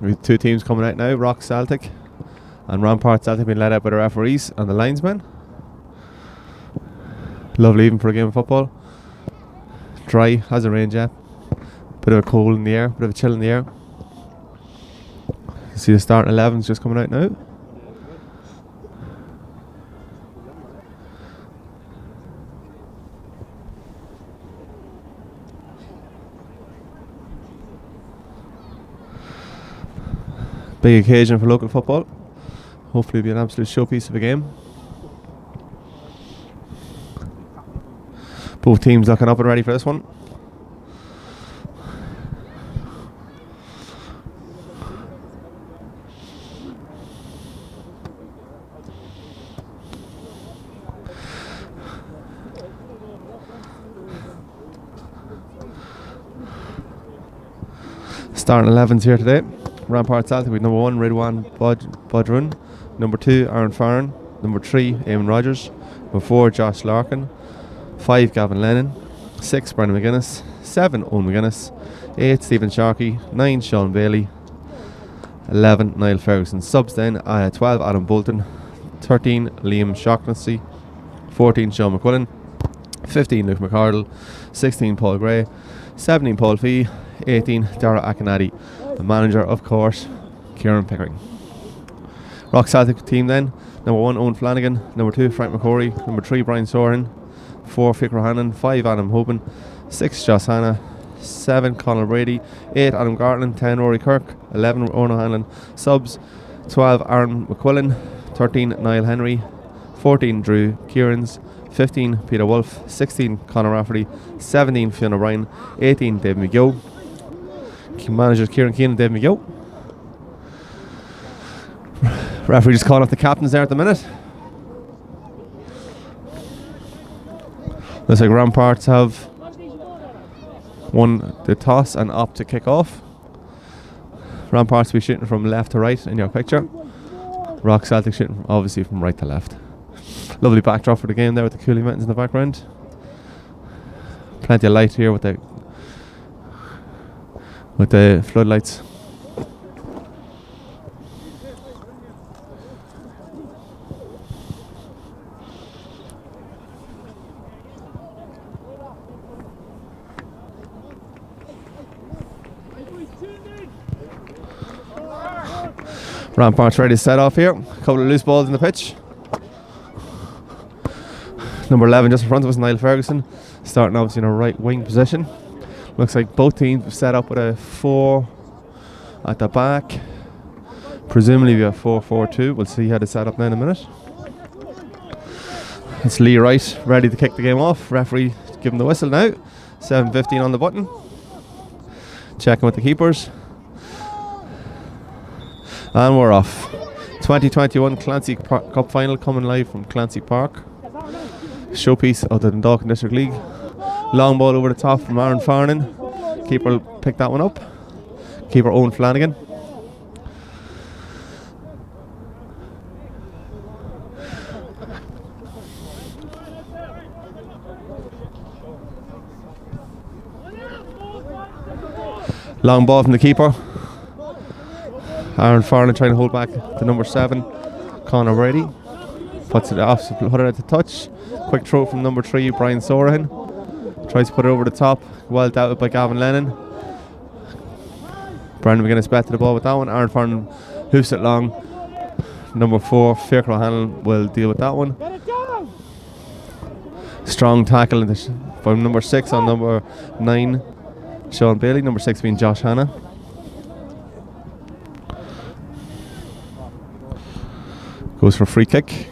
With two teams coming out now, Rock Celtic and Rampart Celtic being led out by the referees and the linesmen. Lovely even for a game of football. Dry, has a rained yet. Bit of a cold in the air, bit of a chill in the air. See the starting 11's just coming out now. Big occasion for local football. Hopefully, it'll be an absolute showpiece of a game. Both teams looking up and ready for this one. Starting 11s here today. Rampart Celtic with number one, Ridwan Bud- Budrun. Number two, Aaron Farnan. Number three, Eamon Rogers. Number four, Josh Larkin. Five, Gavin Lennon. Six, Brendan McGuinness. Seven, Owen McGuinness. Eight, Stephen Sharkey. Nine, Sean Bailey. 11, Niall Ferguson. Subs then, uh, 12, Adam Bolton. 13, Liam Shaughnessy. 14, Sean McQuillan. 15, Luke McArdle. 16, Paul Gray. 17, Paul Fee. 18, Dara Akinadi. The manager, of course, Kieran Pickering. Rock Celtic team then. Number one, Owen Flanagan. Number two, Frank McCrory. Number three, Brian Soren. Four, Fiachra Hannon. Five, Adam Hoban. Six, Joss Hanna. Seven, Conor Brady. Eight, Adam Gartland. Ten, Rory Kirk. Eleven, Oran O'Hanlon. Subs. Twelve, Aaron McQuillan. Thirteen, Niall Henry. Fourteen, Drew Kieran's. 15, Peter Wolf. 16, Conor Rafferty. 17, Fiona Bryan. 18, Dave McGill. Managers Kieran Keane and Dave McGill. Referee just calling off the captains there at the minute. Looks like Ramparts have won the toss and opt to kick off. Ramparts will be shooting from left to right in your picture. Rock Celtic shooting obviously from right to left. Lovely backdrop for the game there with the Cooley Mountains in the background. Plenty of light here with the with the floodlights. Ramparts ready to set off here. A couple of loose balls in the pitch. Number 11 just in front of us, Niall Ferguson, starting obviously in a right wing position. Looks like both teams have set up with a 4 at the back. Presumably we have 4 4 2. We'll see how they set up now in a minute. It's Lee Wright ready to kick the game off. Referee giving the whistle now. 7.15 on the button. Checking with the keepers. And we're off. 2021 Clancy Cup final coming live from Clancy Park. Showpiece of the Dundalk District League. Long ball over the top from Aaron Farnan. Keeper picked that one up. Keeper Owen Flanagan. Long ball from the keeper. Aaron Farnan trying to hold back the number seven, Conor Brady. Puts it off, put it at the touch. Quick throw from number three, Brian Sorahan. Tries to put it over the top. Well dealt with by Gavin Lennon. Brandon McGuinness bet to the ball with that one. Aaron Farnan hoofs it long. Number four, Fiachra O'Hanlon will deal with that one. Strong tackle from number six on number nine, Sean Bailey. Number six being Josh Hanna. Goes for free kick.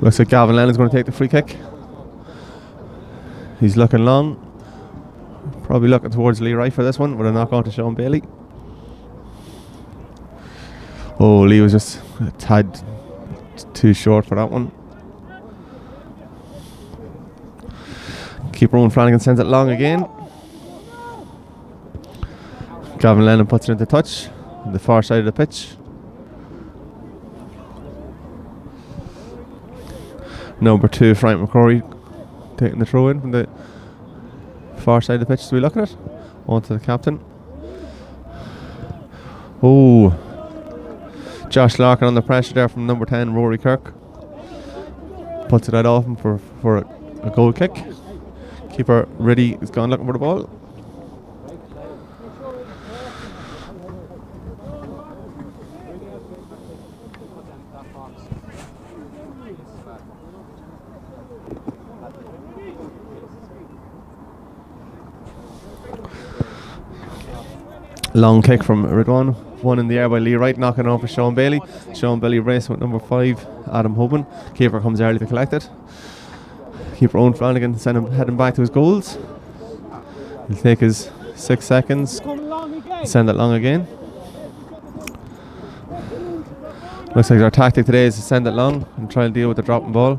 Looks like Gavin Lennon's going to take the free kick. He's looking long. Probably looking towards Lee Wright for this one with a knock on to Sean Bailey. Oh, Lee was just a tad too short for that one. Keeper Owen Flanagan sends it long again. Gavin Lennon puts it into touch on the far side of the pitch. Number two, Frank McCrory, taking the throw in from the far side of the pitch to be looking at. On to the captain. Oh, Josh Larkin on the pressure there from number 10, Rory Kirk. Puts it out off him for, for a, a goal kick. Keeper ready, is gone looking for the ball. Long kick from Ridwan. One in the air by Lee Wright, knocking for Sean Bailey. Sean Bailey race with number five, Adam Hoban. Keeper comes early to collect it. Keeper Owen Flanagan send him heading back to his goals. He'll take his six seconds, send it long again. Looks like our tactic today is to send it long and try and deal with the dropping ball.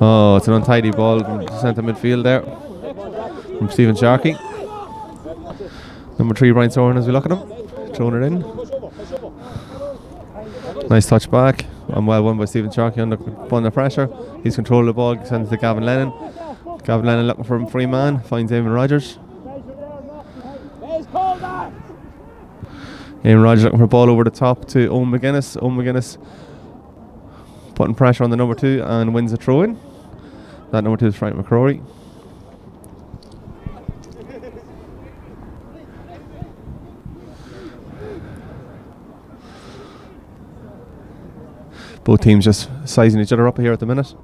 Oh, it's an untidy ball from centre midfield there from Stephen Sharkey. Number three, Brian Soren, as we look at him, throwing it in. Nice touch back. And well won by Stephen Sharkey under, under pressure. He's controlled the ball, sends it to Gavin Lennon. Gavin Lennon looking for a free man, finds Eamon Rogers. Eamon Rogers looking for a ball over the top to Owen McGuinness. Owen McGuinness putting pressure on the number two and wins the throw in. That number two is Frank McCrory. Both teams just sizing each other up here at the minute.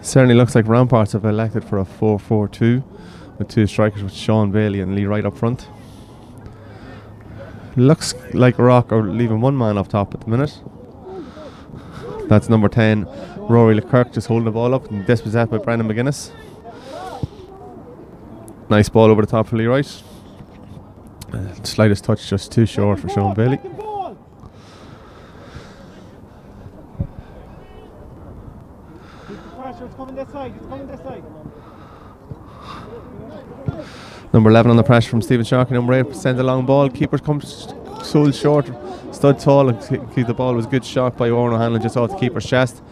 Certainly looks like Ramparts have elected for a 4 4 2 with two strikers with Sean Bailey and Lee Wright up front. Looks like Rock are leaving one man up top at the minute. That's number 10, Rory Leclerc, just holding the ball up and dispossessed by Brendan McGuinness. Nice ball over the top for Lee Wright. Uh, slightest touch just too short for Sean Bailey. Number 11 on the pressure from Stephen Sharkey. Number 8 sends a long ball. Keeper comes so short, stood tall, and keep the ball was a good shot by Owen O'Hanlon just off the keeper's chest.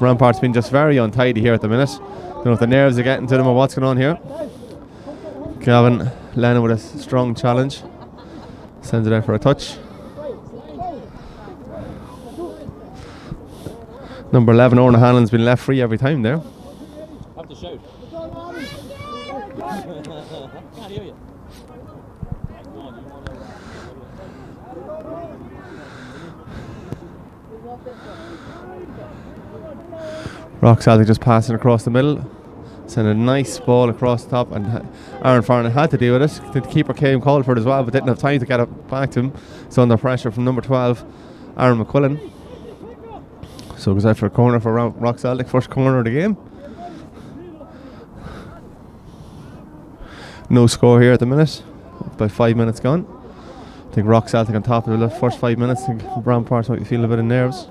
Rampart's been just very untidy here at the minute. Don't know if the nerves are getting to them or what's going on here. Gavin Lennon with a strong challenge. Sends it out for a touch. Number 11, Oran O'Hanlon's been left free every time there. Have to shout. Can't hear you. Rock Celtic just passing across the middle. Send a nice ball across the top, and Aaron Farnan had to deal with it. The keeper came called for it as well, but didn't have time to get it back to him. So under pressure from number 12, Aaron McQuillan. So goes out for a corner for Rock Celtic, first corner of the game. No score here at the minute. About five minutes gone. I think Rock Celtic on top of the first five minutes. I think Ramparts might be feeling a bit of nerves.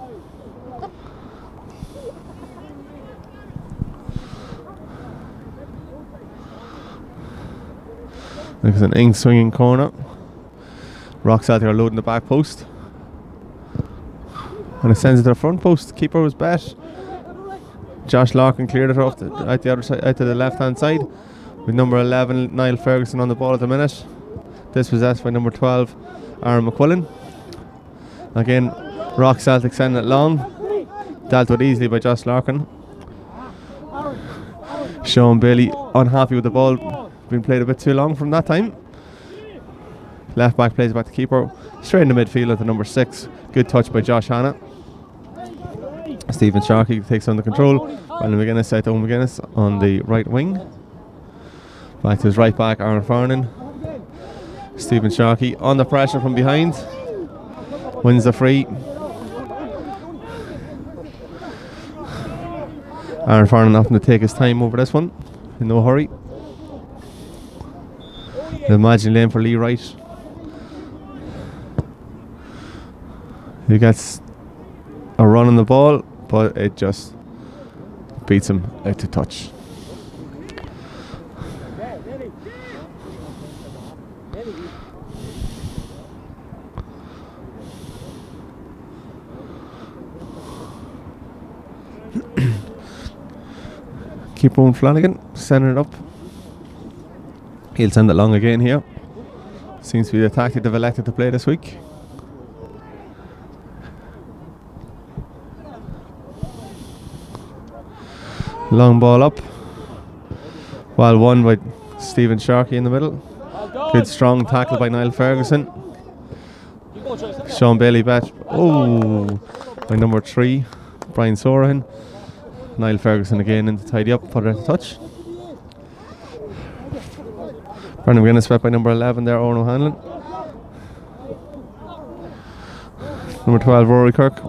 There's an in swinging corner. Rocks out there loading the back post. And it sends it to the front post. Keeper was bet. Josh Larkin cleared it off the, out the other side, out to the left hand side. With number 11, Niall Ferguson on the ball at the minute. This was asked by number 12, Aaron McQuillan. Again, Rock Celtic sending it long. Dealt with easily by Josh Larkin. Sean Bailey unhappy with the ball been played a bit too long from that time. Left back plays back to keeper. Straight in the midfield at the number six. Good touch by Josh Hanna. Stephen Sharkey takes on the control. Brendan McGuinness out to Owen McGuinness on the right wing. Back to his right back, Aaron Farnan. Stephen Sharkey on the pressure from behind. Wins the free. Aaron Farnan having to take his time over this one. In no hurry. Imagine lane for Lee Wright. He gets a run on the ball, but it just beats him out to touch. Keep Owen Flanagan, sending it up. He'll send it long again here. Seems to be the tactic they've elected to play this week. Long ball up. Well won by Stephen Sharkey in the middle. Good strong tackle by Niall Ferguson. Sean Bailey back. Oh, by number three, Brian Sorahan. Niall Ferguson again in tidy up, it at touch. Brendan McGuinness swept by number 11 there, Owen O'Hanlon. Number 12, Rory Kirk.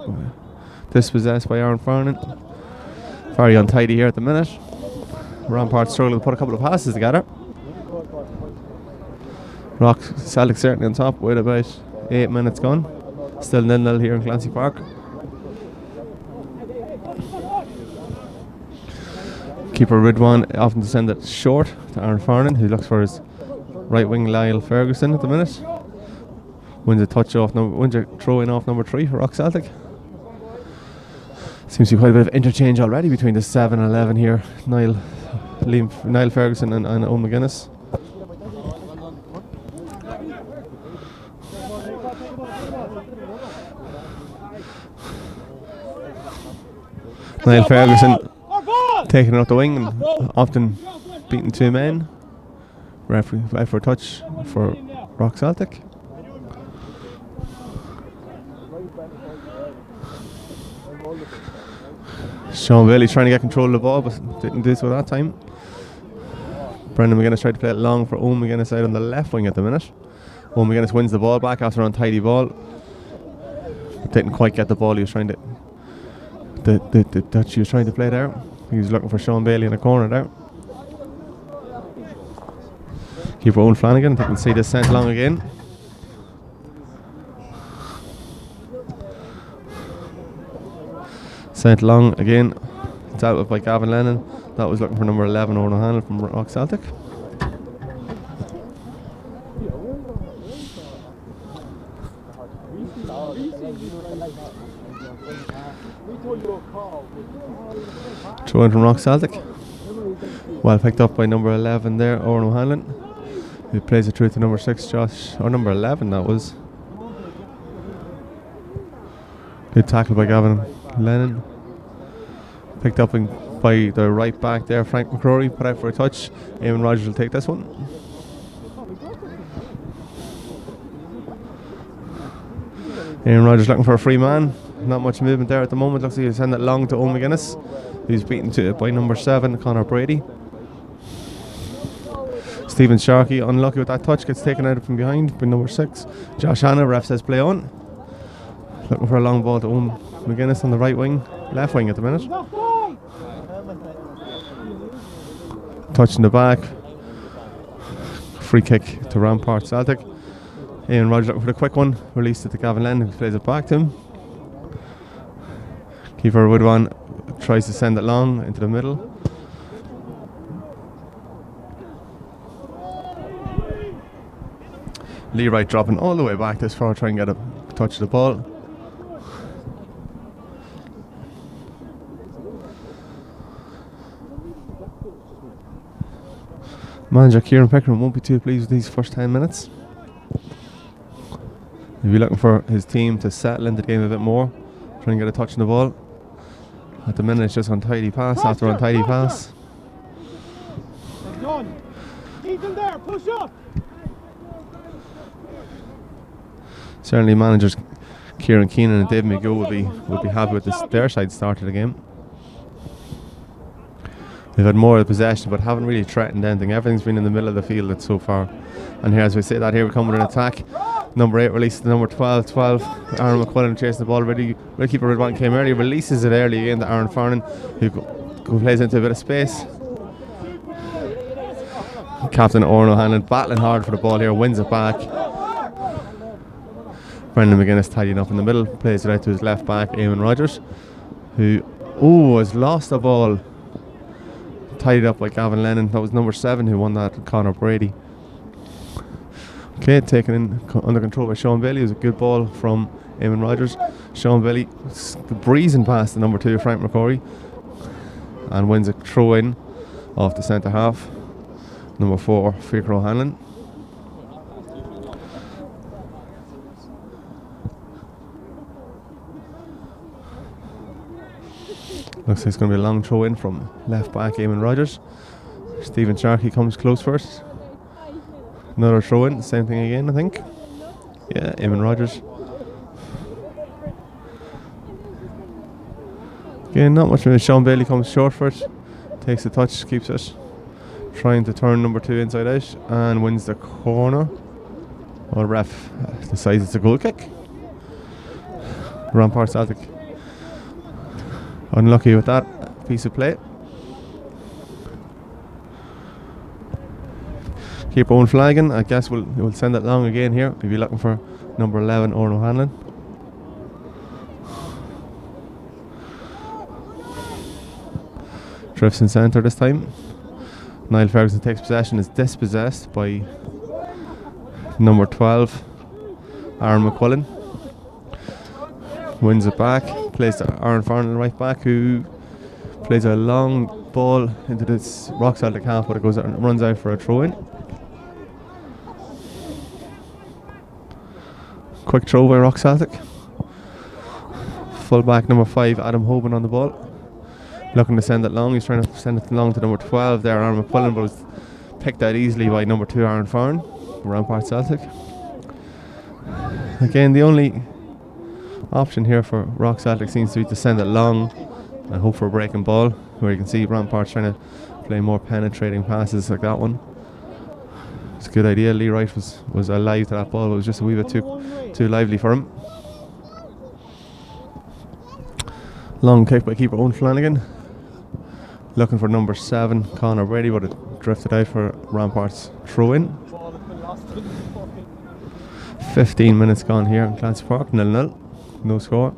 Dispossessed by Aaron Farnan. Very untidy here at the minute. Rampart struggling to put a couple of passes together. Rock Celtic certainly on top with about eight minutes gone. Still nil nil here in Clancy Park. Keeper Ridwan often to send it short to Aaron Farnan, who looks for his right wing Niall Ferguson at the minute. Wins a touch off, number, wins a throw in off number three for Rock Celtic. Seems to be quite a bit of interchange already between the 7 and 11 here. Niall, Liam, Niall Ferguson and, and Owen McGuinness. Niall Ferguson taking it out the wing and often beating two men. Referee for touch for Rock Celtic. Sean Bailey trying to get control of the ball, but didn't do so that time. Brendan McGuinness tried to play it long for Owen McGuinness out on the left wing at the minute. Owen McGuinness wins the ball back after an untidy ball. Didn't quite get the ball he was trying to the, the, the, that she was trying to play there. He was looking for Sean Bailey in the corner there. Keeper Owen Flanagan, you can see this sent long again. Sent long again, dealt with by Gavin Lennon. That was looking for number 11, Owen O'Hanlon from Rock Celtic. Throw in from Rock Celtic. Well picked up by number 11 there, Owen O'Hanlon. Plays it through to number 6, Josh. Or number 11, that was. Good tackle by Gavin Lennon. Picked up in, by the right back there, Frank McCrory. Put out for a touch. Eamon Rogers will take this one. Aaron Rogers looking for a free man. Not much movement there at the moment. Looks like he's send it long to Owen McGuinness. Who's beaten to it by number seven, Connor Brady. Stephen Sharkey, unlucky with that touch, gets taken out from behind by number six. Josh Hanna, ref says play on. Looking for a long ball to Owen McGuinness on the right wing, left wing at the minute. Touch in the back. Free kick to Rampart Celtic. Ian Rogers looking for quick one. Released it to Gavin Lennon, who plays it back to him. Keeper Ridwan tries to send it long into the middle. Lee Wright dropping all the way back this far, trying to get a touch of the ball. Manager Kieran Pickering won't be too pleased with these first 10 minutes. He'll be looking for his team to settle into the game a bit more, trying to get a touch on the ball. At the minute, it's just untidy pass after untidy pass. Push up. Certainly, managers Kieran Keenan and oh, Dave McGill would be would be happy with this, their side start of the game. They've had more of the possession, but haven't really threatened anything. Everything's been in the middle of the field so far. And here, as we say that, here we come with an attack. Number 8 releases to number 12. 12, Aaron McQuillan chasing the ball. Ready, ready keeper Ridwan came early, releases it early again to Aaron Farnan, who go plays into a bit of space. Captain Oran O'Hanlon battling hard for the ball here, wins it back. Brendan McGuinness tidying up in the middle, plays it out to his left back, Eamon Rogers, who, oh, has lost the ball. Tied up by Gavin Lennon. That was number seven who won that, Connor Brady. Okay, taken in under control by Sean Bailey. It was a good ball from Eamon Rogers. Sean Bailey s- breezing past the number two, Frank McCrory, and wins a throw in off the centre half. Number four, Fiachra O'Hanlon. Looks like it's going to be a long throw in from left back Eamon Rogers. Stephen Sharkey comes close first. Another throw in, same thing again, I think. Yeah, Eamon Rogers. Again, not much. Sean Bailey comes short for it, takes the touch, keeps it. Trying to turn number two inside out and wins the corner. Well, ref uh, decides it's a goal kick. Rampart Celtic unlucky with that piece of play. Keep on flagging. I guess we'll we'll send it long again here. We'll be looking for number 11, Oran O'Hanlon. Drifts in centre this time. Niall Ferguson takes possession, is dispossessed by number 12, Aaron McQuillan. Wins it back, plays to Aaron Farnan right back, who plays a long ball into this Rock Celtic half, but it goes out and runs out for a throw in. Quick throw by Rock Celtic. Full back number 5, Adam Hoban on the ball looking to send it long. He's trying to send it long to number 12 there, Aaron McQuillan, but was picked out easily by number 2, Aaron Farn, Rampart Celtic. Again, the only option here for Rock Celtic seems to be to send it long and hope for a breaking ball, where you can see Rampart trying to play more penetrating passes like that one. It's a good idea. Lee Wright was, was alive to that ball, it was just a wee bit too, too lively for him. Long kick by keeper Owen Flanagan looking for number seven, Connor Brady, but it drifted out for Ramparts throw in. 15 minutes gone here in Clancy Park, nil nil, no score.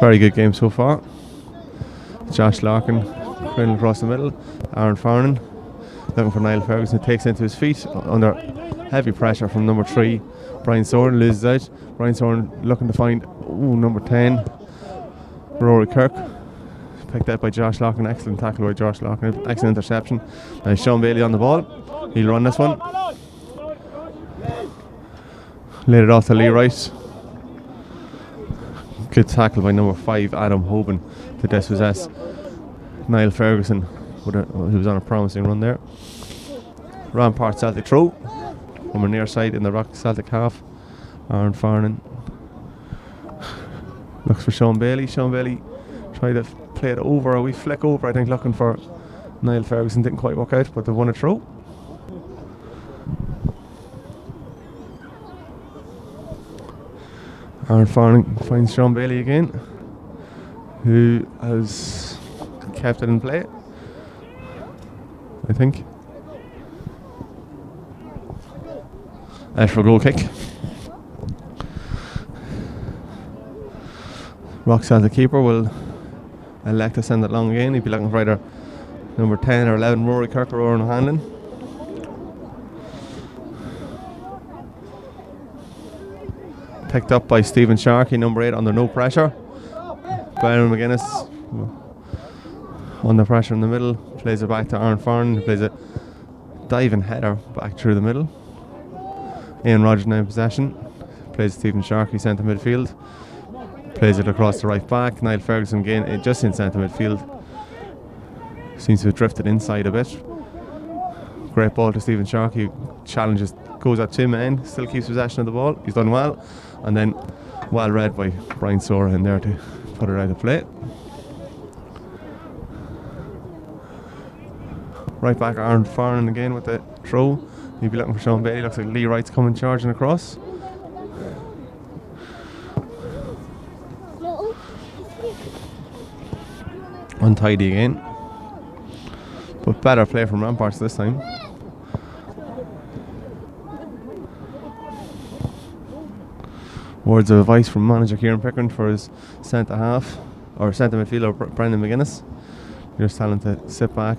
Very good game so far. Josh Larkin, running across the middle. Aaron Farnan looking for Niall Ferguson, takes into his feet under heavy pressure from number three. Brian Soren loses out. Brian Soren looking to find ooh, number 10, Rory Kirk picked out by Josh Larkin. Excellent tackle by Josh Larkin. Excellent interception. Now Sean Bailey on the ball. He'll run this one. Laid it off to Lee Rice. Good tackle by number five, Adam Hoban, to dispossess Niall Ferguson, who was on a promising run there. Rampart Celtic throw from a near side in the Rock Celtic half. Aaron Farnan looks for Sean Bailey. Sean Bailey tried to play it over, a wee flick over, I think, looking for Niall Ferguson. Didn't quite work out, but they won a throw. Aaron Farnan finds Sean Bailey again, who has kept it in play. I think. Out for goal kick. Roxanne, the keeper, will I'd to send it long again. He'd be looking for either number 10 or 11, Rory Kirk or Oran Hanlon. Picked up by Stephen Sharkey, number 8, under no pressure. Byron McGuinness under pressure in the middle. Plays it back to Aaron Farn, who plays a diving header back through the middle. Ian Rogers now in possession. Plays Stephen Sharkey centre midfield. Plays it across the right back. Niall Ferguson again, uh, just in centre midfield. Seems to have drifted inside a bit. Great ball to Stephen Sharkey. Challenges, goes at two men, still keeps possession of the ball. He's done well. And then well read by Brian Sorahan there to put it out of play. Right back, Aaron Farnan again with the throw. He'd be looking for Sean Bailey. Looks like Lee Wright's coming charging across. untidy again. But better play from Ramparts this time. Words of advice from manager Kieran Pickering for his centre half or centre midfielder Brendan McGuinness. You're just telling to sit back,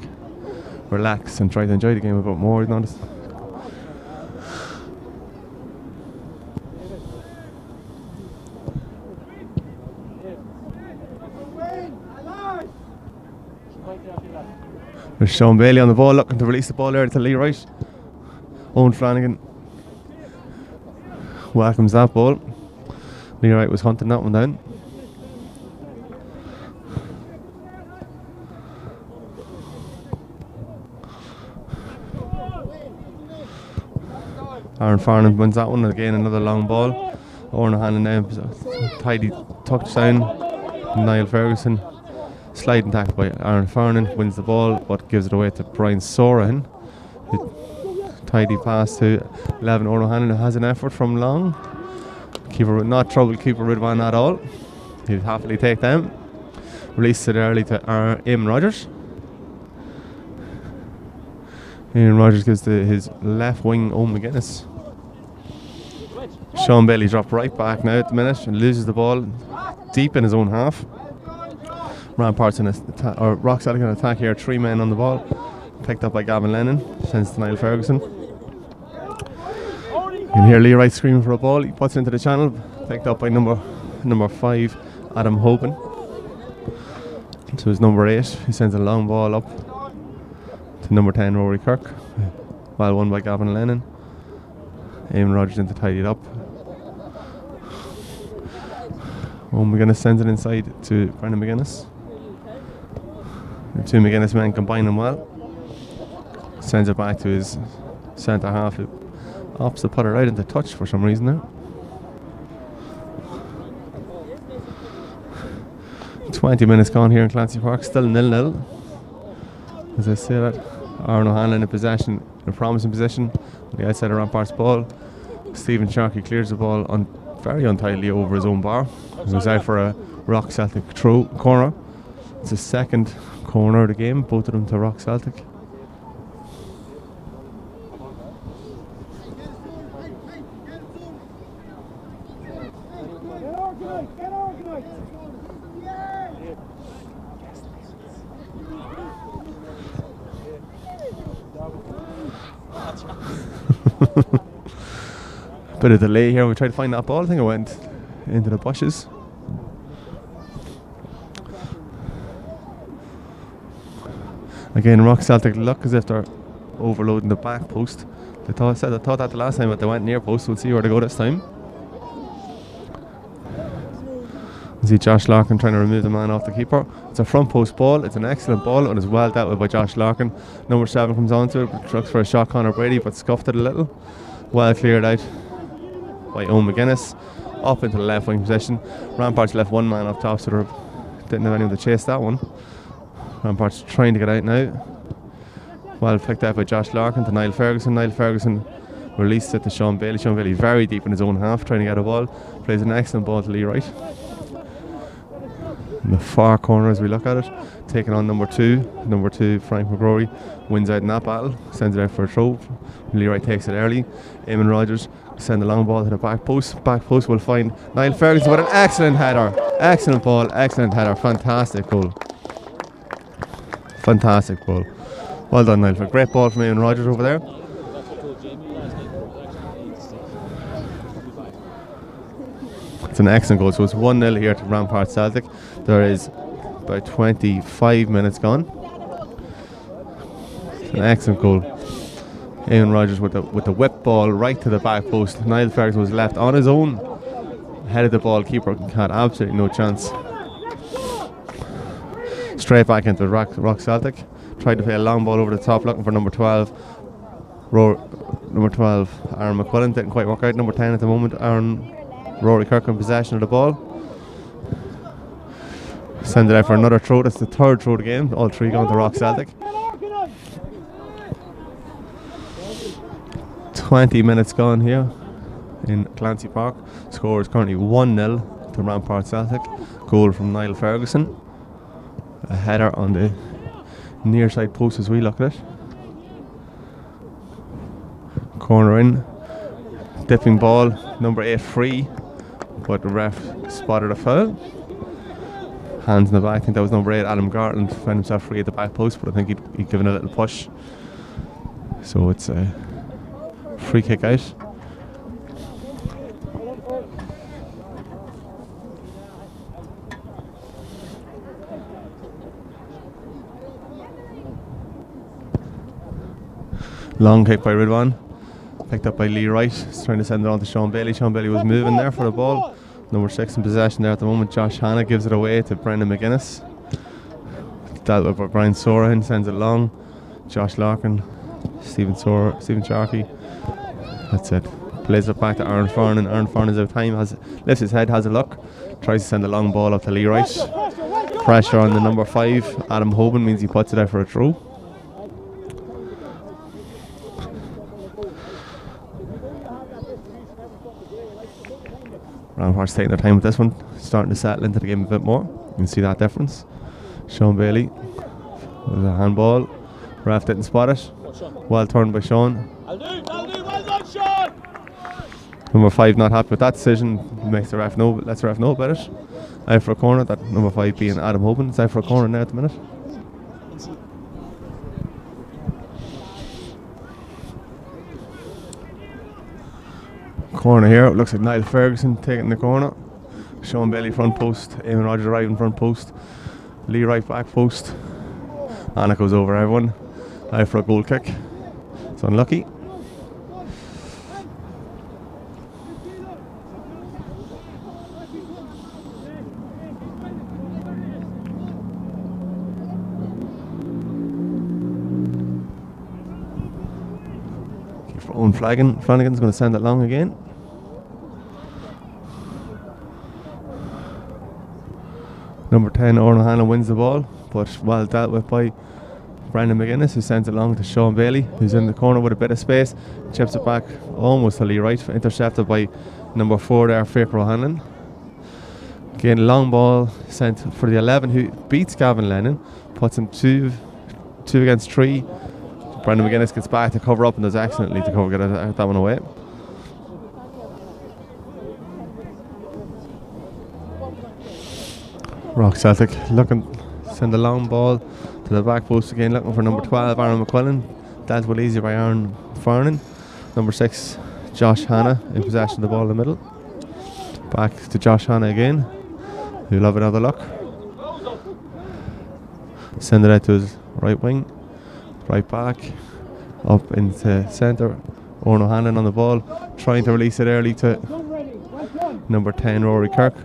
relax, and try to enjoy the game a bit more. Not Right There's Sean Bailey on the ball, looking to release the ball there to Lee Wright. Owen Flanagan welcomes that ball. Lee Wright was hunting that one down. Aaron Farnan wins that one again. Another long ball. Owen Hannon now tidy touchdown. Niall Ferguson sliding tackle by Aaron Farnan wins the ball, but gives it away to Brian Sorahan. Tidy pass to Levin O'Hanlon who has an effort from long. Keeper not trouble keeper Ridwan at all. He'd happily take them. Release it early to uh, Rogers. Eamon Rogers gives to his left wing Owen McGuinness. Sean Bailey dropped right back now at the minute and loses the ball deep in his own half. Ramparts in a or Rock Celtic in attack here, three men on the ball. Picked up by Gavin Lennon, sends to Niall Ferguson. You can hear Wright screaming for a ball. He puts it into the channel, picked up by number number five, Adam Hoban. To his number eight, he sends a long ball up to number ten, Rory Kirk. Well won by Gavin Lennon. Eamon Rogers in to tidy it up. Oh, McGuinness sends it inside to Brendan McGuinness. The two McGuinness men combine them well. Sends it back to his centre half. Opts the putter right into touch for some reason there. 20 minutes gone here in Clancy Park, still nil nil. As I say that, Aaron O'Hanlon in possession, in a promising position, on the outside of Rampart's ball. Stephen Sharkey clears the ball on very untidily over his own bar. He was out for a Rock Celtic throw corner. It's the second corner of the game, both of them to Rock Celtic. Bit of delay here. We tried to find that ball. I think it went into the bushes. Again, Rock Celtic look as if they're overloading the back post. They thought said I thought that the last time, but they went near post. We'll see where they go this time. See Josh Larkin trying to remove the man off the keeper. It's a front post ball. It's an excellent ball and it's well dealt with by Josh Larkin. Number seven comes onto it, looks for a shot, Connor Brady, but scuffed it a little. Well cleared out by Owen McGuinness. Up into the left wing position. Ramparts left one man up top, so didn't have anyone to chase that one. Ramparts trying to get out now. Well picked out by Josh Larkin to Niall Ferguson. Niall Ferguson released it to Sean Bailey. Sean Bailey very deep in his own half, trying to get a ball. Plays an excellent ball to Lee Wright. In the far corner as we look at it, taking on number two. Number two, Frank McGrory, wins out in that battle, sends it out for a throw. Lee Wright takes it early. Eamon Rogers send the long ball to the back post. Back post will find Niall Ferguson with an excellent header. Excellent ball, excellent header, fantastic goal. Fantastic ball. Well done, Niall. Great ball from Eamon Rogers over there. It's an excellent goal. So it's 1 0 here to Rampart Celtic. There is about 25 minutes gone. It's an excellent goal. Eamon Rogers with the with the whip ball right to the back post. Niall Ferguson was left on his own. Headed the ball, keeper had absolutely no chance. Straight back into Rock, Rock Celtic. Tried to play a long ball over the top, looking for number 12. Ro- number 12, Aaron McQuillan. Didn't quite work out. Number 10 at the moment, Aaron Rory Kirk in possession of the ball. Send it out for another throw. That's the third throw of the game. All three going to Rock Celtic. Get organized. 20 minutes gone here in Clancy Park. Score is currently 1 0 to Rampart Celtic. Goal from Niall Ferguson. A header on the near side post as we look at it. Corner in. Dipping ball. Number 8 free. But the ref spotted a foul. Hands in the back. I think that was number 8, Adam Garland. Found himself free at the back post, but I think he'd, he'd given a little push. So it's a free kick out. Long kick by Ridwan. Picked up by Lee Wright. He's trying to send it on to Sean Bailey. Sean Bailey was moving there for the ball. Number six in possession there at the moment. Josh Hanna gives it away to Brendan McGuinness. Dealt with by Brian Sorahan, sends it long. Josh Larkin, Stephen Sor, Stephen Sharkey. That's it. Plays it back to Aaron Farnan. Aaron Farnan's out of time. Has lifts his head, has a look. Tries to send a long ball up to Lee Wright. Pressure on the number five. Adam Hoban means he puts it out for a throw. Ramparts taking their time with this one, starting to settle into the game a bit more. You can see that difference. Sean Bailey with a handball. Ref didn't spot it. Well turned by Sean. I'll do, I'll do, well done, Sean! Number five not happy with that decision. Makes the ref know, lets the ref know about it. Out for a corner. That number five being Adam Hoban. It's out for a corner now at the minute. Corner here. It looks like Niall Ferguson taking the corner. Sean Bailey front post. Eamon Rogers arriving front post. Lee right back post. And it goes over everyone. Out for a goal kick. It's unlucky. For Flanagan. Flanagan's going to send it long again. Number 10, Oran O'Hanlon wins the ball, but well dealt with by Brandon McGuinness, who sends it long to Sean Bailey, who's in the corner with a bit of space. Chips it back almost to Lee Wright, intercepted by number 4 there, Fiachra O'Hanlon. Again, long ball sent for the 11, who beats Gavin Lennon, puts him 2 two against 3. Brandon McGuinness gets back to cover up and does excellently to cover get that one away. Rock Celtic looking send a long ball to the back post again, looking for number 12, Aaron McQuillan. Dealt well easy by Aaron Farnan. Number 6, Josh Hanna in possession of the ball in the middle. Back to Josh Hanna again, who'll have another look. Send it out to his right wing, right back, up into centre. Oran O'Hanlon on the ball, trying to release it early to number 10, Rory Kirk.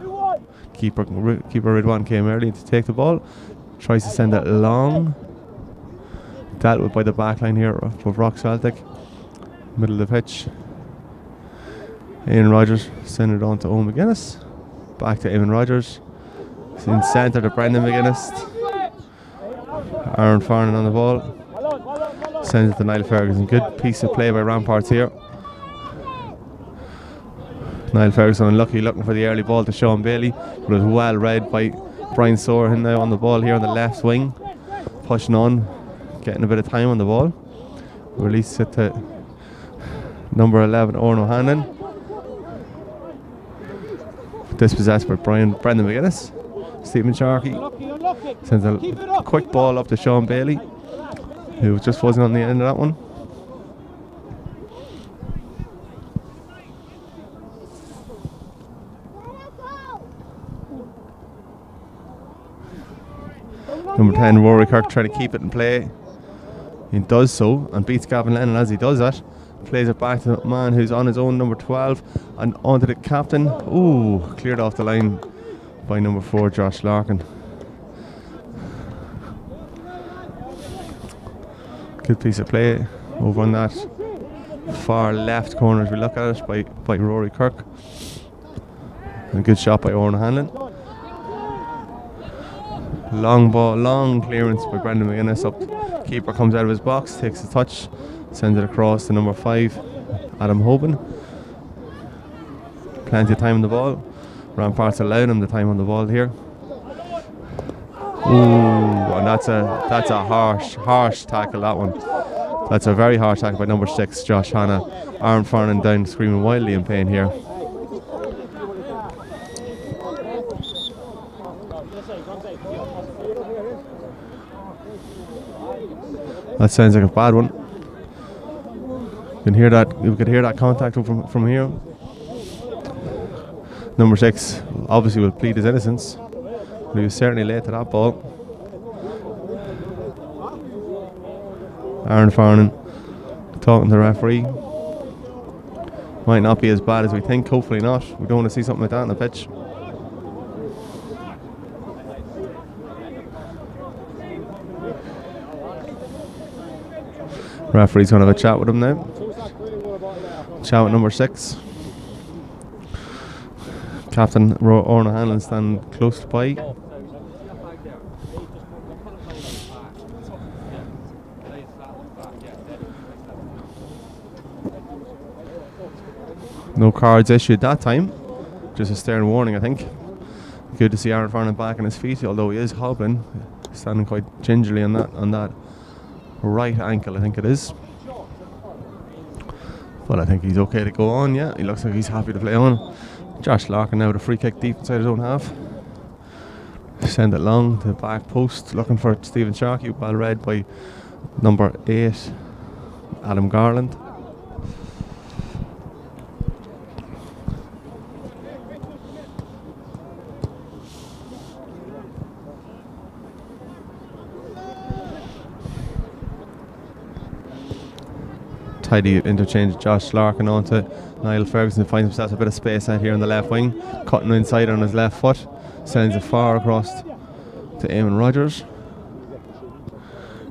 Keeper, keeper Ridwan came early to take the ball. Tries to send it long. Dealt with by the back line here of Rock Celtic. Middle of the pitch. Ian Rogers send it on to Owen McGuinness. Back to Eamon Rogers. In centre to Brendan McGuinness. Aaron Farnan on the ball. Well done, well done, well done. Sends it to Niall Ferguson. Good piece of play by Ramparts here. Niall Ferguson unlucky looking for the early ball to Sean Bailey. But it was well read by Brian Sorahan now on the ball here on the left wing. Pushing on, getting a bit of time on the ball. Release it to number 11, Oran O'Hanlon. Dispossessed by Brian Brendan McGuinness. Stephen Sharkey sends a Keep it up. quick ball up to Sean Bailey, who was just wasn't on the end of that one. Number 10, Rory Kirk, trying to keep it in play. He does so and beats Gavin Lennon as he does that. Plays it back to the man who's on his own, number 12, and onto the captain. Ooh, cleared off the line by number 4, Josh Larkin. Good piece of play over on that far left corner as we look at it by, by Rory Kirk. And a good shot by Owen Hanlon. Long ball, long clearance by Brendan McGuinness up. Keeper comes out of his box, takes a touch, sends it across to number five, Adam Hoban. Plenty of time on the ball. Ramparts allowed him the time on the ball here. Ooh, and that's a that's a harsh, harsh tackle. That one. That's a very harsh tackle by number six, Josh Hanna. Aaron Farnan down, screaming wildly in pain here. That sounds like a bad one. You can hear that. You could hear that contact from from here. Number six obviously will plead his innocence, was certainly late to that ball. Aaron Farnan Talking to the referee. Might not be as bad as we think, hopefully not. We don't want to see something like that on the pitch. Referee's going to have a chat with him now. Chat with number six. Captain Oran O'Hanlon standing close by. No cards issued that time. Just a stern warning, I think. Good to see Aaron Farnan back on his feet, although he is hobbling, standing quite gingerly on that on that right ankle, I think it is. But I think he's okay to go on. Yeah, he looks like he's happy to play on. Josh Larkin now with a free kick deep inside his own half. Send it long to the back post, looking for Stephen Sharkey. Well read by number eight, Adam Garland. Tidy interchange Josh Larkin onto Niall Ferguson finds himself a bit of space out here on the left wing cutting inside on his left foot. Sends it far across to Eamon Rogers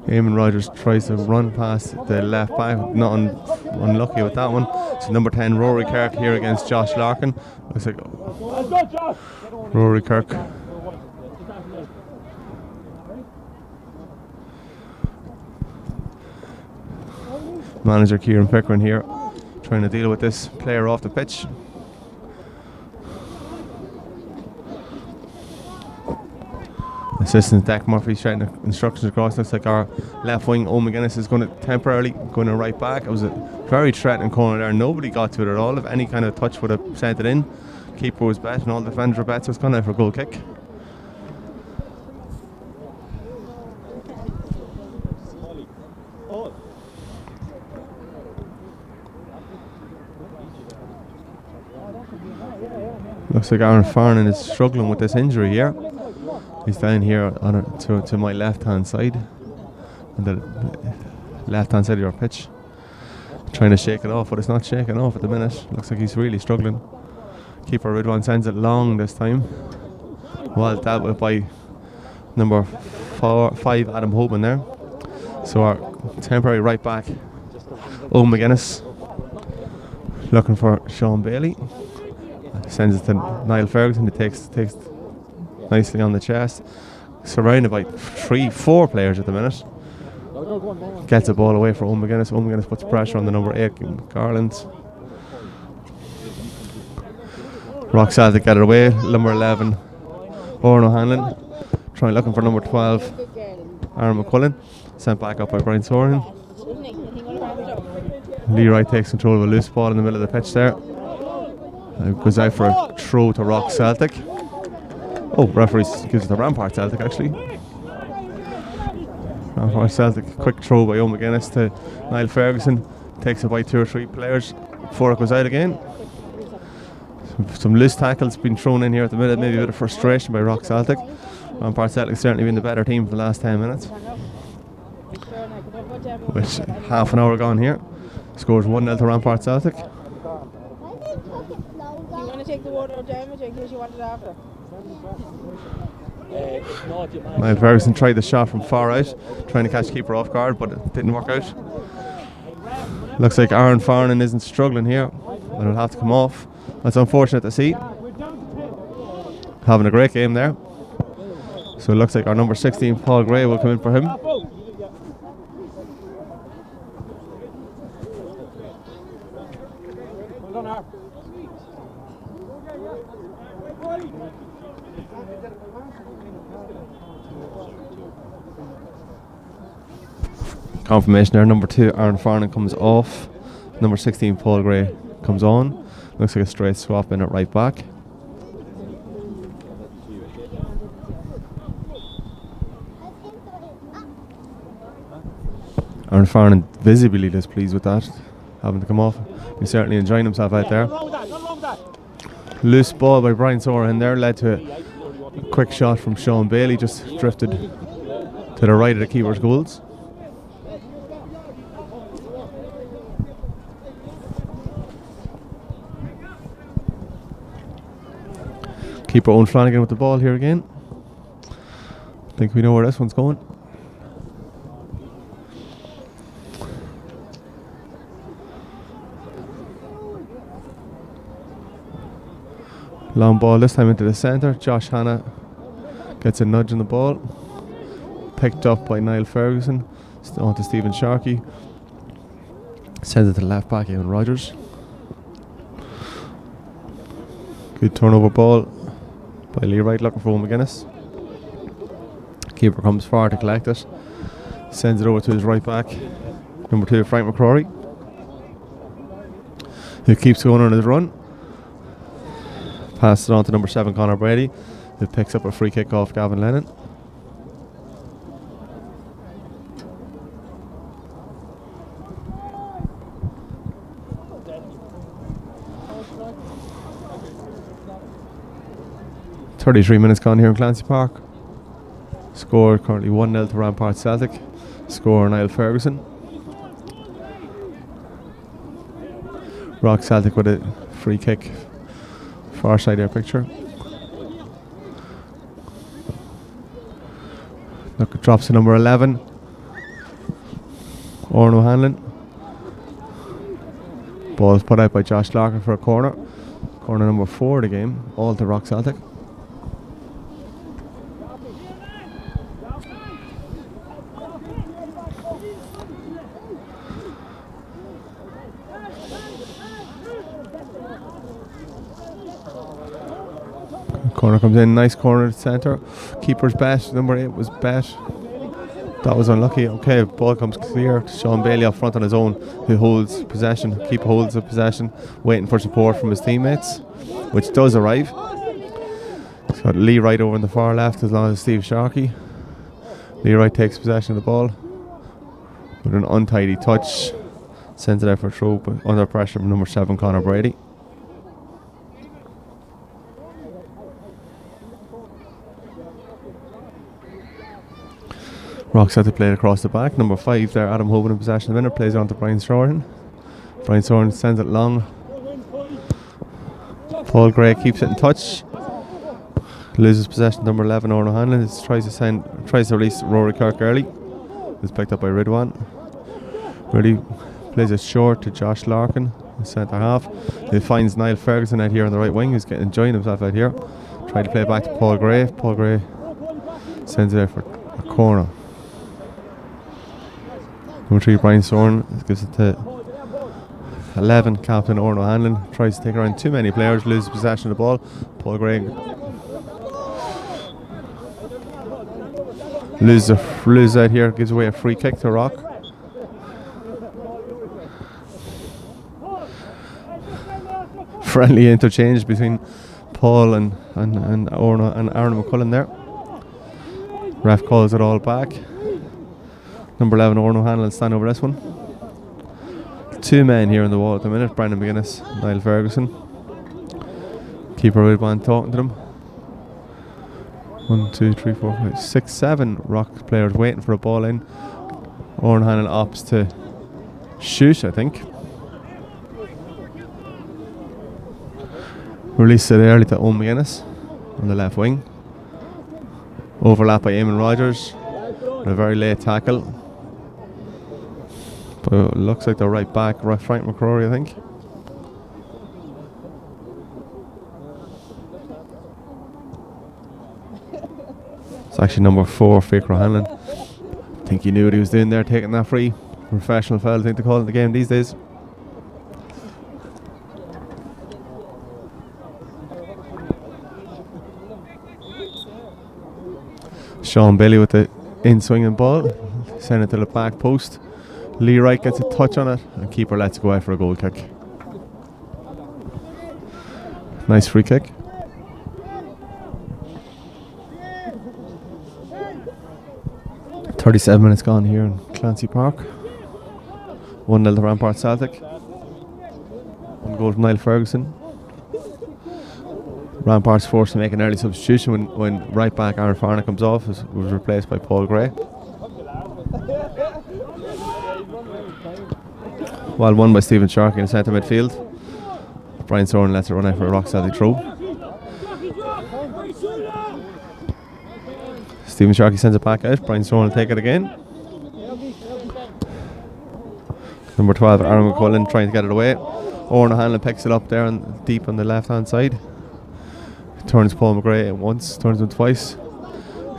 Eamon Rogers tries to run past the left back not un- unlucky with that one. So number 10 Rory Kirk here against Josh Larkin. Looks like Let's go, Rory Kirk Manager Kieran Pickering here trying to deal with this player off the pitch. Assistant Dak Murphy shouting instructions across. Looks like our left wing, Owen McGuinness, is going to temporarily going to right back. It was a very threatening corner there. Nobody got to it at all. If any kind of touch would have sent it in, keeper was bet and all the defenders were bet, so it's gone out for a goal kick. Looks like Aaron Farnan is struggling with this injury here. He's down here on a, to, to my left hand side, on the left hand side of your pitch, trying to shake it off, but it's not shaking off at the minute. Looks like he's really struggling. Keeper Ridwan sends it long this time. Well dealt with by number four, five, Adam Hoban there. So our temporary right back, Owen McGuinness, looking for Sean Bailey. Sends it to Niall Ferguson, who takes takes nicely on the chest. Surrounded by three, four players at the minute. Gets the ball away for Owen McGuinness. McGuinness puts pressure on the number eight, Garland. Roxal to get it away. Number 11, Oran O'Hanlon. Trying looking for number 12, Aaron McCullen. Sent back up by Brian Sorahan. Leroy takes control of a loose ball in the middle of the pitch there. Uh, goes out for a throw to Rock Celtic. Oh, referee gives it to Rampart Celtic actually. Rampart Celtic, quick throw by Owen McGuinness to Niall Ferguson. Takes it by two or three players before it goes out again. Some, some loose tackles being thrown in here at the minute, maybe a bit of frustration by Rock Celtic. Rampart Celtic certainly been the better team for the last 10 minutes. With half an hour gone here. Scores 1 0 to Rampart Celtic. You you in case you it Ferguson tried the shot from far out, trying to catch keeper off guard, but it didn't work out. Looks like Aaron Farnan isn't struggling here, and it'll have to come off. That's unfortunate to see. Having a great game there. So it looks like our number 16, Paul Gray, will come in for him. Confirmation there. Number two, Aaron Farnan comes off. Number 16, Paul Gray comes on. Looks like a straight swap in at right back. Aaron Farnan visibly displeased with that, having to come off. He's certainly enjoying himself out there. Loose ball by Brian Sorahan there led to a quick shot from Sean Bailey, just drifted to the right of the keeper's goals. Keeper Owen Flanagan with the ball here again. I think we know where this one's going. Long ball this time into the centre. Josh Hanna gets a nudge on the ball. Picked up by Niall Ferguson. On to Stephen Sharkey. Sends it to the left back, Eamon Rogers. Good turnover ball by Wright looking for McGuinness. Keeper comes forward to collect it. Sends it over to his right back. Number two, Frank McCrory. Who keeps going on his run. Passes it on to number seven, Connor Brady, who picks up a free kick off Gavin Lennon. Thirty-three minutes gone here in Clancy Park. Score currently one 0 to Rampart Celtic. Score Niall Ferguson. Rock Celtic with a free kick far side our picture. Look, drops to number 11. Oran O'Hanlon. Ball is put out by Josh Larkin for a corner. Corner number four of the game, all to Rock Celtic. Corner comes in, nice corner centre. Keeper's bet, number eight was bet. That was unlucky. Okay, ball comes clear to Sean Bailey up front on his own, who holds possession. Keeper holds the possession, waiting for support from his teammates, which does arrive. He's got Lee Wright over in the far left, as long as Steve Sharkey. Lee Wright takes possession of the ball with an untidy touch, sends it out for a throw, but under pressure from number seven, Connor Brady. Rocks had to play it across the back. Number five there, Adam Hoban in possession of the winner, plays on to Brian Sorahan. Brian Sorahan sends it long. Paul Gray keeps it in touch. Loses possession, number 11, Oran O'Hanlon. Tries to send, tries to release Rory Kirk early. It's picked up by Ridwan. Really plays it short to Josh Larkin, centre half. He finds Niall Ferguson out here on the right wing, who's getting enjoying himself out here. Try to play it back to Paul Gray. Paul Gray sends it out for a corner. Three, Brian Sorahan gives it to 11, Captain Oran O'Hanlon. Tries to take around too many players, loses possession of the ball. Paul Gray loses, loses out here, gives away a free kick to Rock. Friendly interchange between Paul and, and, and, Orno, and Aaron McCullen there. Ref calls it all back. Number 11, Oran O'Hanlon, stand over this one. Two men here in the wall at the minute Brendan McGuinness, Niall Ferguson. Keeper Ridwan talking to them. One, two, three, four, five, six, seven Rock players waiting for a ball in. Oran O'Hanlon opts to shoot, I think. Release it early to Owen McGuinness on the left wing. Overlap by Eamon Rogers. A very late tackle. But it uh, looks like they're right back. Right, Frank McCrory, I think. It's actually number four, Fiachra Hanlon. I think he knew what he was doing there, taking that free. Professional foul, I think they call it the game these days. Sean Bailey with the in swinging ball, send it to the back post. Lee Wright gets a touch on it, and keeper lets go out for a goal kick. Nice free kick. Thirty-seven minutes gone here in Clancy Park. One 0 to Rampart Celtic. One goal from Niall Ferguson. Rampart's forced to make an early substitution when, when right back Aaron Farnan comes off, was, was replaced by Paul Gray. Well won by Stephen Sharkey in the centre midfield. Brian Sorahan lets it run out for a rock solid throw. Stephen Sharkey sends it back out. Brian Sorahan will take it again. Number 12, Aaron McCullen trying to get it away. Oran O'Hanlon picks it up there and deep on the left hand side. Turns Paul McGray once, turns him twice.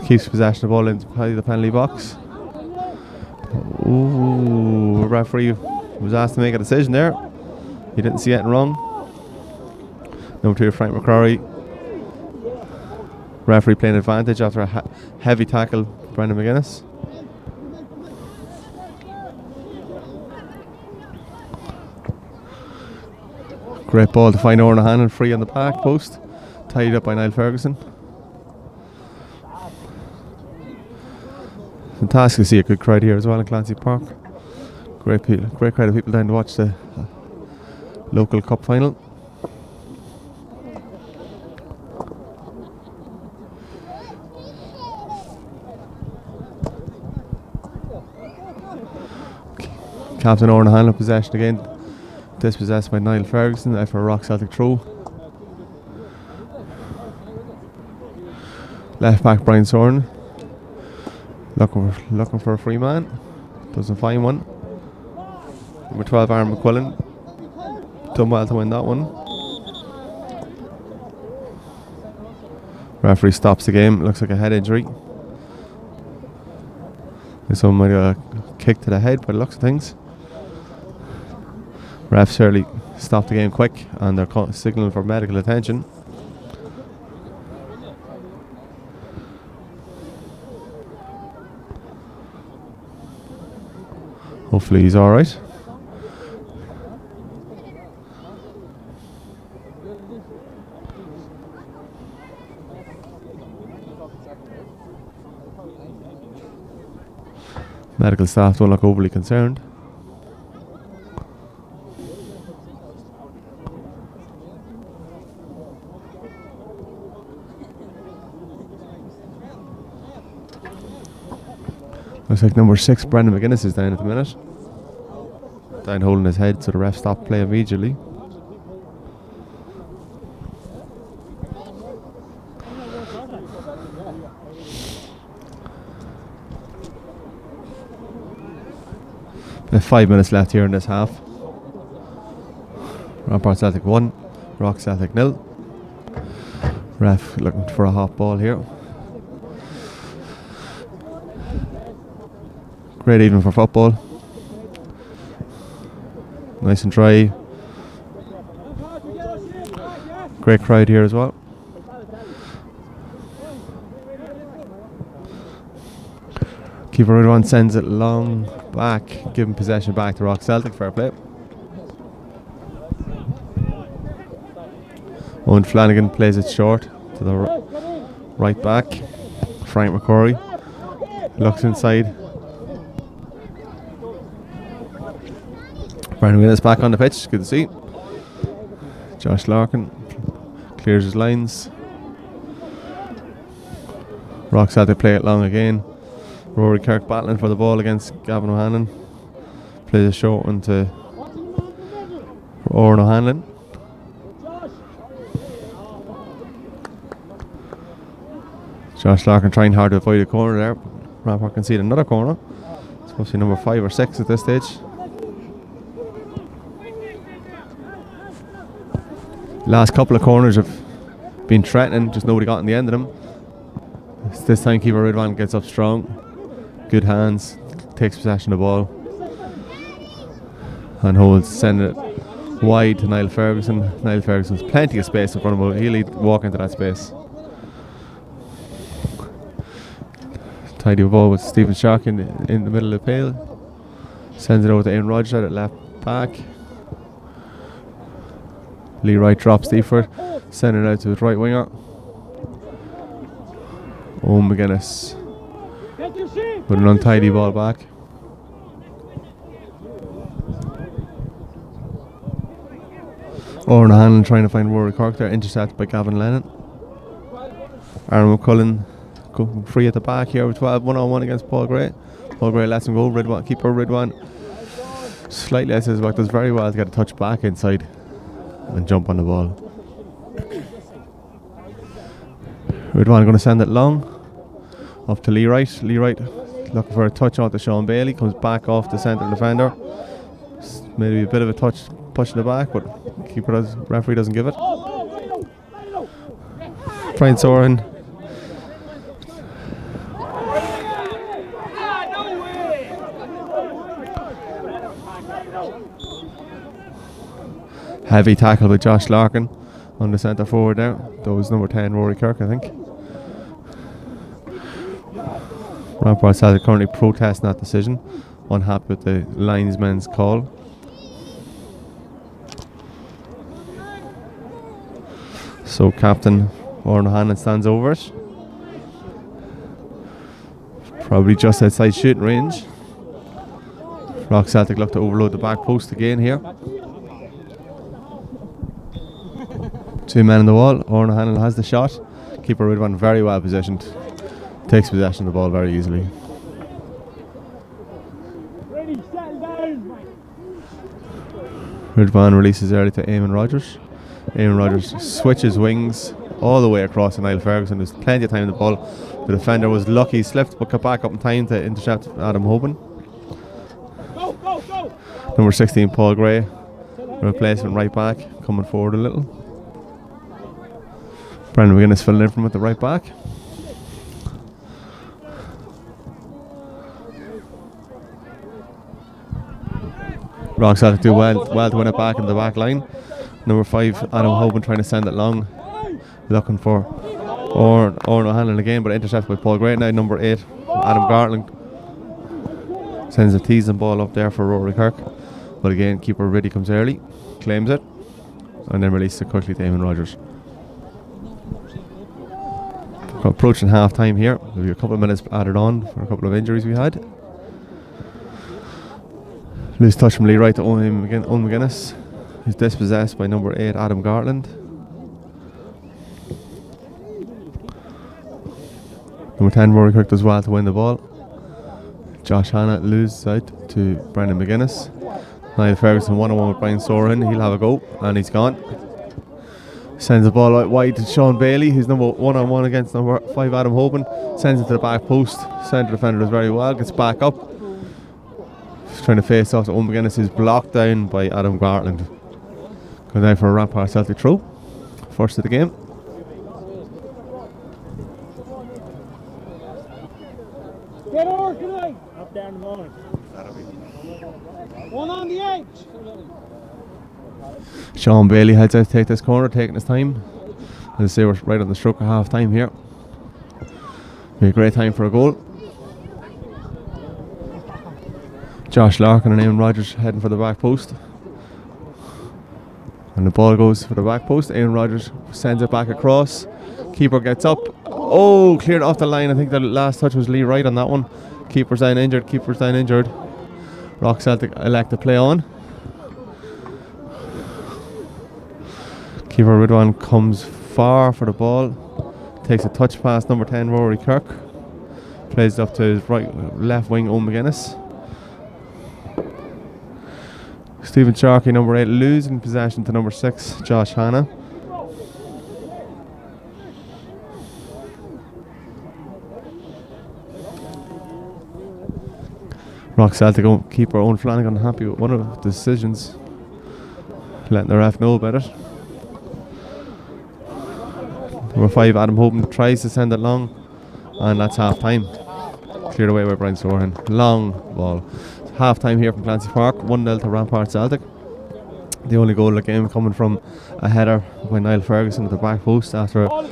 Keeps possession of the ball in the penalty box. Ooh, referee was asked to make a decision there. He didn't see anything wrong. Number two, Frank McCrory. Referee playing advantage after a heavy tackle, Brendan McGuinness. Great ball to find Oran Hannon free on the back post. Tied up by Niall Ferguson. Fantastic to see a good crowd here as well in Clancy Park. Great, pe- great crowd of people down to watch the uh, local cup final. Captain Oran Hanlon possession again. Dispossessed by Niall Ferguson after a rock Celtic throw. Left back Brian Sorahan. Looking for, looking for a free man. Doesn't find one. Number 12, Aaron McQuillan. Done well to win that one. Referee stops the game. Looks like a head injury. Someone might have a kick to the head by the looks of things. Refs certainly stopped the game quick and they're signaling for medical attention. Hopefully he's alright. Medical staff don't look overly concerned. Looks like number six, Brendan McGuinness, is down at the minute. Down holding his head, so the ref stopped play immediately. Five minutes left here in this half. Rampart Celtic 1, Rock Celtic nil. Ref looking for a hot ball here. Great evening for football. Nice and dry. Great crowd here as well. Keeper everyone sends it long back, giving possession back to Rock Celtic. Fair play. Owen Flanagan plays it short to the right back. Frank McCrory looks inside. Brandon Willis back on the pitch. Good to see. Josh Larkin clears his lines. Rock Celtic play it long again. Rory Kirk battling for the ball against Gavin O'Hanlon. Plays a short one to Oran O'Hanlon. Josh Larkin trying hard to avoid a corner there. Rampart can see another corner. It's be number five or six at this stage. Last couple of corners have been threatening, just nobody got in the end of them. This time, keeper Ridwan gets up strong, good hands, takes possession of the ball, and holds, sending it wide to Niall Ferguson. Niall Ferguson's plenty of space in front of him. He'll walk into that space. Tidy ball with Stephen Shark in, in the middle of the pale. Sends it over to Ian Rogers at left back. Lee Wright drops the effort, sending it out to his right winger. Get your seat. With an untidy ball back. Oran Hanlon trying to find Rory Kirk there, intercepted by Gavin Lennon. Aaron McCullen free at the back here with 12 1 on 1 against Paul Gray. Paul Gray lets him go. Ridwan, keeper Ridwan Slightly as his back does very well to get a touch back inside and jump on the ball. Ridwan going to send it long off to Lee Wright. Lee Wright looking for a touch out to Sean Bailey. Comes back off the centre defender. Maybe a bit of a touch pushing the back, but keeper does, referee doesn't give it. Brian Sorahan. Heavy tackle by Josh Larkin on the centre forward now. That was number 10, Rory Kirk, I think. Rampart Celtic currently protesting that decision, unhappy with the linesman's call. So Captain Hannon stands over it. Probably just outside shooting range. Rock Celtic look to overload the back post again here. Two men in the wall. Hannon has the shot. Keeper Ridwan very well positioned. Takes possession of the ball very easily. Ridwan releases early to Eamon Rogers. Eamon Rogers switches wings all the way across to Niall Ferguson. There's plenty of time in the ball. The defender was lucky, slipped, but got back up in time to intercept Adam Hoban. Number 16, Paul Gray, replacement right back, coming forward a little. Brendan McGuinness filling in from at the right back. Rock Celtic do well, well to win it back in the back line. Number five, Adam Hoban trying to send it long, looking for Orn Orn O'Hanlon again, but intercepted by Paul Gray. Now number eight, Adam Gartland sends a teasing ball up there for Rory Kirk, but again keeper Riddy comes early, claims it, and then releases it quickly to Eamon Rogers. Approaching half time here. There'll be a couple of minutes added on for a couple of injuries we had. Loose touch from Lee Wright to Owen McGuinness. He's dispossessed by number 8 Adam Gartland. Number 10 Rory Kirk does well to win the ball. Josh Hanna loses out to Brendan McGuinness. Niall Ferguson one on one with Brian Sorahan. He'll have a go and he's gone. Sends the ball out wide to Sean Bailey, who's number one on one against number five Adam Hoban. Sends it to the back post. Centre defender does very well. Gets back up. Trying to face off to Owen McGuinness, who's blocked down by Adam Gartland. Going down for a Rampart Celtic throw. First of the game. Get organised. Up there in the moment. One on the edge. Sean Bailey heads out to take this corner, taking his time. As I say, we're right on the stroke of half time here. Be a great time for a goal. Josh Larkin and Aaron Rogers heading for the back post. And the ball goes for the back post. Aaron Rogers sends it back across. Keeper gets up. Oh, cleared off the line. I think the last touch was Lee Wright on that one. Keeper's down injured. Keeper's down injured. Rock Celtic elect to play on. Keeper Ridwan comes far for the ball. Takes a touch pass, number 10, Rory Kirk. Plays it up to his right, left wing, Owen McGuinness. Stephen Sharkey, number 8, losing possession to number 6, Josh Hanna. Rock Celtic own- keeper Owen Flanagan happy with one of the decisions, letting the ref know about it. Number five, Adam Hoban tries to send it long, and that's half time. Cleared away by Brian Sorahan. Long ball. Half time here from Clancy Park, 1 0 to Rampart Celtic. The only goal of the game coming from a header by Niall Ferguson at the back post after a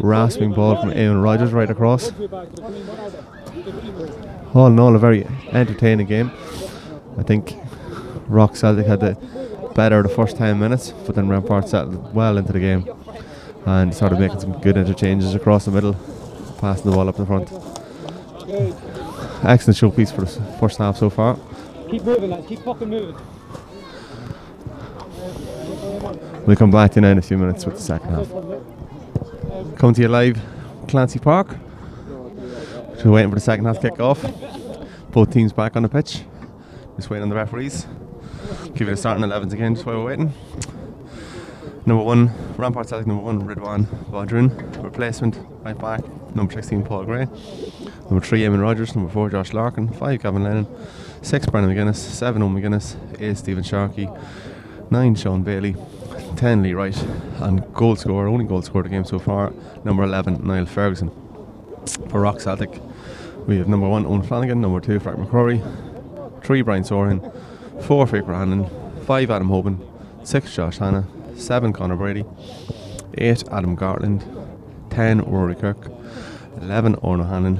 rasping ball from Eamon Rogers right across. All in all, a very entertaining game. I think Rock Celtic had the better the first 10 minutes, but then Rampart settled well into the game and started making some good interchanges across the middle, passing the ball up the front. Excellent showpiece for the first half so far. Keep moving, lads. Keep fucking moving. We'll come back to you now in a few minutes with the second half. Coming to you live, Clancy Park. We're waiting for the second half to kick off. Both teams back on the pitch. Just waiting on the referees. Give you the starting 11s again, just while we're waiting. Number one, Rampart Celtic number one, Ridwan Bodrun. Replacement, right back, number 16, Paul Gray. Number three, Eamon Rogers. Number four, Josh Larkin. Five, Gavin Lennon. Six, Brendan McGuinness. Seven, Owen McGuinness. Eight, Stephen Sharkey. Nine, Sean Bailey. Ten, Lee Wright. And goal scorer, only goal scorer of the game so far, number 11, Niall Ferguson. For Rock Celtic, we have number one, Owen Flanagan. Number two, Frank McCrory. Three, Brian Sorahan. Four, Fiachra Hannon. Five, Adam Hoban. Six, Josh Hanna. Seven, Conor Brady. Eight, Adam Gartland. Ten, Rory Kirk. 11 Orno Hannon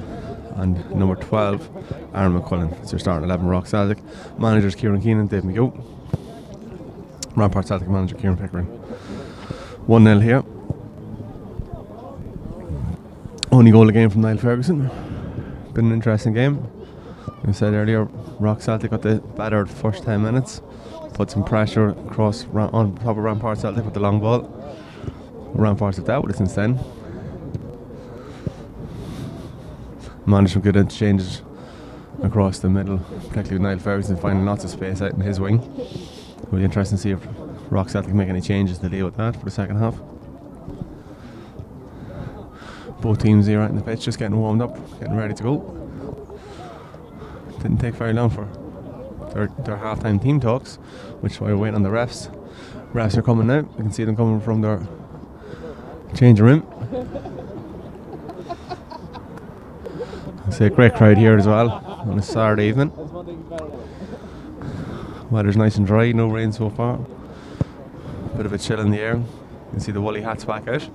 and number 12 Aaron McCullen. Your starting 11 Rock Celtic. Managers Kieran Keenan, Dave McGill. Rampart Celtic manager Kieran Pickering. 1 0 here. Only goal again from Niall Ferguson. Been an interesting game. Like I said earlier, Rock Celtic got the better first 10 minutes. Put some pressure across on top of Rampart Celtic with the long ball. Rampart's at that with it since then. Managed some good interchanges across the middle, particularly with Niall Ferguson finding lots of space out in his wing. It'll be interesting to see if Rock Celtic make any changes to deal with that for the second half. Both teams here out in the pitch just getting warmed up, getting ready to go. Didn't take very long for their, their half-time team talks, which we're waiting on the refs. Refs are coming now. You can see them coming from their changing room. It's a great crowd here as well on a Saturday evening. Weather's nice and dry, no rain so far. Bit of a chill in the air. You can see the woolly hats back out.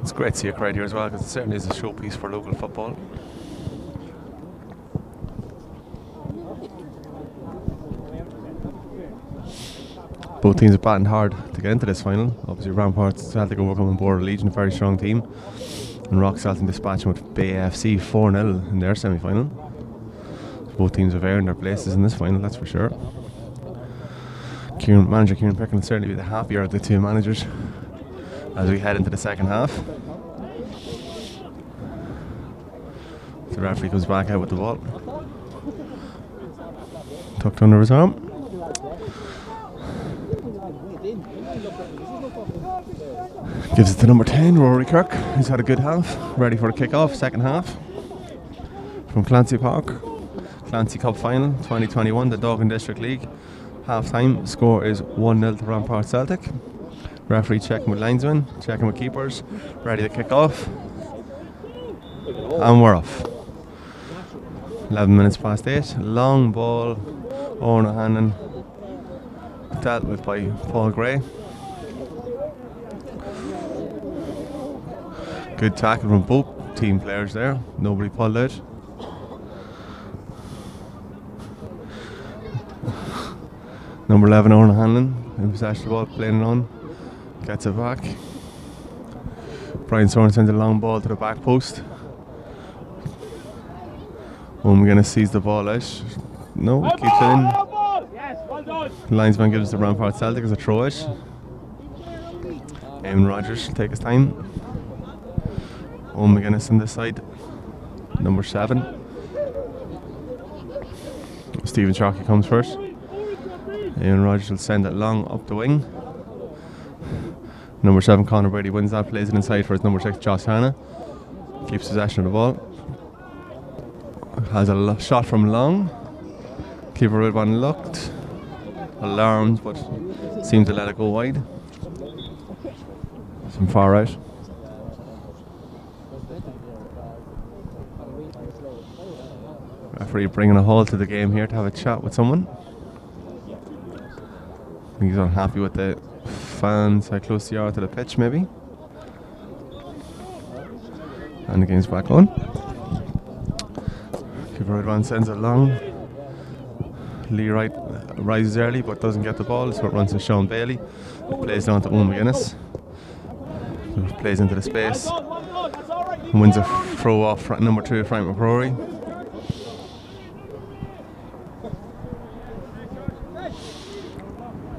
It's great to see a crowd here as well because it certainly is a showpiece for local football. Both teams are batting hard to get into this final. Obviously, Rampart Celtic overcoming Border Legion, a very strong team. And Rock Celtic dispatching with Bay AFC 4 0 in their semi final. Both teams have earned their places in this final, that's for sure. Kieran, manager Kieran Pickering will certainly be the happier of the two managers as we head into the second half. The referee comes back out with the ball. Tucked under his arm. Gives it to number 10, Rory Kirk, who's had a good half. Ready for a kick-off, second half. From Clancy Park. Clancy Cup Final 2021, the Dundalk District League. Half time score is 1 0 to Rampart Celtic. Referee checking with linesmen, checking with keepers. Ready to kick off. And we're off. 11 minutes past 8. Long ball. Orna Hannon. Dealt with by Paul Gray. Good tackle from both team players there. Nobody pulled out. Number 11, Orna Hanlon, in possession of the ball, playing it on. Gets it back. Brian Sorahan sends a long ball to the back post. We're going to seize the ball out. No, keeps it in. Yes, well done. Linesman gives the Rampart Celtic as a throw it. Eamon Rogers will take his time. Owen McGuinness on this side. Number seven. Stephen Sharkey comes first. Eamon Rogers will send it long up the wing. Number seven, Conor Brady wins that, plays it inside for his number six, Josh Hanna. Keeps possession of the ball. Has a shot from long. Keeper one looked. Alarmed, but seems to let it go wide. Some far out. Referee bringing a halt to the game here to have a chat with someone. He's unhappy with the fans how close they are to the pitch, maybe. And the game's back on. Red one sends it long. Lee Wright rises early but doesn't get the ball, so it runs to Sean Bailey. It plays down to Owen McGuinness. Plays into the space. Wins a throw off number two, Frank McCrory.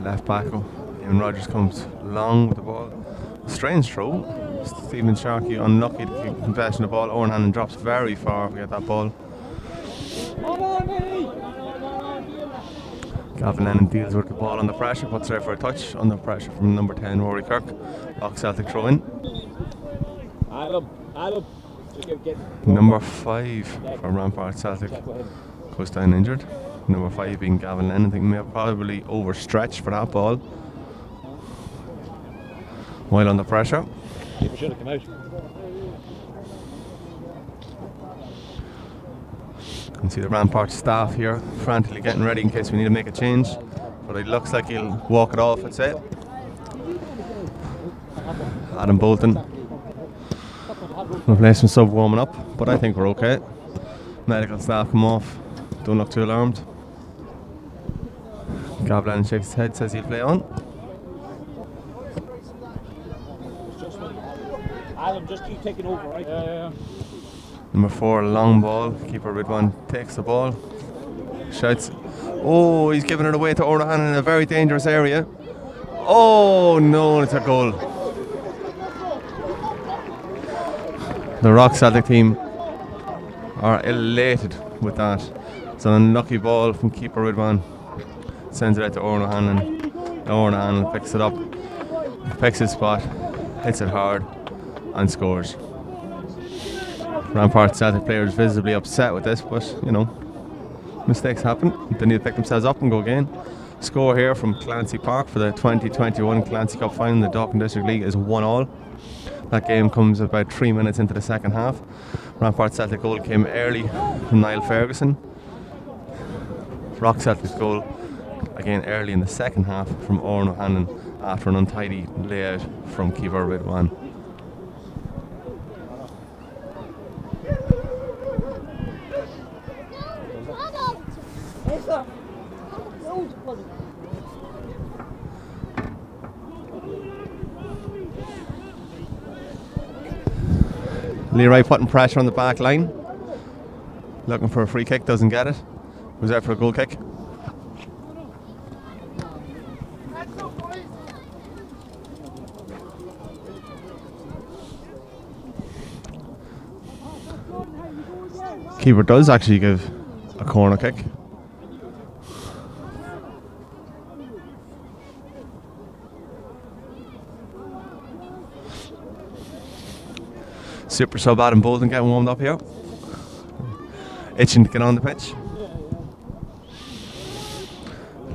left back. Eamon Rogers comes long with the ball. Strange throw. Stephen Sharkey unlucky to keep possession of the ball. Owen Hannon drops very far We get that ball. Gavin Lennon deals with the ball under pressure, puts there for a touch under pressure from number 10 Rory Kirk. Lock Celtic throw in. Adam, Adam. Number 5 for Rampart Celtic goes down injured. Number 5 being Gavin Lennon. I think may have probably overstretched for that ball. While under pressure. Should have come out. You can see the Rampart staff here frantically getting ready in case we need to make a change. But it looks like he'll walk it off, I'd say. Adam Bolton. Replacement sub warming up, but I think we're okay. Medical staff come off. Don't look too alarmed. Gavlan shakes his head, says he'll play on. Adam, just keep taking over, right? Yeah, yeah, yeah. Number four, long ball. Keeper Ridwan takes the ball. Shouts. Oh, he's giving it away to Ornahan in a very dangerous area. Oh no, it's a goal. The Rock Celtic team are elated with that. It's an unlucky ball from keeper Ridwan. Sends it out to Ornahan and Ornahan picks it up. Picks his spot, hits it hard and scores. Rampart Celtic players visibly upset with this, but you know, mistakes happen. They need to pick themselves up and go again. Score here from Clancy Park for the 2021 Clancy Cup final in the Dundalk District League is 1 all. That game comes about three minutes into the second half. Rampart Celtic goal came early from Niall Ferguson. Rock Celtic's goal again early in the second half from Oran O'Hanlon after an untidy layout from keeper Ridwan. Leroy putting pressure on the back line. Looking for a free kick, doesn't get it. Was out for a goal kick. Keeper does actually give a corner kick. Super sub Adam Bolton getting warmed up here. Itching to get on the pitch.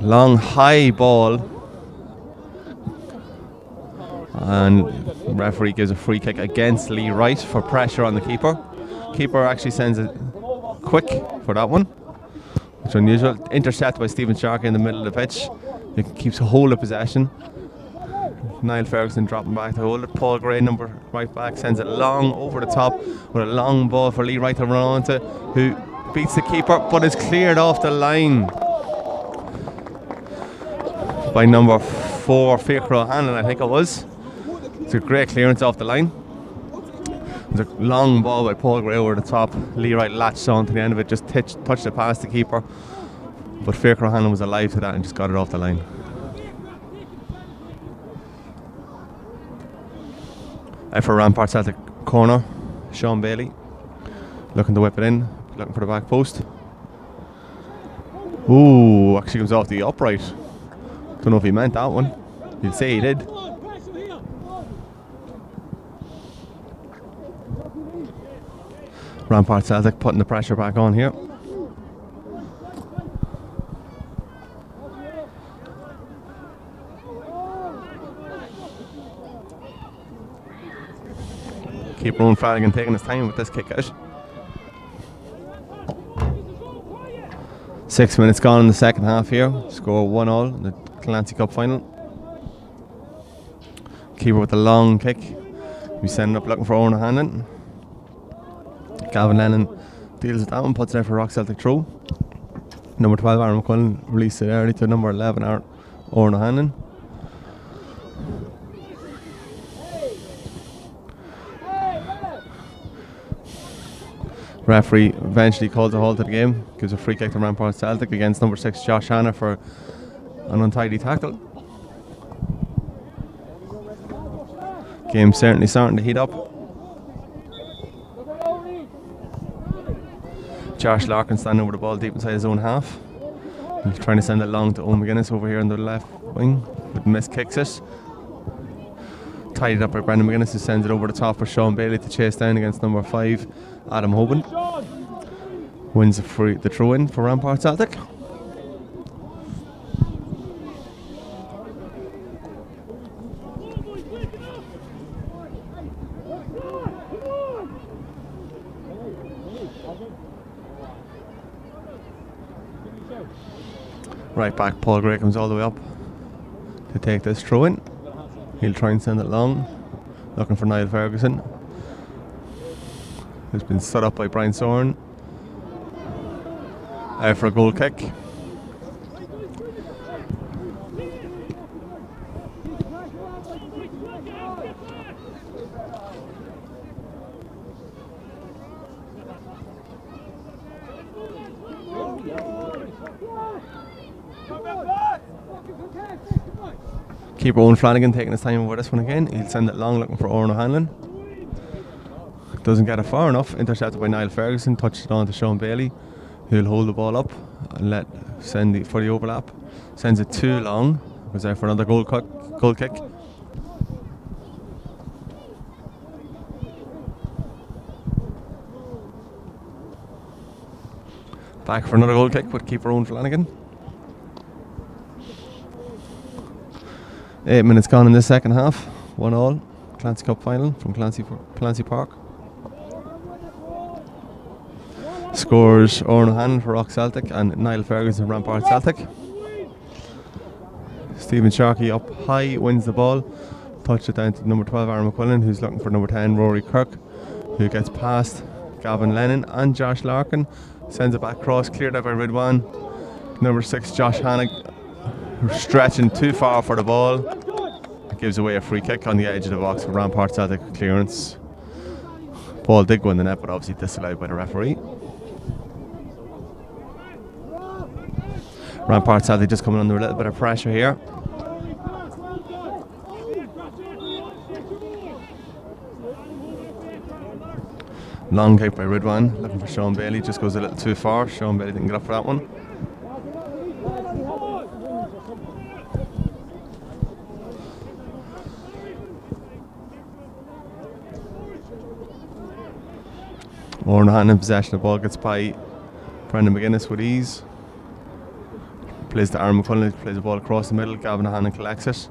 Long high ball. And referee gives a free kick against Lee Wright for pressure on the keeper. Keeper actually sends it quick for that one. Which is unusual. Intercept by Stephen Sharkey in the middle of the pitch. He keeps a hold of possession. Niall Ferguson dropping back to hold it. Paul Gray, number right back, sends it long over the top with a long ball for Lee Wright to run onto, who beats the keeper but is cleared off the line by number four, Fiachra O'Hanlon, I think it was. It's a great clearance off the line. It's a long ball by Paul Gray over the top. Lee Wright latched on to the end of it, just touch, touched it past the keeper. But Fiachra O'Hanlon was alive to that and just got it off the line. Out for Rampart Celtic corner, Sean Bailey looking to whip it in, looking for the back post. Ooh, actually comes off the upright. Don't know if he meant that one. You'd say he did. Rampart Celtic putting the pressure back on here. Keep Rowan Flanagan taking his time with this kick out. Six minutes gone in the second half here. Score 1 all in the Clancy Cup final. Keeper with a long kick. We sending up looking for Owen Hannon. Gavin Lennon deals with that one, puts it out for Rock Celtic throw. Number 12, Aaron McCullen released it early to number 11, Aaron Owen Hannon. Referee eventually calls a halt to the game, gives a free kick to Rampart Celtic against number 6, Josh Hanna, for an untidy tackle. Game certainly starting to heat up. Josh Larkin standing over the ball deep inside his own half. Trying to send it long to Owen McGuinness over here on the left wing, but miss kicks it. Tied up by Brendan McGuinness, who sends it over the top for Sean Bailey to chase down against number five, Adam Hoban. Wins the free the throw in for Rampart Celtic. Right back, Paul Gray comes all the way up to take this throw in. He'll try and send it long, looking for Niall Ferguson. Who's been set up by Brian Sorahan. Out for a goal kick. Keeper Owen Flanagan taking his time over this one again. He'll send it long looking for Oran O'Hanlon. Doesn't get it far enough. Intercepted by Niall Ferguson. Touched it on to Sean Bailey. Who'll hold the ball up and let send it for the overlap. Sends it too long. Was there for another goal, cut, goal kick. Back for another goal kick with keeper Owen Flanagan. Eight minutes gone in the second half. One all. Clancy Cup final from Clancy Clancy Park. Scores Oran O'Hanlon for Rock Celtic and Niall Ferguson for Rampart Celtic. Stephen Sharkey up high wins the ball. Touched it down to number 12 Aaron McQuillan who's looking for number 10 Rory Kirk who gets past Gavin Lennon and Josh Larkin. Sends it back cross, cleared out by Ridwan. Number 6 Josh Hannig stretching too far for the ball. Gives away a free kick on the edge of the box for Rampart Celtic clearance. Ball did go in the net, but obviously disallowed by the referee. Rampart Celtic just coming under a little bit of pressure here. Long kick by Ridwan, looking for Sean Bailey, just goes a little too far. Sean Bailey didn't get up for that one. Oran O'Hanlon in possession of the ball gets by Brendan McGuinness with ease. Plays to Aaron McCullough, plays the ball across the middle. Gavin Hannon collects it.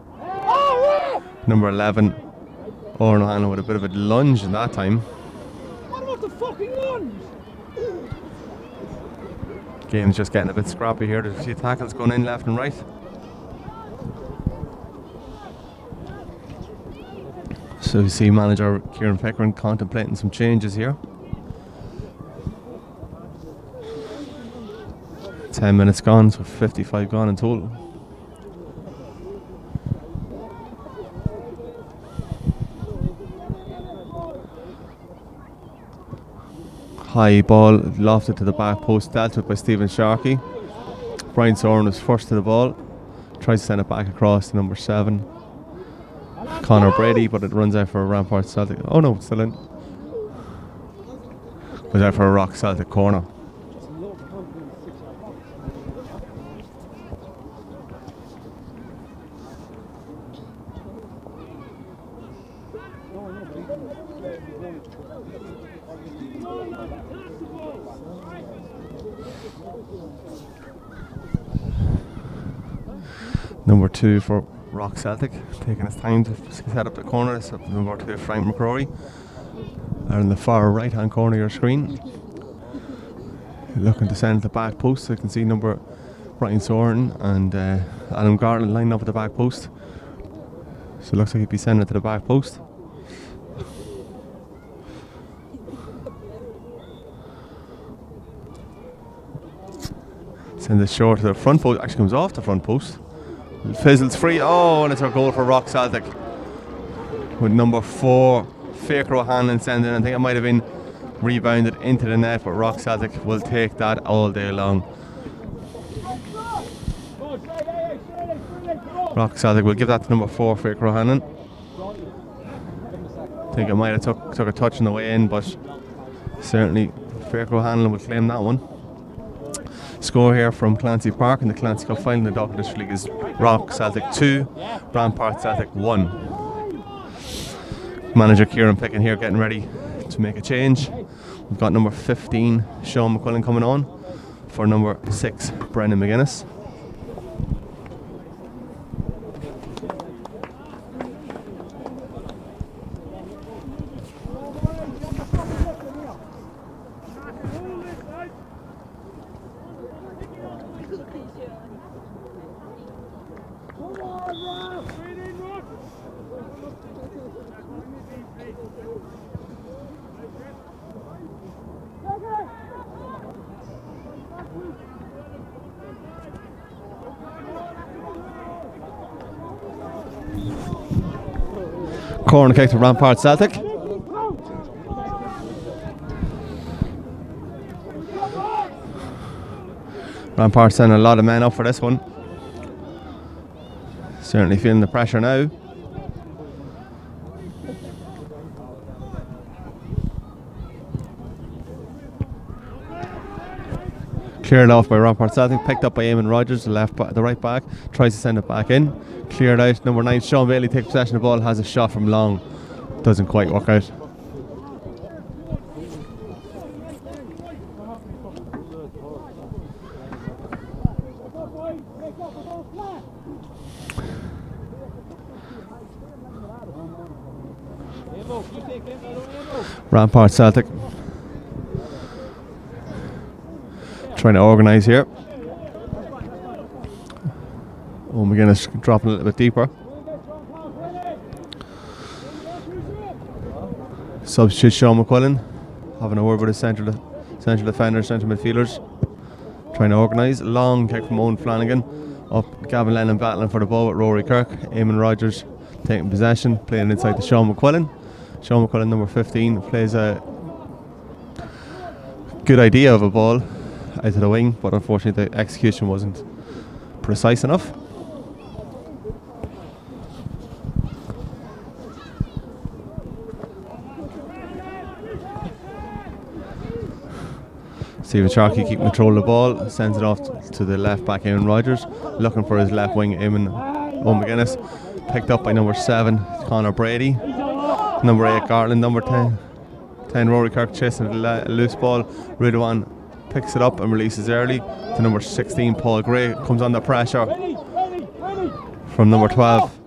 Number 11, Oran with a bit of a lunge in that time. What about the fucking lunge? Game's just getting a bit scrappy here. There's a few tackles going in left and right. So you see manager Kieran Pickering contemplating some changes here. 10 minutes gone, so 55 gone in total. High ball lofted to the back post, dealt with by Stephen Sharkey. Brian Sorahan was first to the ball, tries to send it back across to number 7. Connor Brady, but it runs out for a Rampart Celtic. Oh no, still in. Was out for a Rock Celtic corner. Number two for Rock Celtic, taking his time to set up the corner. Is number two, Frank McCrory. There in the far right hand corner of your screen. Looking to send the back post. So you can see number Brian Sorahan and uh, Adam Garland lining up at the back post. So it looks like he'd be sending it to the back post. Send it short to the front post. Actually comes off the front post. Fizzles free. Oh, and it's a goal for Rock Celtic. With number four, Fiachra O'Hanlon sending. I think it might have been rebounded into the net, but Rock Celtic will take that all day long. Rock Celtic will give that to number four, Fiachra O'Hanlon. I think it might have took, took a touch on the way in, but certainly Fiachra O'Hanlon will claim that one. Score here from Clancy Park in the Clancy Cup final in the Dublin District League is Rock Celtic 2, Rampart Celtic 1. Manager Kieran Pickering here getting ready to make a change. We've got number 15, Sean McQuillan, coming on for number 6, Brendan McGuinness. Corner kick to Rampart Celtic. Rampart sending a lot of men up for this one. Certainly feeling the pressure now. Cleared off by Rampart Celtic, picked up by Eamon Rogers, the left, ba- the right back, tries to send it back in. Cleared out. Number nine, Sean Bailey takes possession of the ball, has a shot from long, doesn't quite work out. Rampart Celtic trying to organise here. Oh, McGuinness dropping a little bit deeper. Substitute Sean McQuillan having a word with his central central defenders, central midfielders, trying to organise. Long kick from Owen Flanagan. Up Gavin Lennon battling for the ball with Rory Kirk. Eamon Rogers taking possession, playing inside to Sean McQuillan. Sean McQuillan, number 15, plays a good idea of a ball out to the wing, but unfortunately the execution wasn't precise enough. Stephen Sharkey keeping control of the ball, sends it off to the left back, Eamon Rogers, looking for his left wing, Eamon Owen McGuinness, picked up by number 7, Connor Brady, number 8, Garland, number 10, 10 Rory Kirk chasing a loose ball, Ridwan picks it up and releases early to number 16, Paul Gray, comes under pressure from number 12,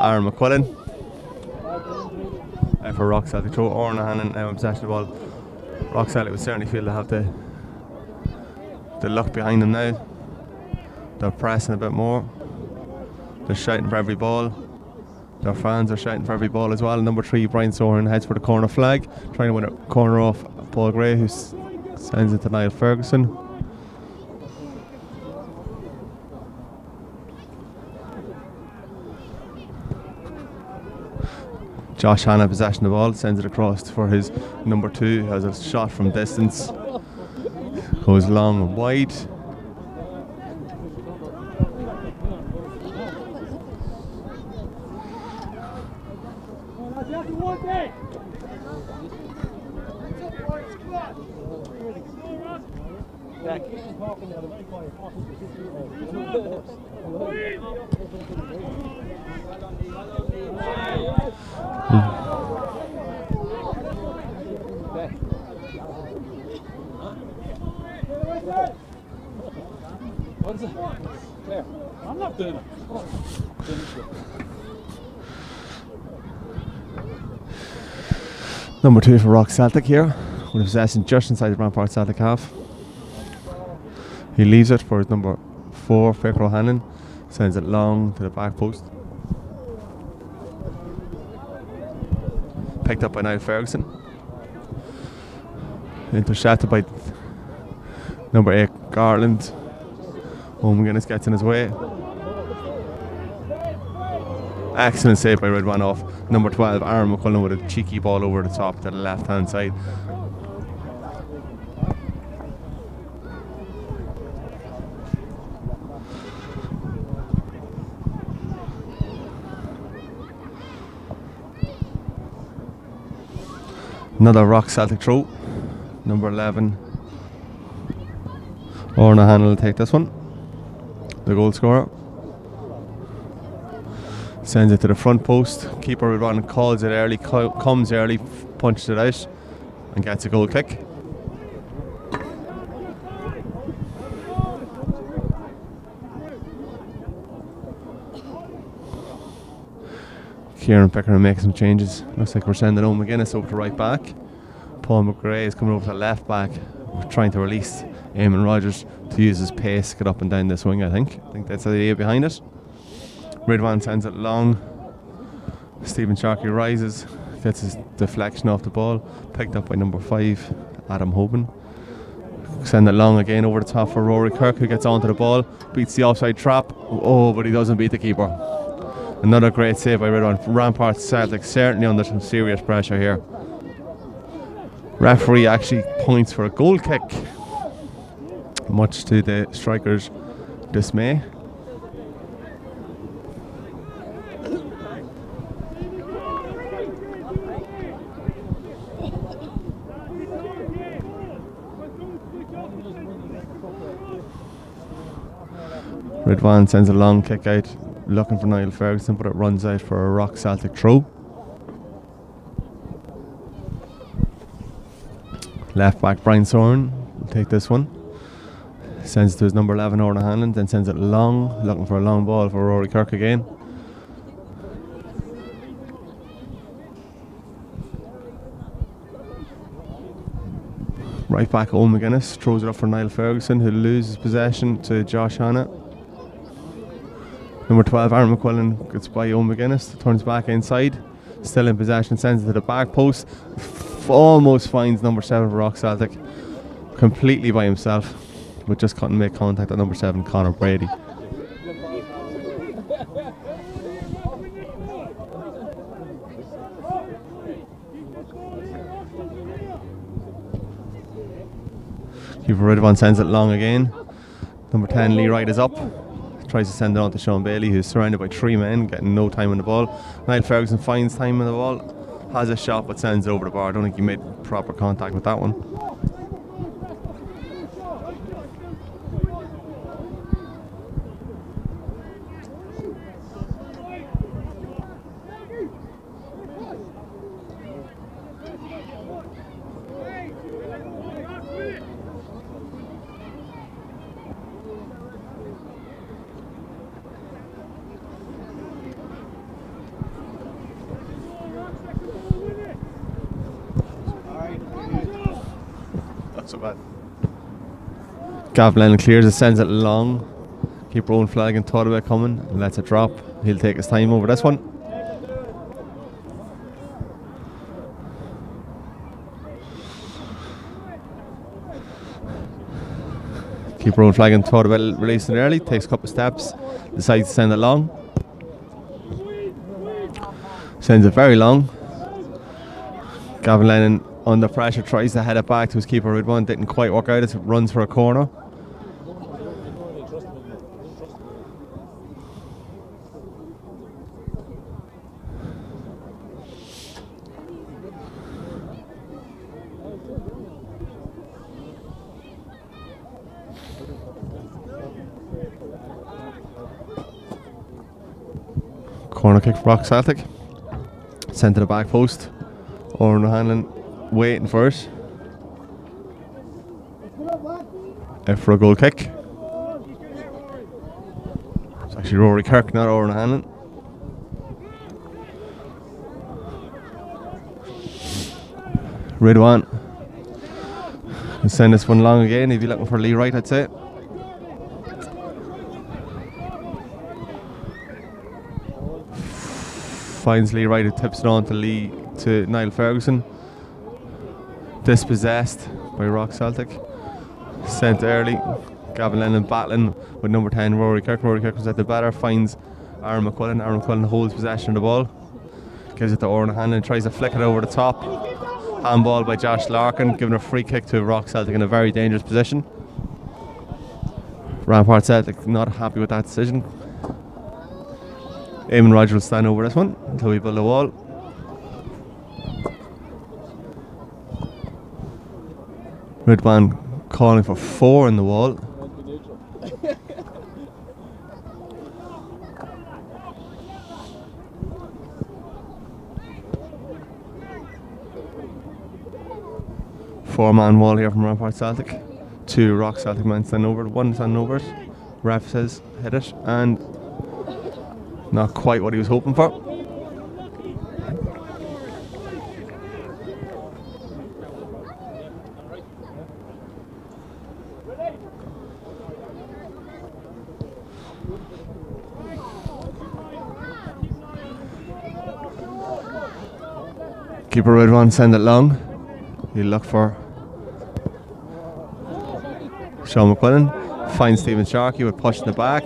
Aaron McQuillan. Uh, for Rock Celtic, throw Oran O'Hanlon now in possession of the ball. Rock Celtic would certainly feel they have the the luck behind them now. They're pressing a bit more. They're shouting for every ball. Their fans are shouting for every ball as well. Number three, Brian Sorahan heads for the corner flag, trying to win a corner off Paul Gray, who sends it to Niall Ferguson. Josh Hanna possession of the ball, sends it across for his number two, has a shot from distance, goes long and wide. What is it? Claire. I'm not doing it. Number two for Rock Celtic here, with possession just inside the Rampart Celtic half. He leaves it for his number four, Fiachra O'Hanlon, sends it long to the back post. Picked up by Niall Ferguson. Intercepted by number eight, Garland. Oh, McGuinness gets in his way. Excellent save by Red One off. Number 12, Aaron McCullough with a cheeky ball over the top to the left hand side. Another Rock Celtic throw. Number 11. Oran O'Hanlon will take this one. The goal scorer. Sends it to the front post. Keeper run, calls it early, co- comes early, punches it out, and gets a goal kick. Kieran Pickering making some changes. Looks like we're sending Owen McGuinness over to right back. Paul McGray is coming over to left back. We're trying to release Eamon Rogers to use his pace, to get up and down this wing, I think. I think that's the idea behind it. Ridwan sends it long. Stephen Sharkey rises, gets his deflection off the ball, picked up by number five, Adam Hoban. Send it long again over the top for Rory Kirk, who gets onto the ball, beats the offside trap. Oh, but he doesn't beat the keeper. Another great save by Ridwan. Rampart Celtic certainly under some serious pressure here. Referee actually points for a goal kick, much to the strikers' dismay. Ridwan sends a long kick out, looking for Niall Ferguson, but it runs out for a Rock Celtic throw. Left back Brian Sorahan will take this one. Sends it to his number 11, Oran O'Hanlon, then sends it long, looking for a long ball for Rory Kirk again. Right back, Owen McGuinness throws it up for Niall Ferguson, who loses possession to Josh Hanna. Number 12, Aaron McQuillan gets by Owen McGuinness, turns back inside, still in possession, sends it to the back post, almost finds number 7 for Rock Celtic, completely by himself, but just couldn't make contact at number 7, Connor Brady. Keeper Ridwan sends it long again. Number 10, Lee Wright is up. Tries to send it on to Sean Bailey, who's surrounded by three men, getting no time on the ball. Niall Ferguson finds time on the ball, has a shot, but sends it over the bar. I don't think he made proper contact with that one. Gav Lennon clears it, sends it long. Keep rolling flag and thought about coming and lets it drop. He'll take his time over this one. Keep rolling flag and thought about releasing it early. Takes a couple of steps. Decides to send it long. Sends it very long. Gavin Lennon under pressure tries to head it back to his keeper Ridwan. Didn't quite work out. It runs for a corner. Corner kick for Rock Celtic. Sent to the back post. Oran O'Hanlon waiting for it. F for a goal kick. It's actually Rory Kirk, not Oran O'Hanlon. Ridwan. Can send this one long again. if you're looking for Lee Wright, I'd say. Finds Lee who tips it on to Lee to Niall Ferguson. Dispossessed by Rock Celtic. Sent early. Gavin Lennon battling with number 10 Rory Kirk. Rory Kirk was at the batter, finds Aaron McQuillan. Aaron McQuillan holds possession of the ball. Gives it to Oran Hanlon, tries to flick it over the top. Handball by Josh Larkin, giving a free kick to Rock Celtic in a very dangerous position. Rampart Celtic not happy with that decision. Eamon Roger will stand over this one until we build a wall. Red Ridwan calling for four in the wall. Four man wall here from Rampart Celtic. Two Rock Celtic men standing over. One stand over. Ref says hit it and not quite what he was hoping for. Keeper would one send it long. You look for Sean McQuillan. Finds Stephen Sharkey with push in the back.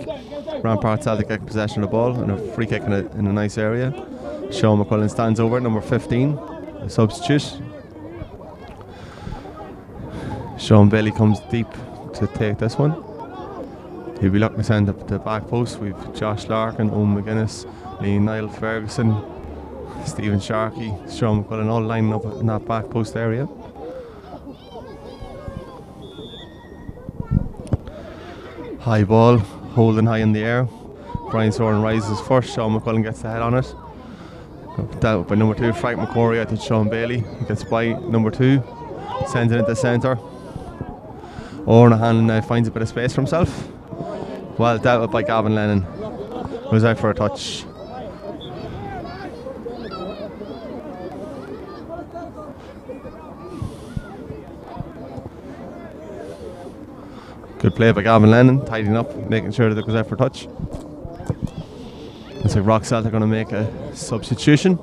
Rampart Celtic get possession of the ball and a free kick in a, in a nice area. Sean McQuillan stands over number 15, a substitute. Sean Bailey comes deep to take this one. He'll be looking to send to the back post. We've Josh Larkin, Owen McGuinness, Lee Niall Ferguson, Stephen Sharkey, Sean McQuillan all lining up in that back post area. High ball, holding high in the air. Brian Sorahan rises first, Sean McQuillan gets the head on it. Dealt by number two, Frank McCrory, I think Sean Bailey. He gets by number two, sends it into centre. Oran O'Hanlon now uh, finds a bit of space for himself. Well dealt with by Gavin Lennon. who's out for a touch. Play by Gavin Lennon, tidying up, making sure that it goes out for touch. Looks like Rock Celtic are going to make a substitution.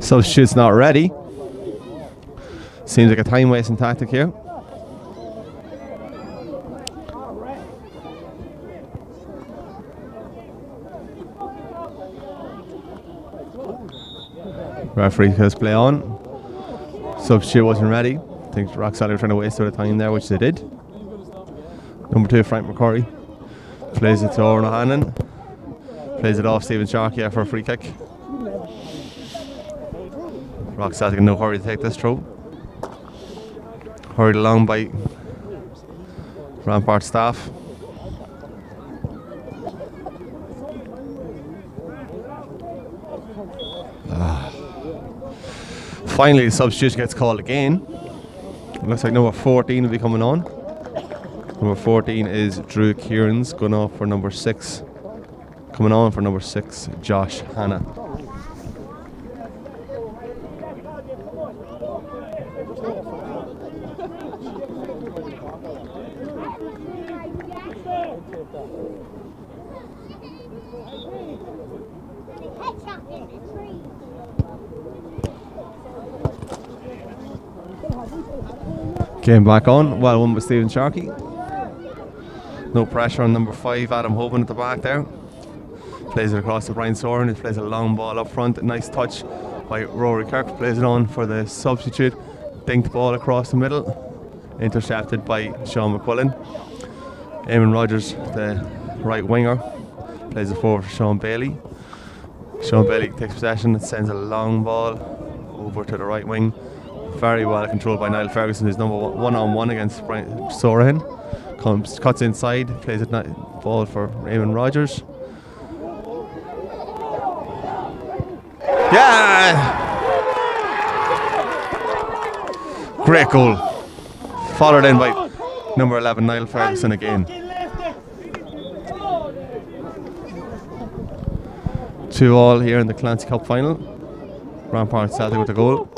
Substitute's not ready. Seems like a time wasting tactic here. Referee has play on. Substitute wasn't ready. I think Rock Celtic were trying to waste a bit of time there, which they did. Number two, Frank McCrory. Plays it to Oran O'Hanlon. Plays it off Stephen Sharkey for a free kick. Rock Celtic in no hurry to take this throw. Hurried along by Rampart staff. Finally, the substitution gets called again. Looks like number 14 will be coming on. Number 14 is Drew Kieran's going off for number 6. Coming on for number 6, Josh Hanna. Came back on. Well, one with Stephen Sharkey. No pressure on number five, Adam Hoban at the back there. Plays it across to Brian Sorahan. He plays a long ball up front. Nice touch by Rory Kirk. Plays it on for the substitute. Dinked ball across the middle. Intercepted by Sean McQuillan. Eamon Rogers, the right winger, plays it forward for Sean Bailey. Sean Bailey takes possession and sends a long ball over to the right wing very well controlled by Niall Ferguson, who's number one on one against Brian. Comes, cuts inside, plays it ball for Raymond Rogers. Yeah! Great goal. Followed in by number 11, Niall Ferguson again. Two all here in the Clancy Cup final. Rampart Celtic with a goal.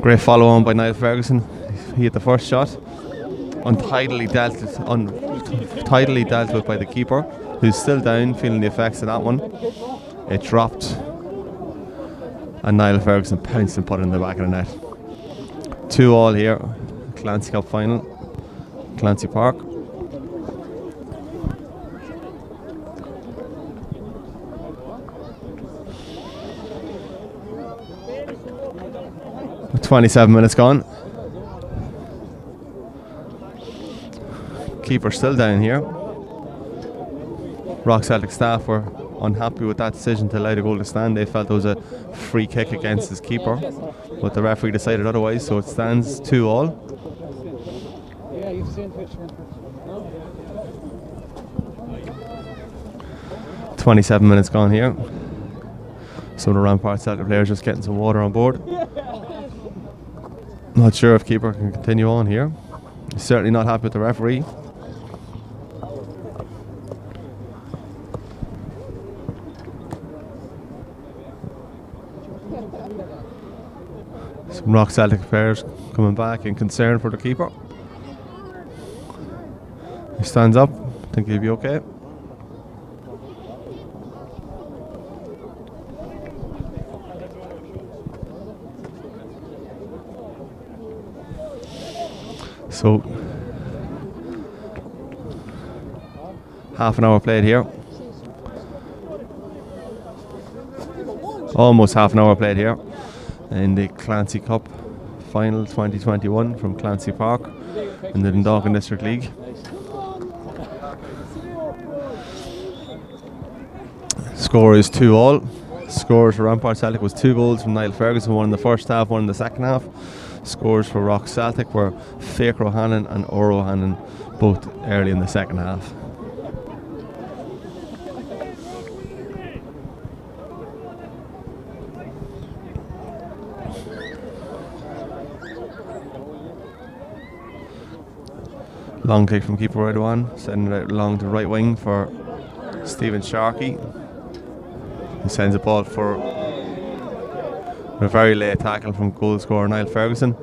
Great follow on by Niall Ferguson. He hit the first shot. Untidily dealt, untidily dealt with by the keeper, who's still down, feeling the effects of that one. It dropped, and Niall Ferguson pounced and put it in the back of the net. Two all here, Clancy Cup final, Clancy Park. Twenty-seven minutes gone. Keeper still down here. Rock Celtic staff were unhappy with that decision to allow the goal to stand. They felt it was a free kick against his keeper, but the referee decided otherwise, so it stands two all. 27 minutes gone here. So the Rampart Celtic players just getting some water on board. Not sure if keeper can continue on here. He's certainly not happy with the referee. Some Rock Celtic players coming back in concern for the keeper. He stands up. I Think he'll be okay. So half an hour played here. Almost half an hour played here in the Clancy Cup final 2021 from Clancy Park in the Dundalkin District League. Score is 2 all. Scores for Rampart Celtic was two goals from Niall Ferguson, one in the first half, one in the second half. Scores for Rock Celtic were Fiachra O'Hanlon and Oran O'Hanlon, both early in the second half. Long kick from keeper one, sending it out along the right wing for Stephen Sharkey. He sends a ball for a very late tackle from goal scorer Niall Ferguson.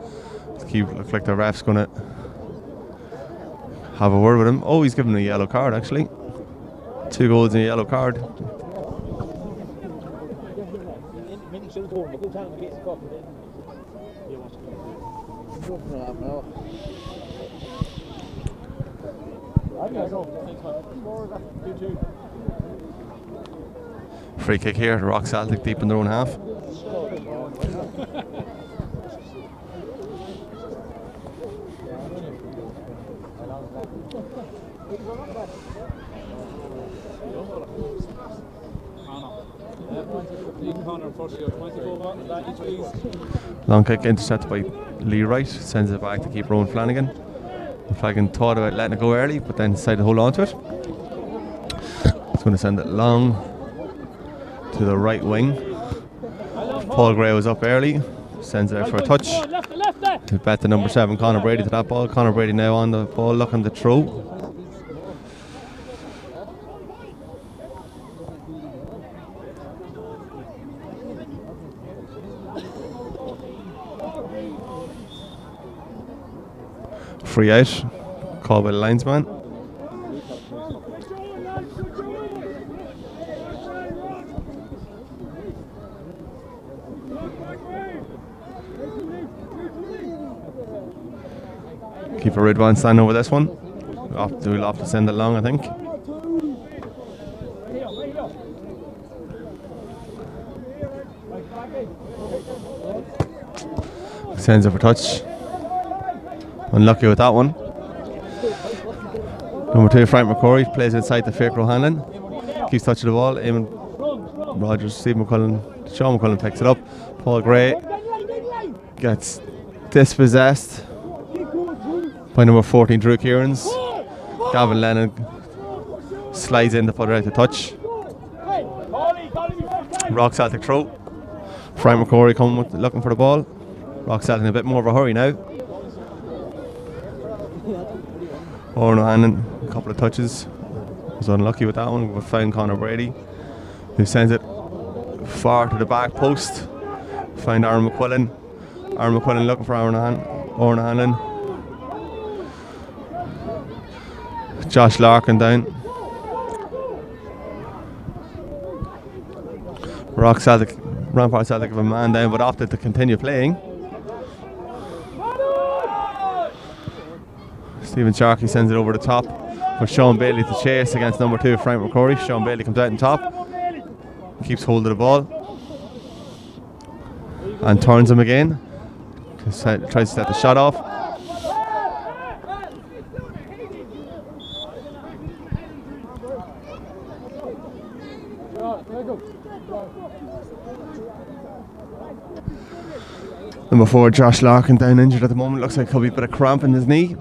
Keep look like the ref's gonna have a word with him. Oh, he's given a yellow card actually. Two goals and a yellow card. Free kick here, Rock Celtic deep in their own half. Long kick intercepted by Lee Wright, sends it back to keep Rowan Flanagan. Flanagan thought about letting it go early, but then decided to hold on to it. It's going to send it long to the right wing. Paul Gray was up early, sends it out for a touch. To bet the number seven Connor Brady to that ball. Connor Brady now on the ball looking to throw. Free out. Called by the linesman. Keep a red one stand over this one. Off, we'll have to send it long, I think. Sends it for touch. Unlucky with that one. Number two, Frank McCrory plays inside the Fiachra O'Hanlon. Keeps touching the ball. Eamon Rogers, Steve McCullen, Sean McQuillan picks it up. Paul Gray gets dispossessed by number 14, Drew Kieran's. Gavin Lennon slides in to put it out to touch. Rock Celtic throw. Frank McCrory coming with, looking for the ball. Rock Celtic in a bit more of a hurry now. Owen O'Hanlon, a couple of touches. Was unlucky with that one. We found Connor Brady, who sends it far to the back post. Find Aaron McQuillan. Aaron McQuillan looking for Aaron O'Han- Owen O'Hanlon. Josh Larkin down. Rock Celtic, Rampart Celtic have a man down, but opted to continue playing. Stephen Sharkey sends it over the top for Sean Bailey to chase against number two Frank McCrory. Sean Bailey comes out on top, keeps hold of the ball, and turns him again. tries to set the shot off. Number four, Josh Larkin, down injured at the moment. Looks like he'll be a bit of cramp in his knee.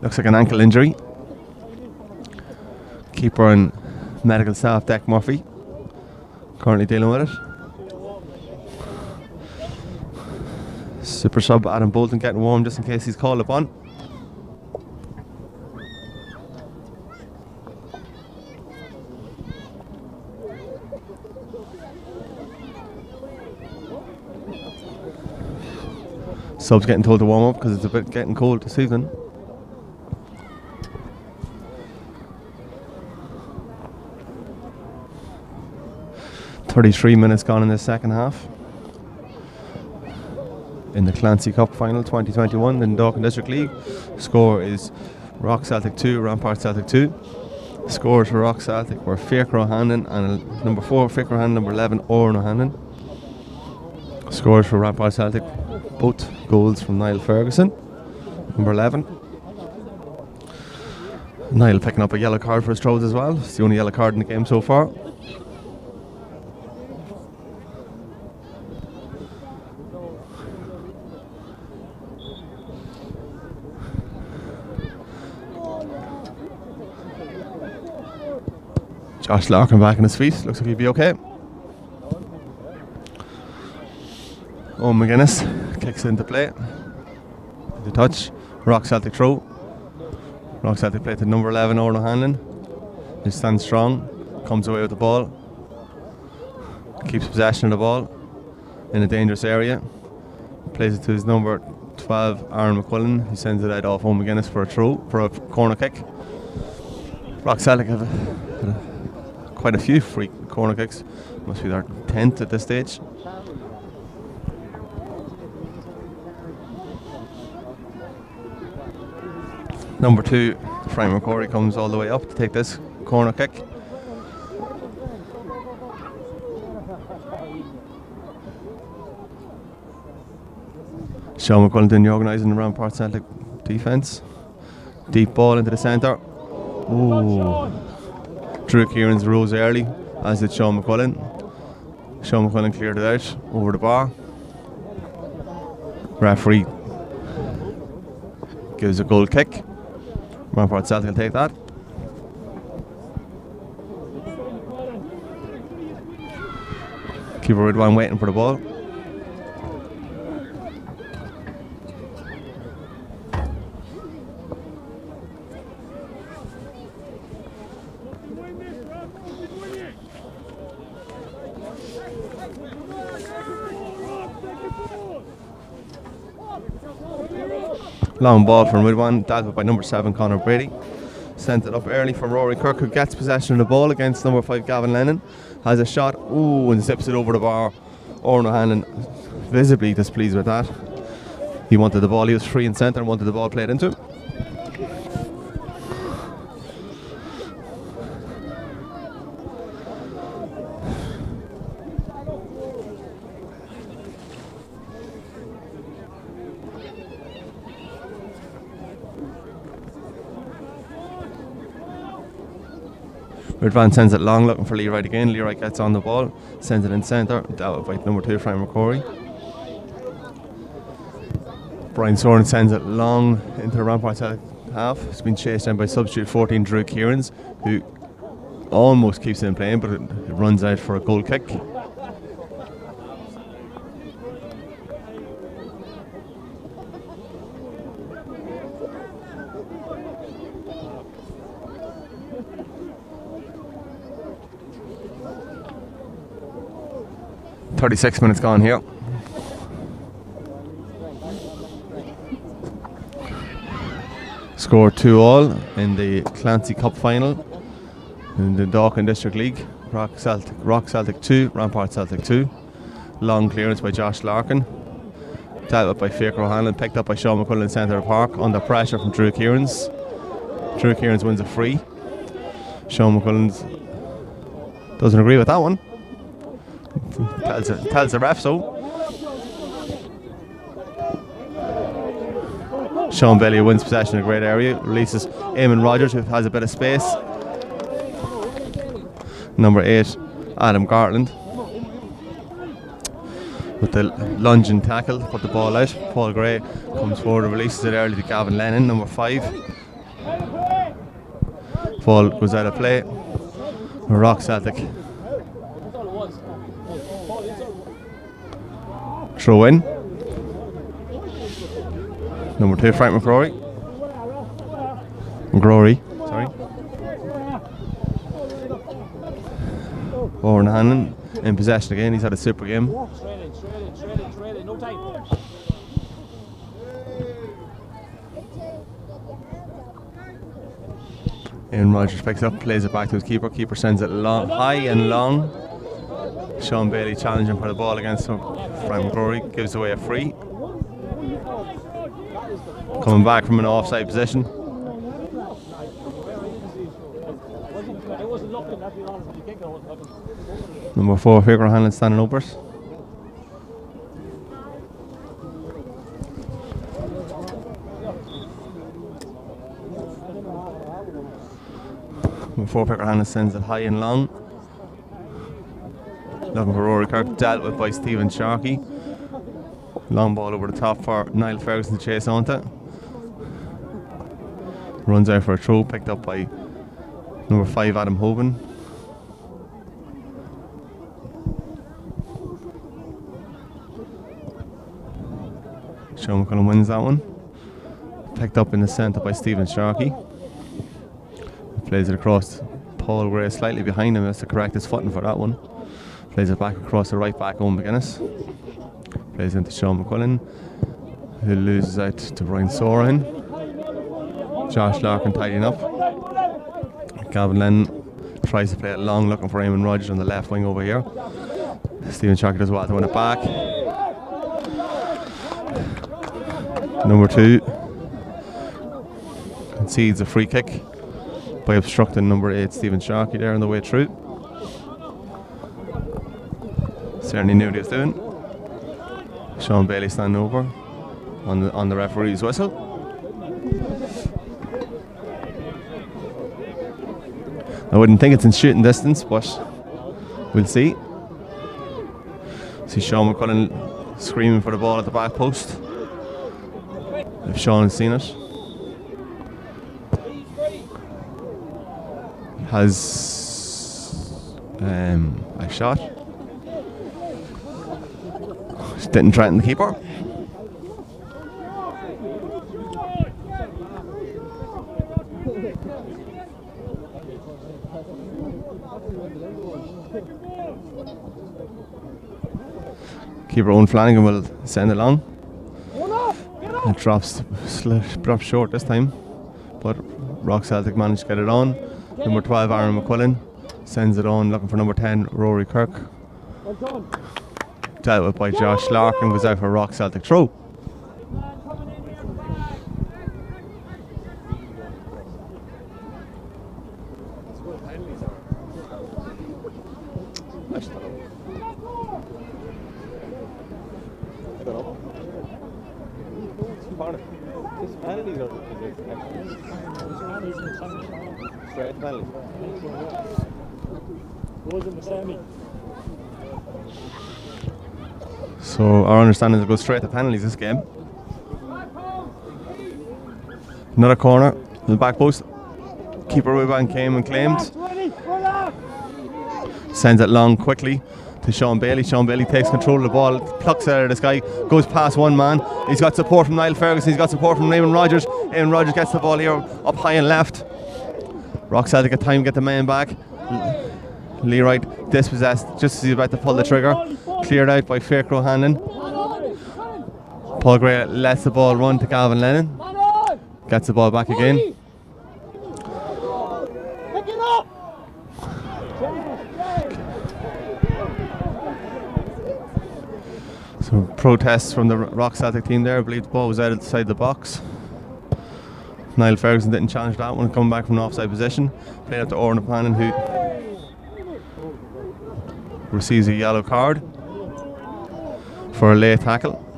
Looks like an ankle injury. Keeper and medical staff, Deck Murphy, currently dealing with it. Super sub Adam Bolton getting warm just in case he's called upon. Subs getting told to warm up because it's a bit getting cold this evening. Thirty-three minutes gone in the second half. In the Clancy Cup final 2021 in Dalkin District League, score is Rock Celtic 2, Rampart Celtic 2. Scores for Rock Celtic were Fiachra O'Hanlon and number 4, Fiachra O'Hanlon, number 11, Oran O'Hanlon. Scores for Rampart Celtic, both goals from Niall Ferguson, number 11. Niall picking up a yellow card for his throws as well. It's the only yellow card in the game so far. Josh Larkin back on his feet. Looks like he'll be okay. Oh McGuinness kicks into play. The touch. Rock Celtic throw. Rock Celtic play to number 11, Oran O'Hanlon. He stands strong. Comes away with the ball. Keeps possession of the ball in a dangerous area. Plays it to his number 12, Aaron McQuillan. He sends it out off home McGuinness for a throw, for a corner kick. Rock Celtic have a, quite a few free corner kicks. Must be their 10th at this stage. Number two, Frank McCrory comes all the way up to take this corner kick. Sean the organising around Port Celtic defence. Deep ball into the centre. Ooh. Drew Kieran's rose early, as did Sean McQuillan. Sean McQuillan cleared it out over the bar. Referee gives a goal kick. Rampart Celtic will take that. Keeper Ridwan waiting for the ball. Long ball from Ridwan, dealt by number seven Conor Brady. Sent it up early from Rory Kirk, who gets possession of the ball against number five Gavin Lennon. Has a shot, ooh, and zips it over the bar. Oran O'Hanlon visibly displeased with that. He wanted the ball, he was free in centre and wanted the ball played into him. Ridwan sends it long, looking for Leroy again. Leroy gets on the ball, sends it in centre, dealt by number two, Frank McCrory. Brian Sorahan sends it long into the Rampart half. It's been chased down by substitute 14, Drew Kieran's, who almost keeps it in play, but it runs out for a goal kick. 36 minutes gone here. Score 2 all in the Clancy Cup final in the Dalkin District League. Rock Celtic, Rock Celtic 2, Rampart Celtic 2. Long clearance by Josh Larkin. Dealt with by Fiachra O'Hanlon, picked up by Sean McQuillan in centre park under pressure from Drew Kieran's. Drew Kieran's wins a free. Sean McQuillan's Doesn't agree with that one. Tells, tells the ref so. Sean Bailey wins possession in a great area, releases Eamon Rogers, who has a bit of space. Number eight, Adam Gartland. With the lunging tackle, put the ball out. Paul Gray comes forward and releases it early to Gavin Lennon, number five. Ball goes out of play. Rock Celtic. Throw in. Number two, Frank McCrory. McCrory, sorry. Owen Hannon in possession again. He's had a super game. Ian Rogers picks up, plays it back to his keeper. Keeper sends it long, high and long. Sean Bailey challenging for the ball against him. Frank McCrory gives away a free. Coming back from an offside position. Number four, Fiachra Hanlon standing over. Number four, Fiachra Hanlon sends it high and long. Looking for Rory Kirk, dealt with by Stephen Sharkey. Long ball over the top for Niall Ferguson to chase onto. Runs out for a throw, picked up by number five, Adam Hoban. Sean McCullum wins that one. Picked up in the centre by Stephen Sharkey. Plays it across. Paul Gray slightly behind him. That's the correct his footing for that one. Plays it back across the right back, Owen McGuinness. Plays into Sean McCullen, who loses out to Brian Sorahan. Josh Larkin tidying up. Gavin Lennon tries to play it long, looking for Eamon Rogers on the left wing over here. Stephen Sharkey does well to win it back. Number two concedes a free kick by obstructing number eight Stephen Sharkey there on the way through. Certainly knew what he was doing. Sean Bailey standing over on the on the referee's whistle. I wouldn't think it's in shooting distance, but we'll see. See Sean McCullen screaming for the ball at the back post. If Sean has seen it. Has um, a shot. Didn't threaten the keeper. Keeper Owen Flanagan will send it long. It drops, drops short this time, but Rock Celtic managed to get it on. Number 12, Aaron McQuillan, sends it on, looking for number 10, Rory Kirk. Dealt with by Josh Larkin, was out for Rock Celtic throw. Understanding it goes straight to penalties this game. Another corner, the back post. Keeper Ridwan came and claimed. Sends it long quickly to Sean Bailey. Sean Bailey takes control of the ball, plucks it out of the sky, goes past one man. He's got support from Niall Ferguson, he's got support from Raymond Rogers. Raymond Rogers gets the ball here up high and left. Rock Celtic at time to get the man back. L- Leroy dispossessed just as he's about to pull the trigger. Cleared out by Fiachra Hanlon. Paul Gray lets the ball run to Gavin Lennon. Gets the ball back again. Pick it up! So protests from the Rock Celtic team there. I believe the ball was out outside the side the box. Niall Ferguson didn't challenge that one, coming back from an offside position. Played up to Oran O'Hanlon, who receives a yellow card for a late tackle.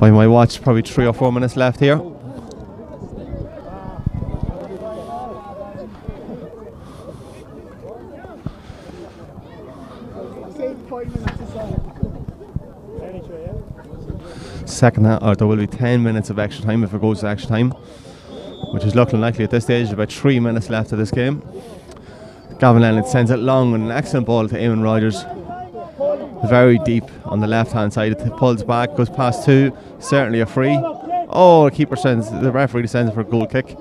By my watch, probably three or four minutes left here. Second half, or there will be 10 minutes of extra time if it goes to extra time, which is looking likely at this stage. About three minutes left of this game. Gavin Lennon sends it long and an excellent ball to Eamon Rogers. Very deep on the left hand side. It pulls back, goes past two. Certainly a free. Oh, the keeper sends, the referee sends for a goal kick.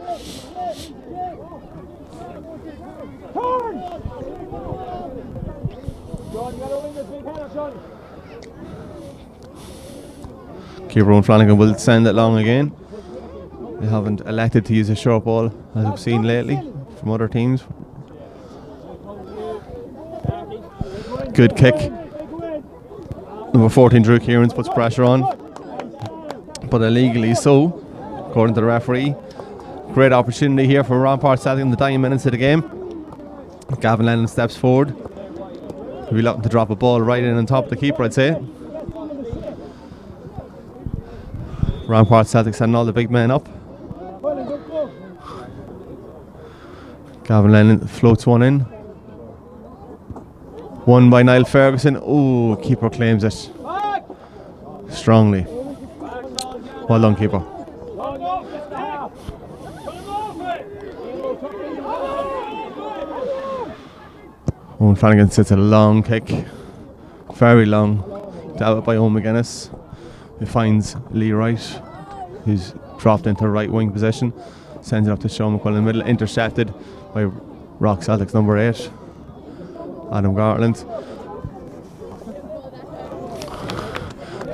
Keeper Owen Flanagan will send it long again. They haven't elected to use a short ball as we've seen lately from other teams. Good kick. Number 14, Drew Kieran's puts pressure on, but illegally so, according to the referee. Great opportunity here for Rampart Celtic in the dying minutes of the game. Gavin Lennon steps forward. He'll be looking to drop a ball right in on top of the keeper, I'd say. Rampart Celtic sending all the big men up. Gavin Lennon floats one in. One by Niall Ferguson. Oh, keeper claims it strongly. Well done, keeper. Owen Flanagan sits a long kick, very long, dealt by Owen McGuinness. He finds Lee Wright, who's dropped into right wing position, sends it up to Sean McQuillan in the middle, intercepted by Rock Celtics number eight, Adam Garland.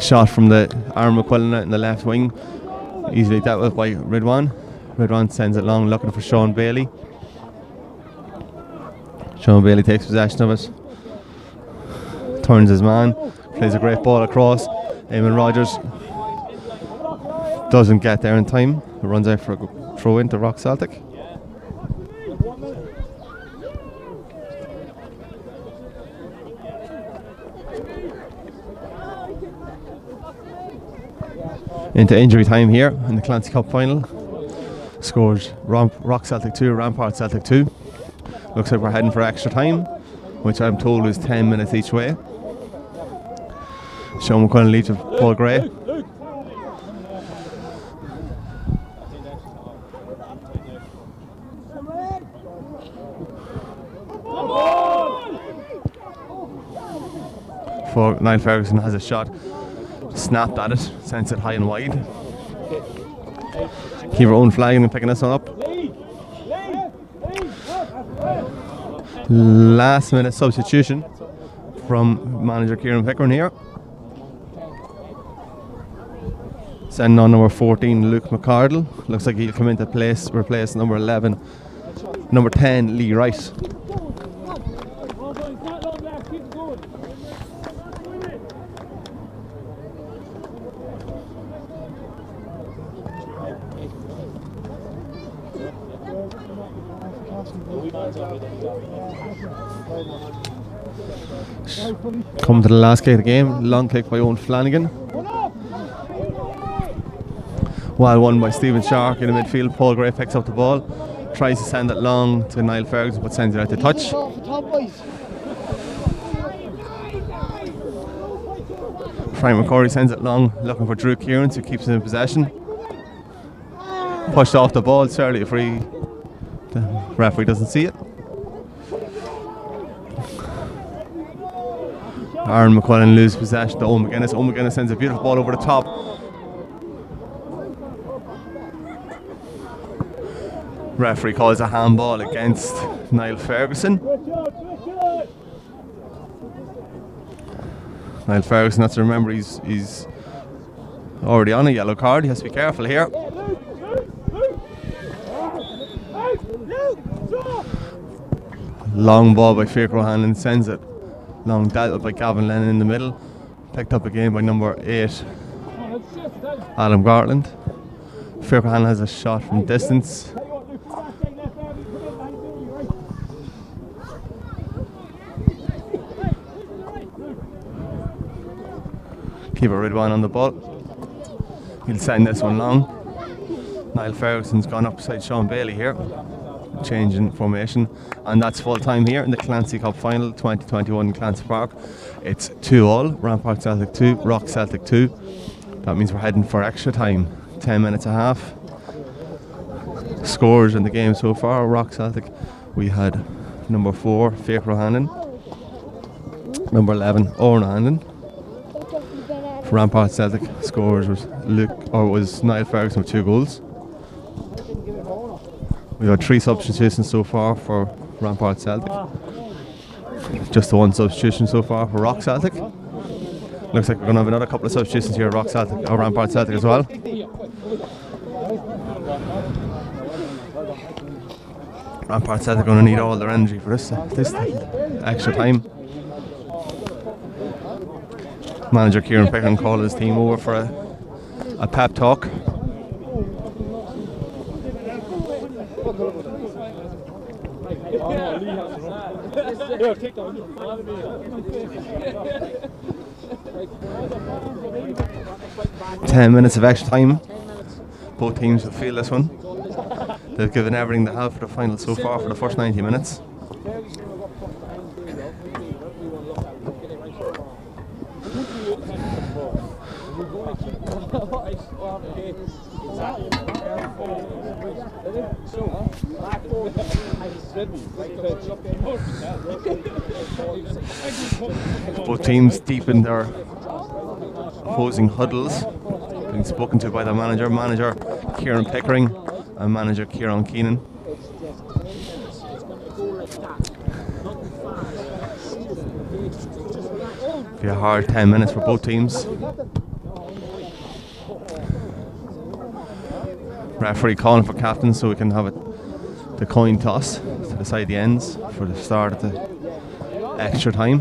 Shot from the Aaron McQuillan in the left wing, easily dealt with by Ridwan. Ridwan sends it long, looking for Sean Bailey. Sean Bailey takes possession of it, turns his man, plays a great ball across. Eamon Rogers doesn't get there in time. Runs out for a throw into Rock Celtic. Into injury time here in the Clancy Cup final. Scores Rom- Rock Celtic 2, Rampart Celtic 2. Looks like we're heading for extra time, which I'm told is 10 minutes each way. Sean McQuillan leads to Paul Gray. For Niall Ferguson has a shot, snapped at it, sends it high and wide. Keeper Owen Flanagan picking this one up. Last minute substitution from manager Kieran Pickering here. Sending on number 14, Luke McArdle. Looks like he'll come into place, replace number 11, number 10, Lee Rice. Come to the last kick of the game. Long kick by Owen Flanagan. Well won by Stephen Sharkey in the midfield. Paul Gray picks up the ball. Tries to send it long to Niall Ferguson but sends it out to touch. Frank McCrory sends it long looking for Drew Kieran who keeps it in possession. Pushed off the ball, a free. The referee doesn't see it. Aaron McQuillan loses possession to Owen McGuinness. Owen McGuinness sends a beautiful ball over the top. Referee calls a handball against Niall Ferguson. Niall Ferguson has to remember he's he's already on a yellow card. He has to be careful here. Long ball by Fiachra O'Hanlon sends it. Long dealt by Gavin Lennon in the middle. Picked up again by number eight, Adam Garland. Fairbairn has a shot from distance. Keep a red one on the ball. He'll send this one long. Niall Ferguson's gone upside Sean Bailey here, changing formation, and that's full time here in the Clancy Cup final 2021 in Clancy Park. It's 2 all, Rampart Celtic 2, Rock Celtic 2. That means we're heading for extra time, 10 minutes a half. Scores in the game so far Rock Celtic, we had number 4, Fiachra O'Hanlon, number 11, Oran Hanlon. For Rampart Celtic, scores was Luke or was Niall Ferguson with two goals. We've had three substitutions so far for Rampart Celtic. Just the one substitution so far for Rock Celtic. Looks like we're going to have another couple of substitutions here at Rock Celtic or Rampart Celtic as well. Rampart Celtic are going to need all their energy for this this extra time. Manager Kieran Pickering called his team over for a, a pep talk. Ten minutes of extra time. Both teams will feel this one. They've given everything they have for the final so far for the first 90 minutes. Both teams deep in their opposing huddles, being spoken to by the manager, manager Kieran Pickering and manager Kieran Keenan. Be a hard 10 minutes for both teams. Referee calling for captain so we can have it the coin toss to decide the ends for the start of the extra time.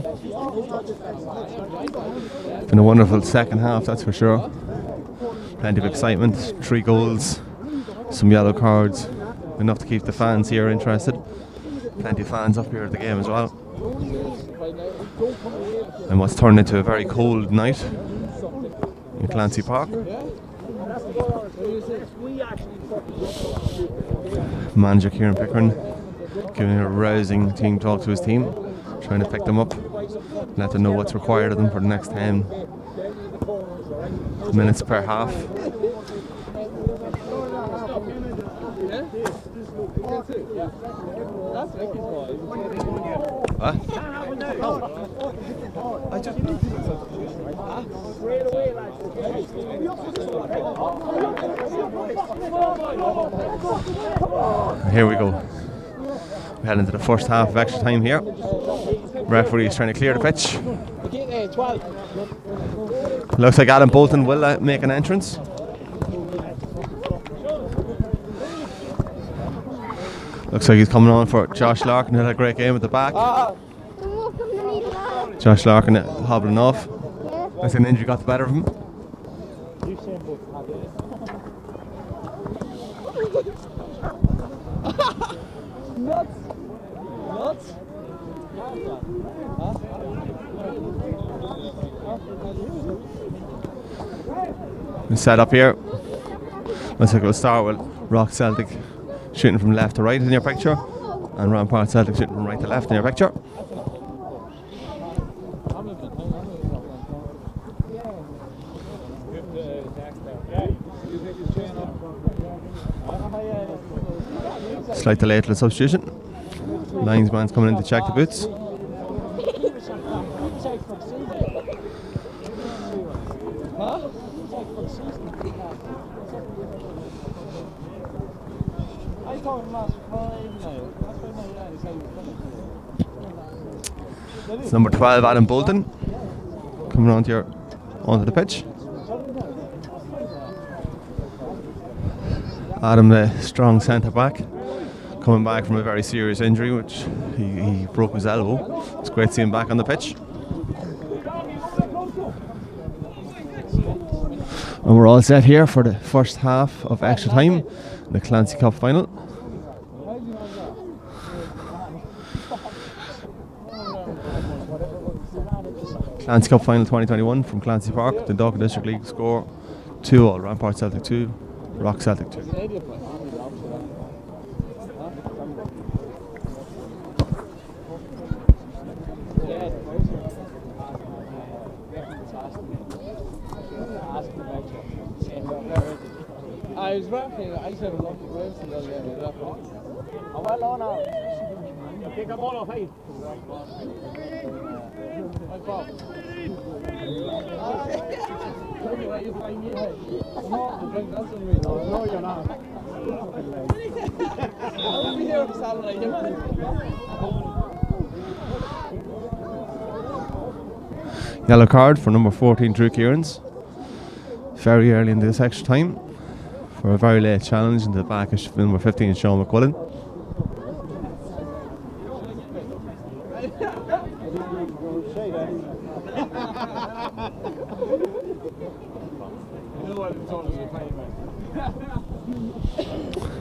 Been a wonderful second half, that's for sure. Plenty of excitement, three goals, some yellow cards, enough to keep the fans here interested. Plenty of fans up here at the game as well. And what's turned into a very cold night in Clancy Park. Manager Kieran Pickering giving a rousing team talk to his team, trying to pick them up, let them know what's required of them for the next 10 minutes per half. I just Here we go. We head into the first half of extra time here. Referee is trying to clear the pitch. Looks like Adam Bolton will uh, make an entrance. Looks like he's coming on for Josh Larkin, who had a great game at the back. Josh Larkin uh, hobbling off. Looks like an injury got the better of him. We set up here. Looks like we'll start with Rock Celtic shooting from left to right in your picture, and Rampart Celtic shooting from right to left in your picture. To the substitution. Linesman's coming in to check the boots. It's number 12, Adam Bolton, coming onto your onto the pitch. Adam, the strong centre back, coming back from a very serious injury, which he, he broke his elbow. It's great to see him back on the pitch. And we're all set here for the first half of extra time, the Clancy Cup final. Clancy Cup final 2021 from Clancy Park, the Dock District League score 2 all. Rampart Celtic 2, Rock Celtic 2. I was rapping, I said a lot of words and then I was rapping. Well, on now. Take a ball off, hey. My fault. Anyway, you find me, hey. No, the drink, that's on me. No, you're not. I'll be here. Yellow card for number 14, Drew Kieran's. Very early in this extra time for a very late challenge in the back of number 15, Sean McQuillan.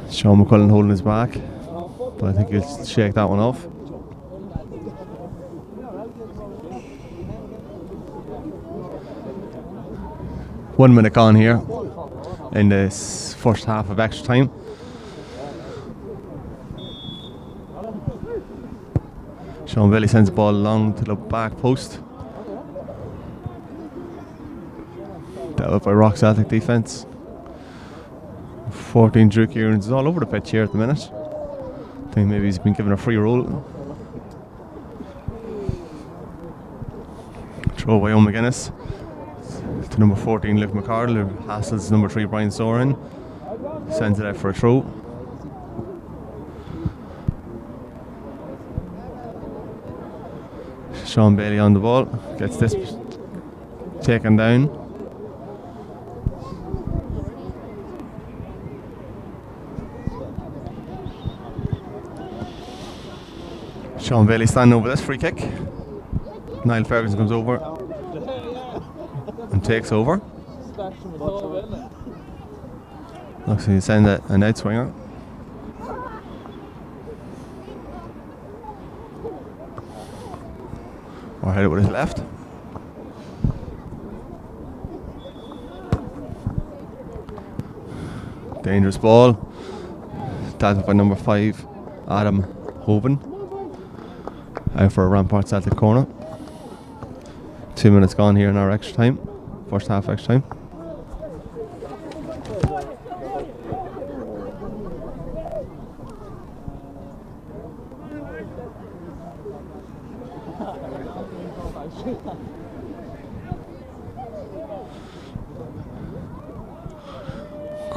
Sean McQuillan holding his back, but I think he'll shake that one off. One minute gone here in this first half of extra time. Sean Bailey sends the ball long to the back post. Dealt with by Rock Celtic defence. 14 Drew Kieran's all over the pitch here at the minute. I think maybe he's been given a free roll. Throw away Owen McGuinness to number 14 Luke McArdle who hassles number 3 Brian Sorahan. Sends it out for a throw. Sean Bailey on the ball. Gets this taken down. Sean Bailey standing over this free kick. Niall Ferguson comes over and takes over. Like he's send a, out swinger. Or hit it with his left. Dangerous ball. Dealt by number five, Adam Hoban. Out for a ramparts Rampart Celtic corner. Two minutes gone here in our extra time. First half extra time.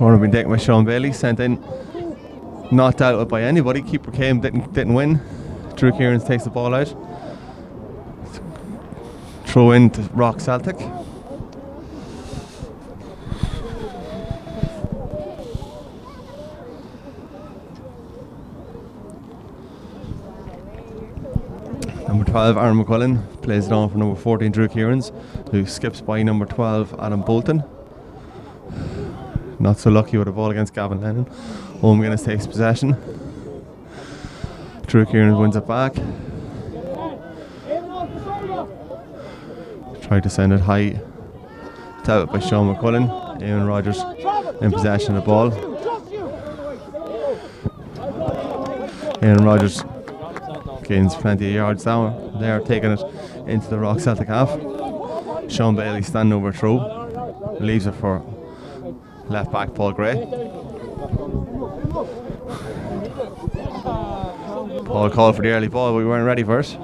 Corner been taken by Sean Bailey, sent in, not dealt with by anybody. Keeper came, didn't didn't win. Drew Kieran's takes the ball out. Throw in to Rock Celtic. Number 12, Aaron McQuillan, plays it on for number 14, Drew Kieran's, who skips by number 12, Adam Bolton. Not so lucky with a ball against Gavin Lennon. Owen McGuinness takes possession. Drew Kieran wins it back. Tried to send it high. Tapped by Sean McCullen. Eamon Rogers in possession of the ball. Eamon Rogers gains plenty of yards down there, taking it into the Rock Celtic half. Sean Bailey standing over throw. Leaves it for left back Paul Gray. Paul called for the early ball, but we weren't ready for it.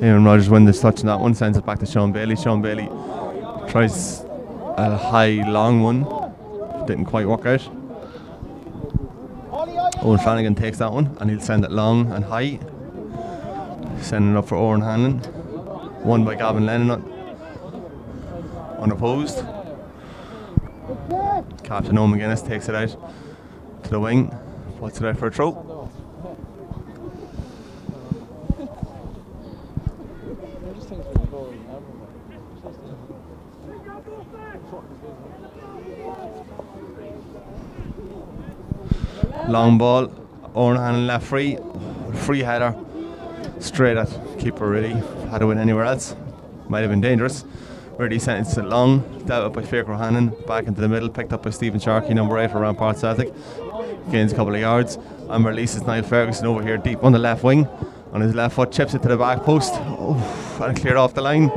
Aaron Rogers wins this touch on that one, sends it back to Sean Bailey. Sean Bailey tries a high, long one, didn't quite work out. Owen Flanagan takes that one and he'll send it long and high. Sending it up for Oran Hanlon. Won by Gavin Lennon unopposed. Captain Owen McGuinness takes it out to the wing, puts it out for a throw. Long ball, Oran Hanlon left free, free header, straight at keeper really, had it win anywhere else, might have been dangerous. Really sentenced it long. Dealt with by Fiachra Hanlon. Back into the middle. Picked up by Stephen Sharkey, number 8 for Rampart Celtic. Gains a couple of yards. And releases Niall Ferguson over here deep on the left wing. On his left foot. Chips it to the back post. Oh, and cleared off the line.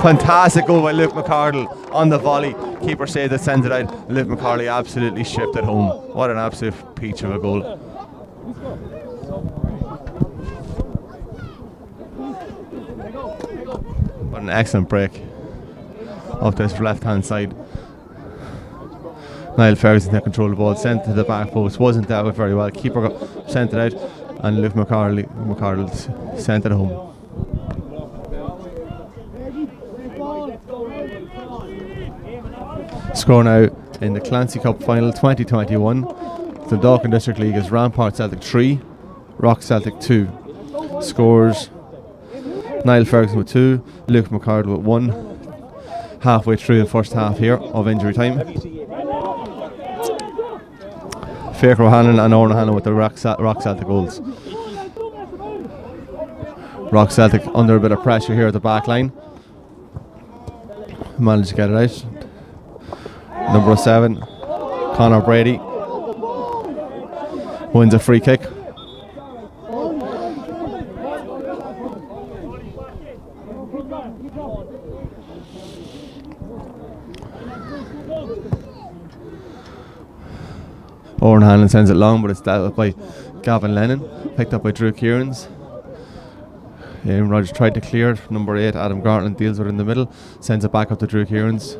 Fantastic goal by Luke McArdle on the volley. Keeper said that sends it out. Luke McCarley absolutely shipped it home. What an absolute peach of a goal. What an excellent break off this left hand side. Niall Ferguson had control of the ball, sent to the back post, wasn't dealt with very well. Keeper sent it out, and Luke McCarley, McArdle sent it home. Score now in the Clancy Cup final 2021. The Dundalk District League is Rampart Celtic 3, Rock Celtic 2. Scores Niall Ferguson with 2, Luke McArdle with 1. Halfway through the first half here of injury time. Fiachra O'Hanlon and Oran Hanlon with the Rock, Rock Celtic goals. Rock Celtic under a bit of pressure here at the back line. Managed to get it out. Number seven, Connor Brady wins a free kick. Oran Hanlon sends it long, but it's dealt by Gavin Lennon, picked up by Drew Kieran's. Aaron Rogers tried to clear it. Number eight, Adam Gartland deals with it in the middle, sends it back up to Drew Kieran's.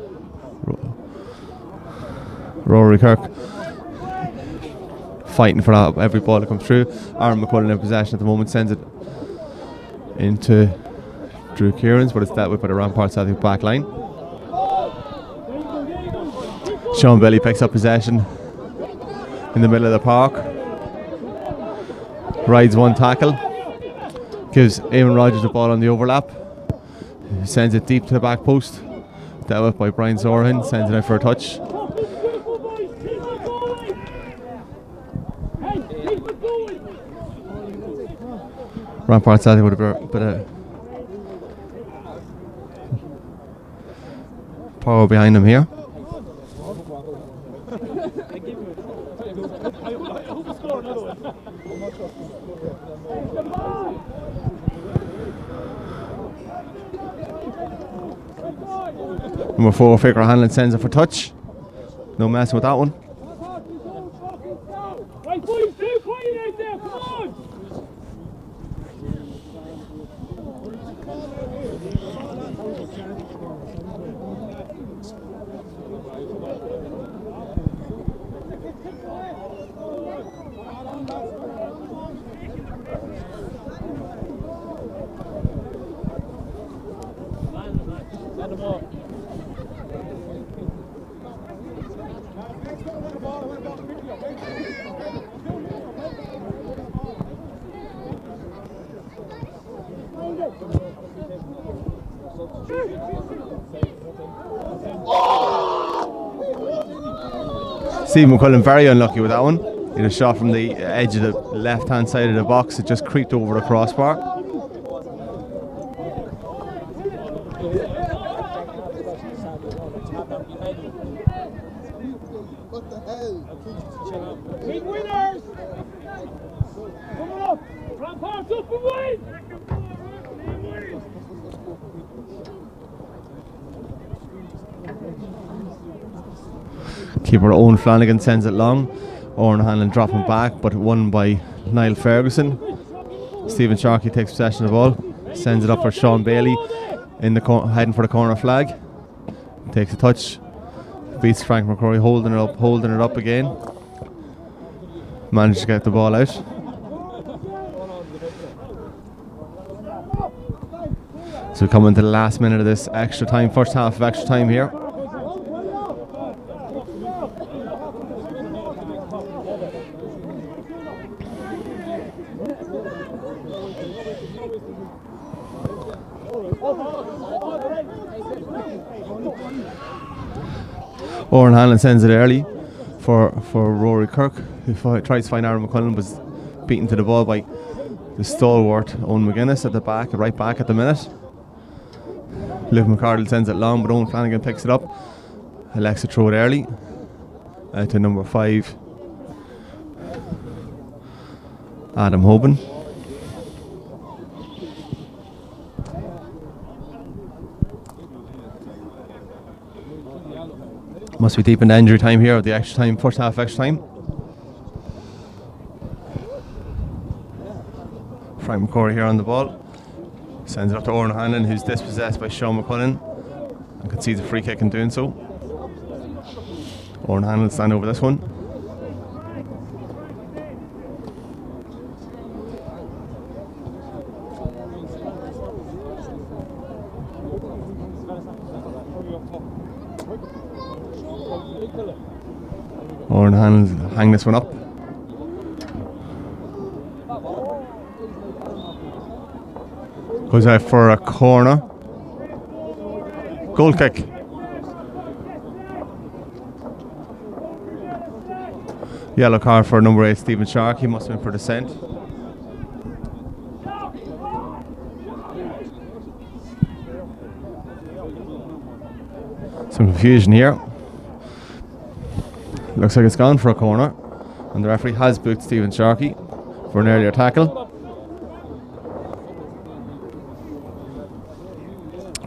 Rory Kirk fighting for that, every ball that comes through. Aaron McQuillan in possession at the moment sends it into Drew Kieran's, but it's dealt with by the ramparts Rampart Celtic back line. Sean Bailey picks up possession in the middle of the park. Rides one tackle. Gives Eamon Rogers the ball on the overlap. Sends it deep to the back post. Dealt with by Brian Sorahan. Sends it out for a touch. Rampart Celtic with a bit of power behind him here. Number four, Fiachra Hanlon sends it for touch. No messing with that one. Stephen McCullen very unlucky with that one. Had a shot from the edge of the left hand side of the box. It just creeped over the crossbar. Big winners! Coming up! Ramparts up and win! Keeper Owen Flanagan sends it long. Oran Hanlon dropping back, but won by Niall Ferguson. Stephen Sharkey takes possession of the ball, sends it up for Sean Bailey in the cor- heading for the corner flag. Takes a touch, beats Frank McCrory, holding it up, holding it up again. Manages to get the ball out. So coming to the last minute of this extra time, first half of extra time here. Oran Hanlon sends it early. for for Rory Kirk, who fi- tries to find Aaron McQuillan, was beaten to the ball by the stalwart Owen McGuinness at the back, right back at the minute. Luke McArdle sends it long, but Owen Flanagan picks it up. Alexa throw it early uh, to number five, Adam Hoban. Must be deep in injury time here, or the extra time, first half extra time. Frank McCrory here on the ball. Sends it up to Oran Hanlon, who's dispossessed by Sean McCullen and concedes a free kick in doing so. Oran Hanlon stand over this one. Hang this one up. Goes out for a corner. Goal kick. Yellow card for number eight, Stephen Shark. He must have been for dissent. Some confusion here. Looks like it's gone for a corner. And the referee has booked Stephen Sharkey for an earlier tackle.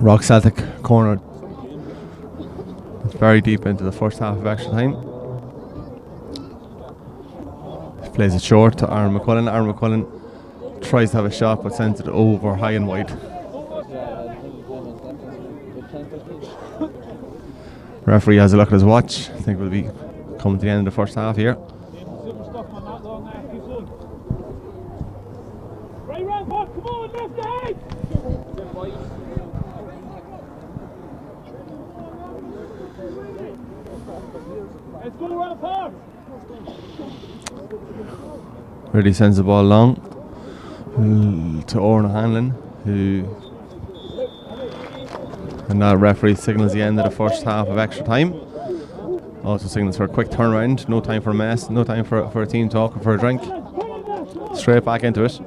Rock Celtic corner. It's very deep into the first half of extra time. Plays it short to Aaron McQuillan. Aaron McQuillan tries to have a shot but sends it over high and wide. Referee has a look at his watch. I think we'll be coming to the end of the first half here. That. Really sends the ball long to Oran Hanlon, who. And now referee signals the end of the first half of extra time. Also signals for a quick turnaround. No time for a mess. No time for, for a team talk or for a drink. Straight back into it.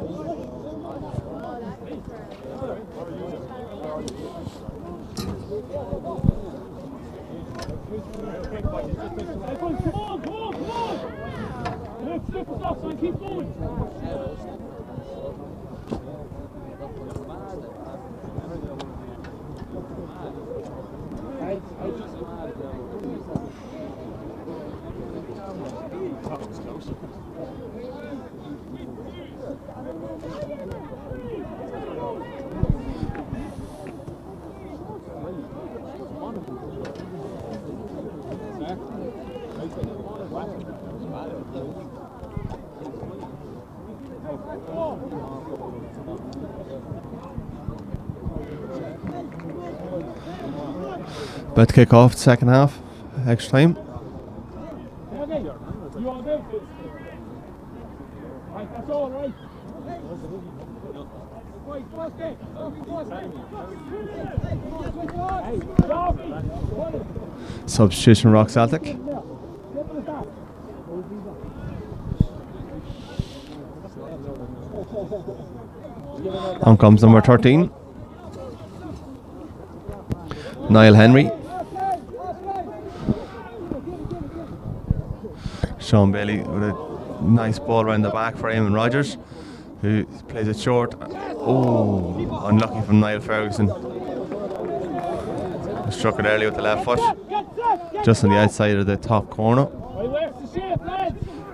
Kick off the second half. Extra time. Substitution Rock Celtic. On comes number 13. Neil Henry. Sean Bailey with a nice ball around the back for Eamon Rogers, who plays it short. Oh, unlucky from Niall Ferguson. Struck it early with the left foot, just on the outside of the top corner.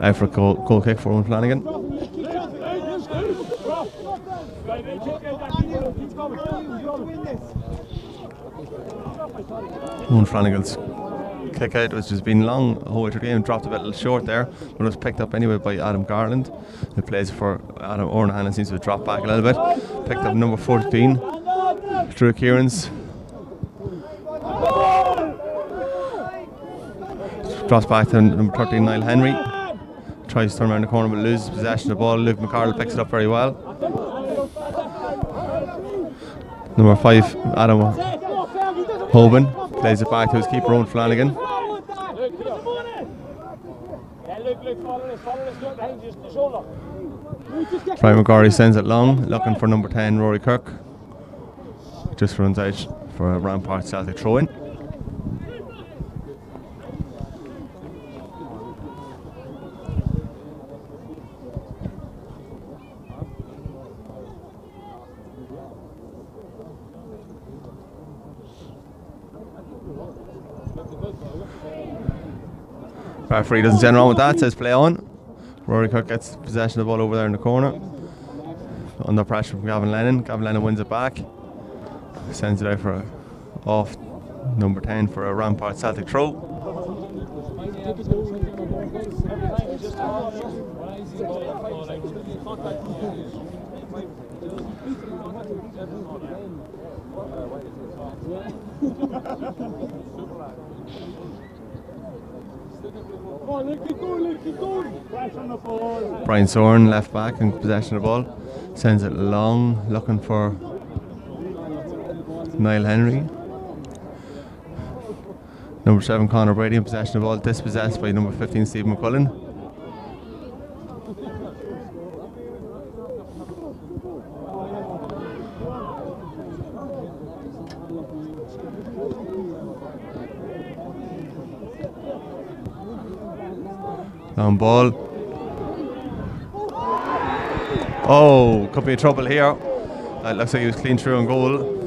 Out for a goal, goal kick for Owen Flanagan. Owen Flanagan's kick out, which has been long whole game, dropped a bit short there, but it was picked up anyway by Adam Garland, who plays for Adam Oran Hanlon, seems to have dropped back a little bit. Picked up number 14, Drew Kieran's. Drops back to number 13, Neil Henry. Tries to turn around the corner but loses possession of the ball. Luke McArdle picks it up very well. Number 5, Adam Hoban plays it back to his keeper, Owen Flanagan. Frank McCrory sends it long, looking for number 10, Rory Kirk. Just runs out for a Rampart Celtic throw in. Referee doesn't send around with that, says play on. Rory Kirk gets possession of the ball over there in the corner. Under pressure from Gavin Lennon. Gavin Lennon wins it back. Sends it out for a off number 10 for a Rampart Celtic throw. Come on, let keep going, let keep going. Press on the ball. Brian Sorahan left back in possession of the ball. Sends it long, looking for Neil Henry. Number 7 Conor Brady in possession of the ball, dispossessed by number 15 Steve McCullen. Long ball. Oh, could be trouble here. Looks like he was clean through on goal.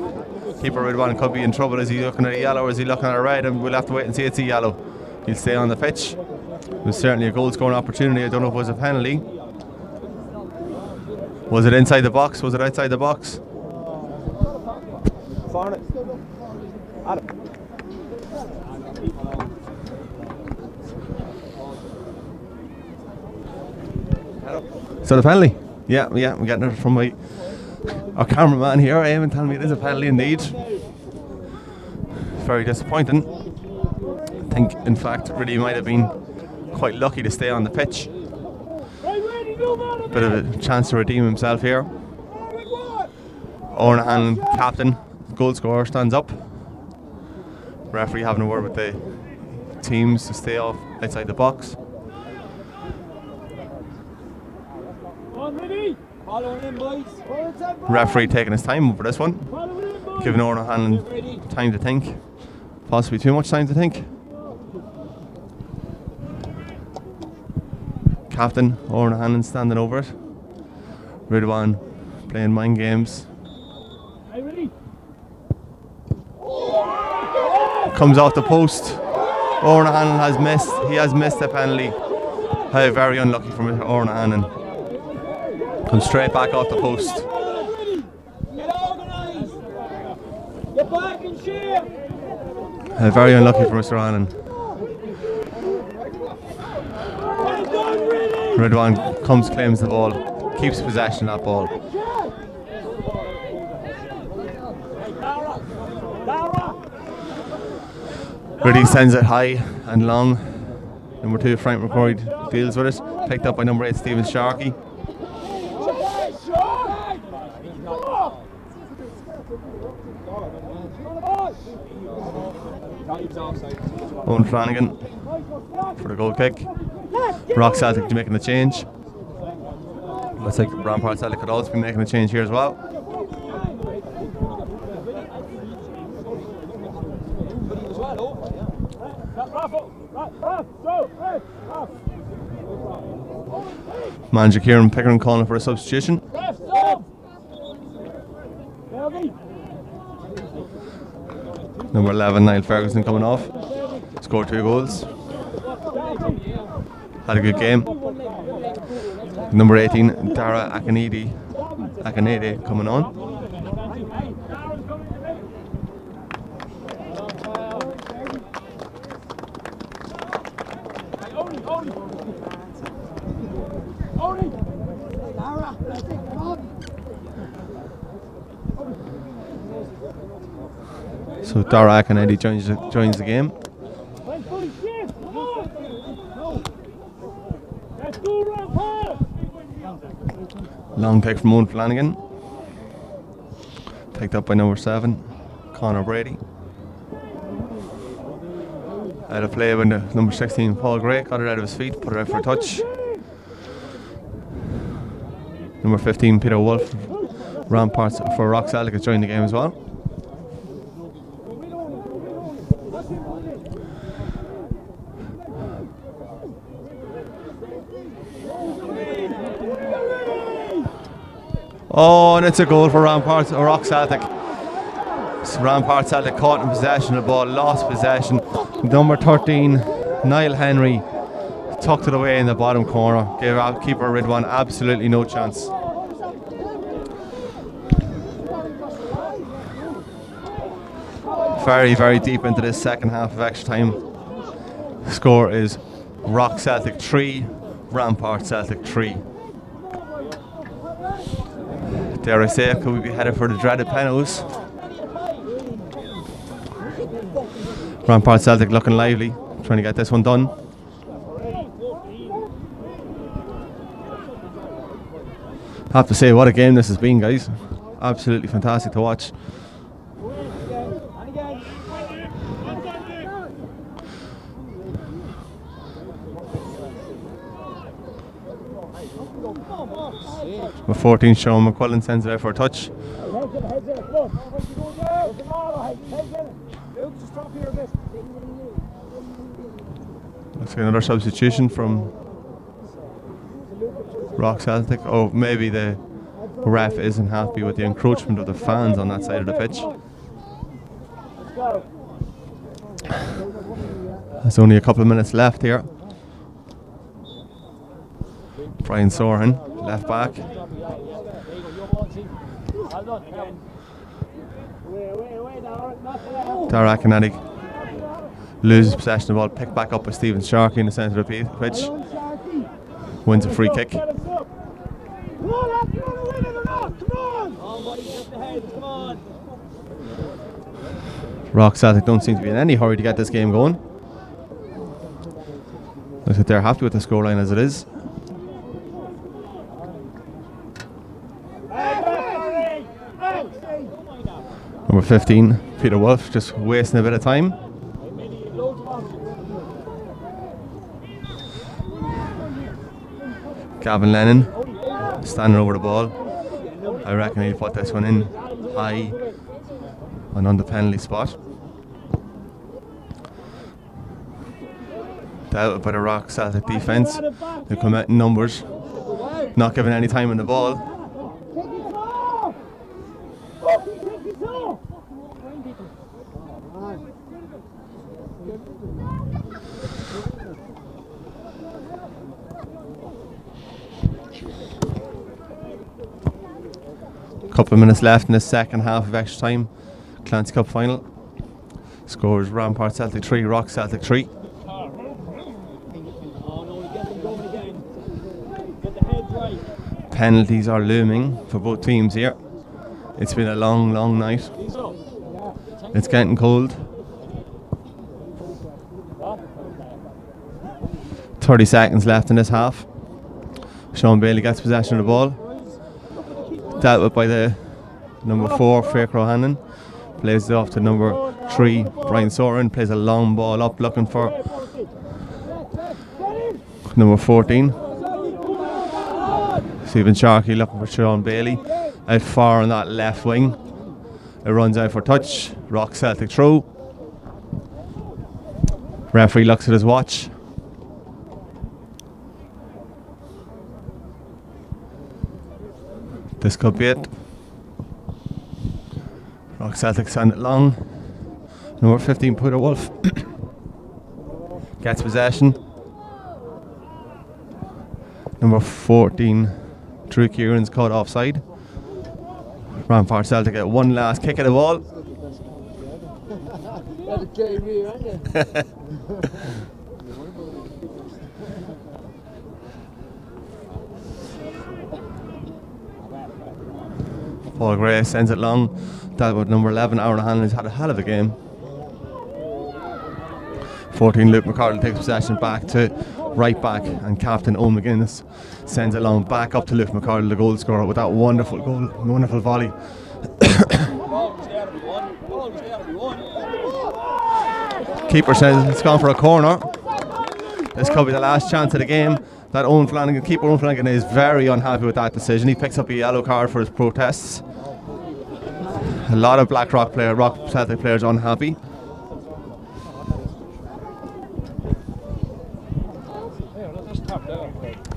Keeper Red One could be in trouble. Is he looking at a yellow or is he looking at a red? And we'll have to wait and see. It's a yellow. He'll stay on the pitch. It was certainly a goal scoring opportunity. I don't know if it was a penalty. Was it inside the box? Was it outside the box? That a penalty? Yeah, yeah, I'm getting it from my our cameraman here. Eamon telling me it is a penalty indeed. Very disappointing. I think, in fact, really might have been quite lucky to stay on the pitch. Bit of a chance to redeem himself here. Oran Hanlon, captain, goal scorer, stands up. Referee having a word with the teams to stay off outside the box. Referee taking his time over this one, giving Oran Hanlon time to think. Possibly too much time to think. Captain Oran Hanlon standing over it. Ridwan playing mind games. Comes off the post. Oran Hanlon has missed. He has missed a penalty. How very unlucky from Oran Hanlon. Comes straight back off the post. How very unlucky for Mr. Annan. Ridwan comes, claims the ball, keeps possession of that ball. Dara. Sends it high and long. Number two, Frank McCrory deals with it. Picked up by number eight, Stephen Sharkey. Owen Flanagan for the goal kick. Rock Celtic making the change. Looks like Rampart Celtic could also be making a change here as well. Manager Kieran Pickering calling for a substitution. Number 11, Niall Ferguson coming off. Scored two goals. Had a good game. Number 18, Dara Akanidi. Akanede coming on. Dara Akanedi joins the, joins the game. Long kick from Owen Flanagan. Picked up by number seven, Conor Brady. Out of play when the number 16 Paul Gray got it out of his feet, put it out for a touch. Number 15 Peter Wolf, Ramparts for Rock Celtic has joined the game as well. Oh, and it's a goal for Ramparts or Rock Celtic. So Ramparts Celtic caught in possession of the ball, lost possession. Number 13, Neil Henry, tucked it away in the bottom corner. Gave out keeper Ridwan absolutely no chance. Very, very deep into this second half of extra time. Score is Rock Celtic 3, Rampart Celtic 3. Dare I say could we be headed for the dreaded penalties? Rampart Celtic looking lively, trying to get this one done. Have to say, what a game this has been, guys. Absolutely fantastic to watch. 14 Sean McQuillan sends it out for a touch. Let's get another substitution from Rock Celtic. Oh, maybe the ref isn't happy with the encroachment of the fans on that side of the pitch. There's only a couple of minutes left here. Brian Sorahan, left back. Dara Kennedy loses possession of the ball, picked back up by Stephen Sharkey in the centre of the pitch. Wins a free kick. Rock Celtic don't seem to be in any hurry to get this game going. Looks like they're happy with the scoreline as it is. Number 15, Peter Wolf, just wasting a bit of time. Gavin Lennon, standing over the ball. I reckon he'll put this one in high and on the penalty spot. Doubted by the Rock Celtic defence. They come out in numbers, not giving any time on the ball. Couple of minutes left in the second half of extra time. Clancy Cup final. Scores Rampart Celtic 3, Rock Celtic 3. Penalties are looming for both teams here. It's been a long, long night. It's getting cold. 30 seconds left in this half. Sean Bailey gets possession of the ball. Dealt with by the number four, Fair Hannon. Plays it off to number three, Brian Sorahan. Plays a long ball up looking for number 14. Stephen Sharkey looking for Sean Bailey. Out far on that left wing. It runs out for touch. Rock Celtic throw. Referee looks at his watch. This could be it. Rock Celtic send it long. Number 15, Peter Wolf. Gets possession. Number 14, Drew Kieran's caught offside. Rampart Celtic get one last kick at the ball. Paul Gray sends it long. That with number 11, Aaron Hanlon, has had a hell of a game. 14, Luke McArdle takes possession back to right back, and captain Owen McGuinness sends it long back up to Luke McArdle, the goal scorer, with that wonderful goal, wonderful volley. Keeper says it's gone for a corner. This could be the last chance of the game. That Owen Flanagan, keeper Owen Flanagan, is very unhappy with that decision. He picks up a yellow card for his protests. A lot of Blackrock player, Rock Celtic players unhappy.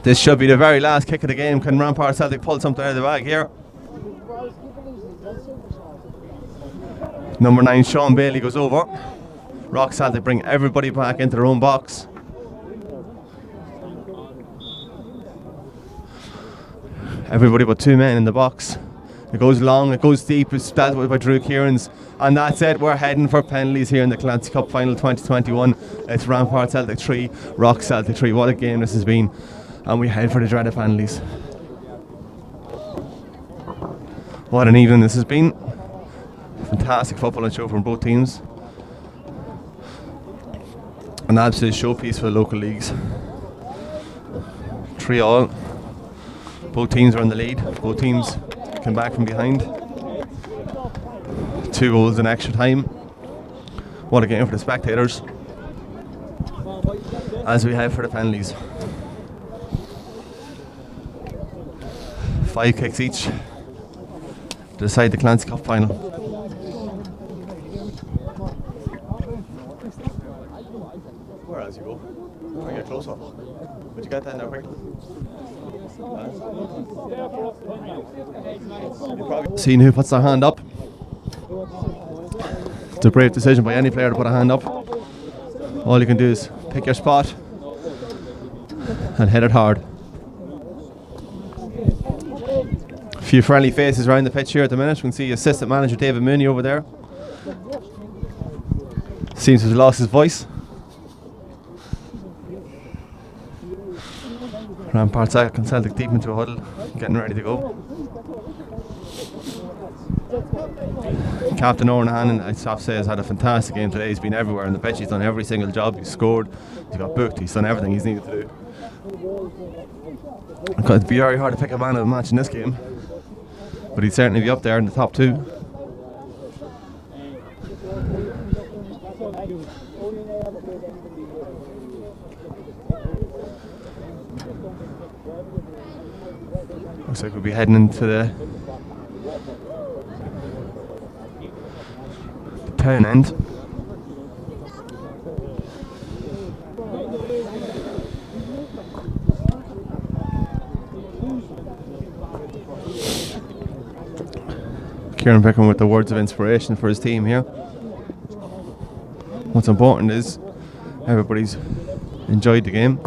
This should be the very last kick of the game. Can Rampart Celtic pull something out of the bag here? Number nine, Sean Bailey goes over. Rock Celtic bring everybody back into their own box. Everybody but two men in the box. It goes long, it goes deep. It's dealt by Drew Kieran's. And that's it. We're heading for penalties here in the Clancy Cup final 2021. It's Rampart Celtic 3, Rock Celtic 3. What a game this has been. And we head for the dreaded penalties. What an evening this has been. Fantastic football and show from both teams. An absolute showpiece for the local leagues. 3 all. Both teams are in the lead. Both teams came back from behind. Two goals in extra time. What a game for the spectators. As we head for the penalties. Five kicks each to decide the Clancy Cup final. Where else you go? Closer. Would you get that quickly? Seeing who puts their hand up. It's a brave decision by any player to put a hand up. All you can do is pick your spot and hit it hard. A few friendly faces around the pitch here at the minute. We can see assistant manager David Mooney over there. Seems to have lost his voice. Rampart Celtic Celtic deep into a huddle, getting ready to go. Captain Oran Hanlon, I'd have to say, has had a fantastic game today. He's been everywhere on the pitch. He's done every single job. He's scored. He's got booked. He's done everything he's needed to do. It'd be very hard to pick a man of the match in this game, but he'd certainly be up there in the top two. Looks like we'll be heading into the, end. Kieran Pickering with the words of inspiration for his team here. What's important is everybody's enjoyed the game.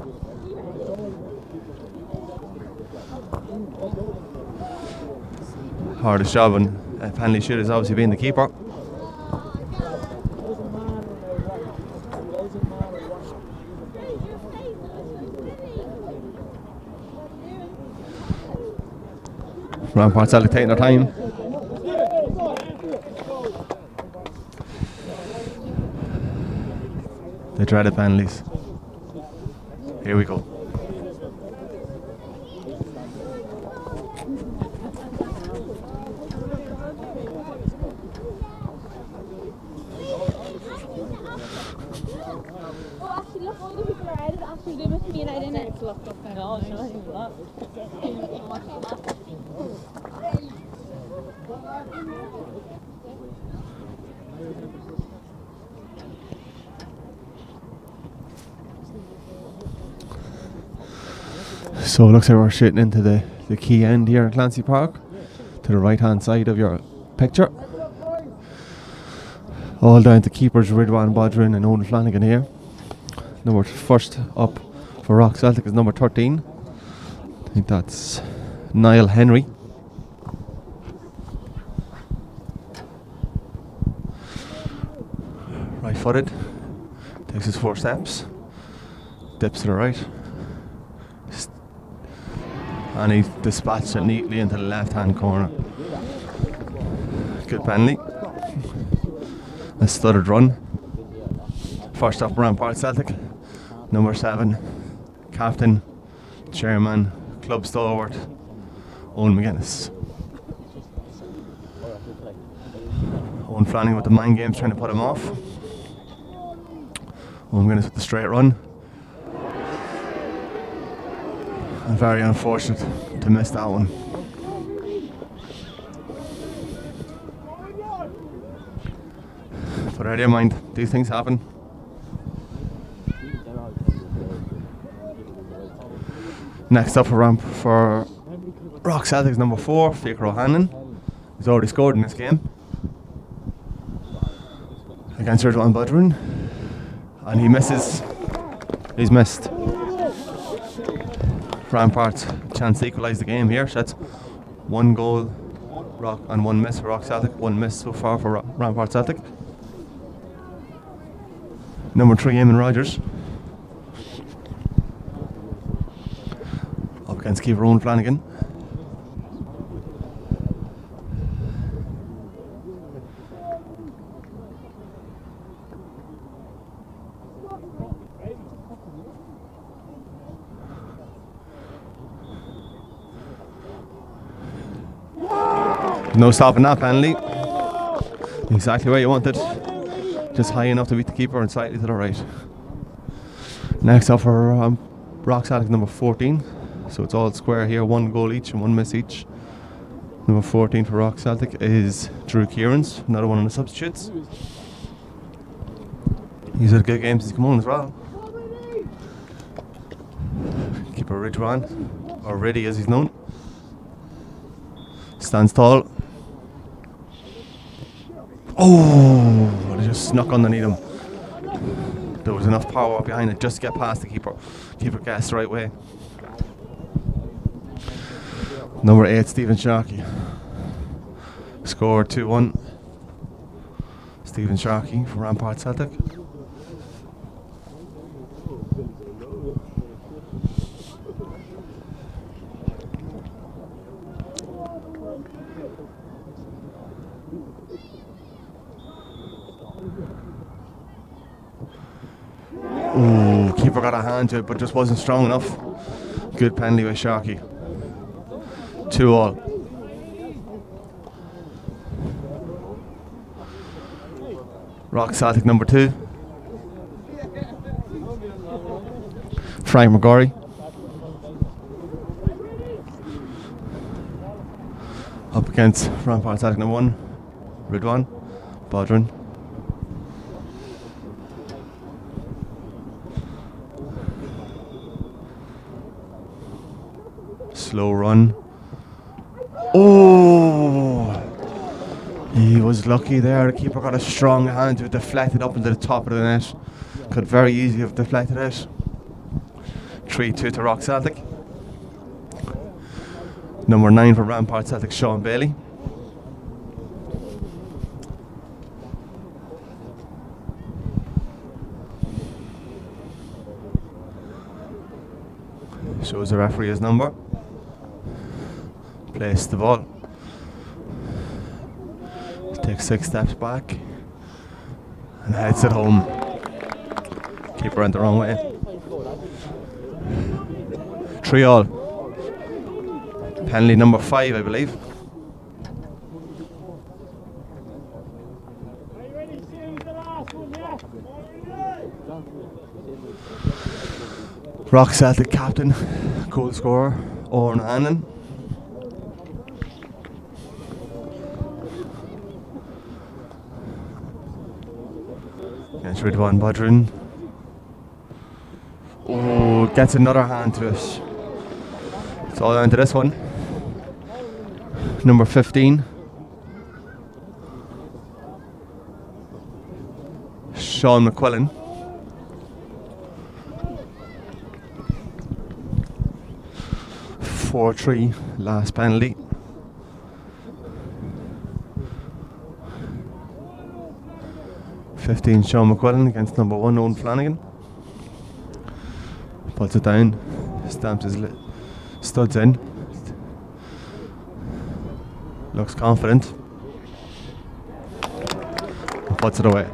Hardest job on a penalty has obviously been the keeper. Rampart Celtic taking their time. They The dreaded penalties. Here we go. Well, actually, look, all the people are out of it actually do with me United in it. It's locked up there. No, sure, So it looks like we're shooting into the, the key end here in Clancy Park to the right hand side of your picture. All down to keepers Ridwan Bodrin and Owen Flanagan here. Number first up for Rock Celtic is number 13. I think that's Neil Henry. Right footed. Takes his four steps. Dips to the right. And he dispatched it neatly into the left hand corner. Good penalty. A stuttered run. First up, Rampart Celtic. Number seven, captain, chairman, club stalwart, Owen McGuinness. Owen Flanagan with the mind games trying to put him off. Going to hit the straight run. And very unfortunate to miss that one. But I don't mind, these things happen. Next up for ramp for Rock Celtics number four, Fiachra O'Hanlon. He's already scored in this game against Ridwan Badrun, and he misses. He's missed. Ramparts chance to equalise the game here. So that's one goal, Rock, and one miss for Rock Celtic. One miss so far for Ro- Rampart Celtic. Number three, Eamon Rogers. Up against Owen Flanagan. No stopping that penalty. Exactly where you want it. Just high enough to beat the keeper and slightly to the right. Next up for um, Rock Celtic number 14. So it's all square here, one goal each and one miss each. Number 14 for Rock Celtic is Drew Kieran's, another one of the substitutes. He's had a good game since he's come on as well. Keeper Ridwan, or Riddy as he's known. Stands tall. Oh, it just snuck underneath him. There was enough power behind it just to get past the keeper. Keeper guessed the right way. Number eight, Stephen Sharkey. Score 2 1. Stephen Sharkey from Rampart Celtic. Ooh, keeper got a hand to it, but just wasn't strong enough. Good penalty with Sharkey. Two all. Rock Celtic number two. Frank McCrory. Up against Rampart Celtic number one. Ridwan. Bodrin. Run. Oh! He was lucky there. The keeper got a strong hand to deflect it, up into the top of the net. Could very easily have deflected it. 3 2 to Rock Celtic. Number 9 for Rampart Celtic, Sean Bailey. Shows the referee his number. Place the ball. Takes six steps back and heads it home. Keeper went the wrong way. Three all. Penalty number five, I believe. The? Rock Celtic captain, goal scorer, Oran Hanlon. Ridwan Badrin. Oh, gets another hand to it. It's all down to this one. Number 15. Sean McQuillan. Four three, last penalty. Fifteen Sean McQuillan against number one Owen Flanagan. Puts it down, stamps his studs in. Looks confident. And puts it away.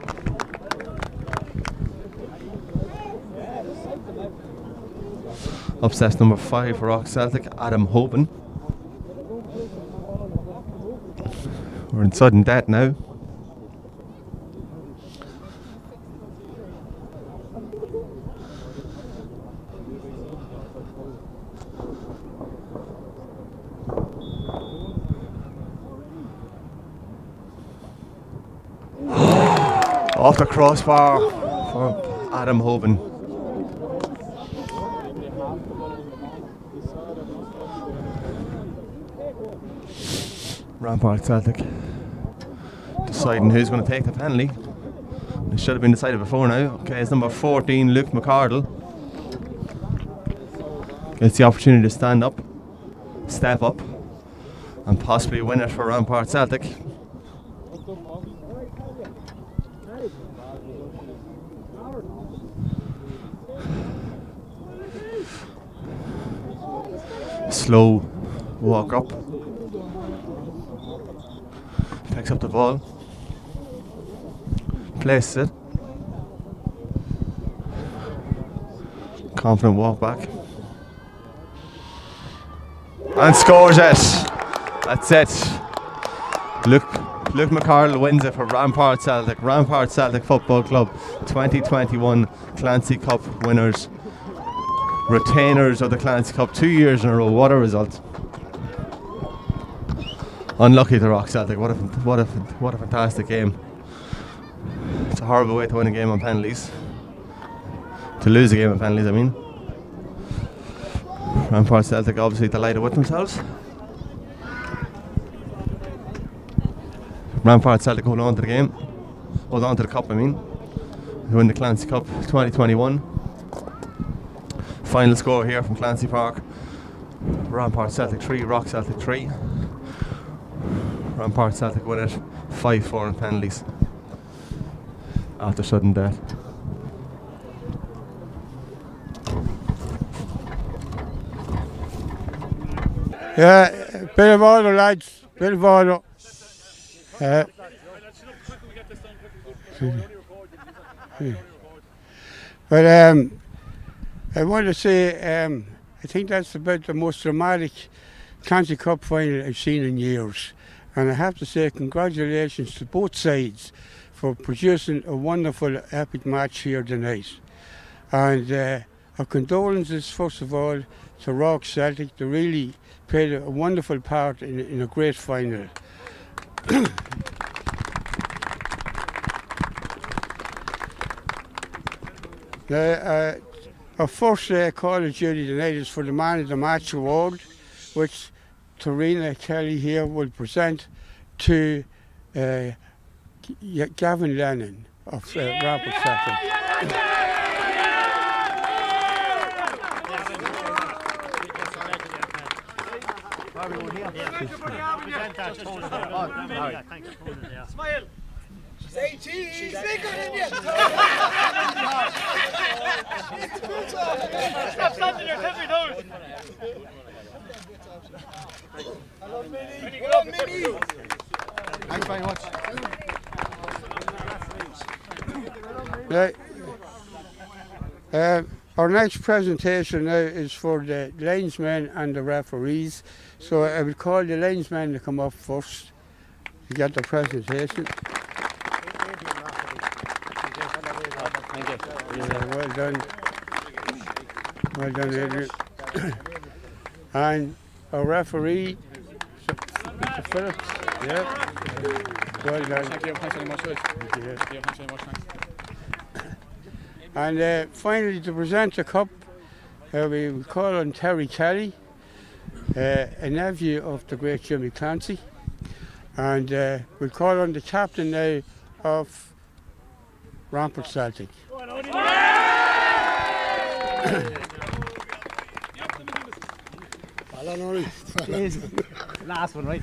Upstairs number five for Rock Celtic, Adam Hoban. We're in sudden debt now. The crossbar for Adam Hoban. Rampart Celtic deciding who's going to take the penalty. It should have been decided before now. Okay, it's number 14, Luke McArdle. Gets the opportunity to stand up, step up, and possibly win it for Rampart Celtic. Slow walk up. Picks up the ball. Places it. Confident walk back. And scores it. That's it. Luke, Luke McArdle wins it for Rampart Celtic. Rampart Celtic Football Club 2021 Clancy Cup winners. Retainers of the Clancy Cup two years in a row. What a result. Unlucky to Rock Celtic. What a, what a, what a fantastic game. It's a horrible way to win a game on penalties. To lose a game on penalties, I mean. Rampart Celtic obviously delighted with themselves. Rampart Celtic hold on to the game. Hold on to the cup, I mean. Win the Clancy Cup 2021. Final score here from Clancy Park. Rampart Celtic 3, Rock Celtic 3. Rampart Celtic win it 5 4 in penalties after sudden death. Yeah, bit of order, lads. Bit of order. Uh, but um, I want to say, um, I think that's about the most dramatic County Cup final I've seen in years. And I have to say, congratulations to both sides for producing a wonderful, epic match here tonight. And uh, our condolences, first of all, to Rock Celtic. They really played a wonderful part in, in a great final. now, uh, our first uh, call of duty tonight is for the Man of the Match award, which Tarina Kelly here will present to uh, Gavin Lennon of uh, Rapid Celtic. Stop standing there, touch me toes. Right. Uh, our next presentation now is for the linesmen and the referees. So I will call the linesmen to come up first to get the presentation. Yeah, well done. Well done, Adrian. and our referee, Mr. Phillips. Yeah. Well done. Thank you. Thanks very much. guys. Yeah. Yeah, thanks very much. Thanks. And uh, finally, to present the cup, uh, we call on Terry Kelly, uh, a nephew of the great Jimmy Clancy. And uh, we'll call on the captain now of Rampart Celtic. Last one, right?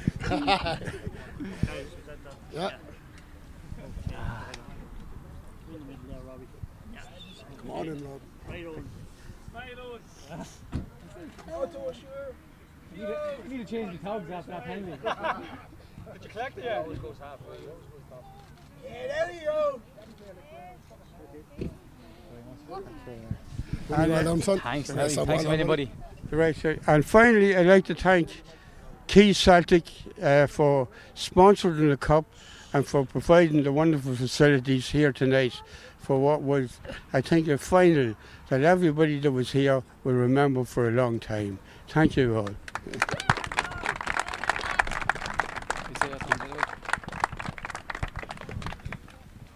yeah. Come on in, Rob. You need to change the togs after that penalty. Did you collect it? Yeah. And, uh, Thanks, Terry. Thanks to anybody. Right, so- and finally, I'd like to thank Key Celtic uh, for sponsoring the cup and for providing the wonderful facilities here tonight for what was, I think, a final that everybody that was here will remember for a long time. Thank you all.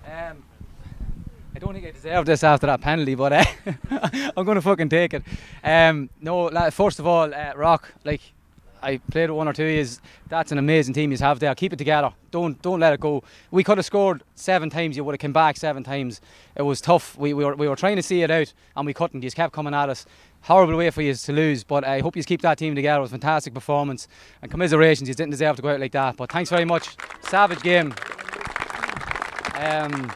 Um, I don't think I deserve this after that penalty, but uh, I'm going to fucking take it. Um, no, first of all, uh, Rock, like I played one or two years. That's an amazing team you have there. Keep it together. Don't don't let it go. We could have scored seven times. You would have come back seven times. It was tough. We, we were we were trying to see it out and we couldn't. You kept coming at us. Horrible way for you to lose, but I hope you keep that team together. It was a fantastic performance and commiserations. You didn't deserve to go out like that, but thanks very much. Savage game. Um,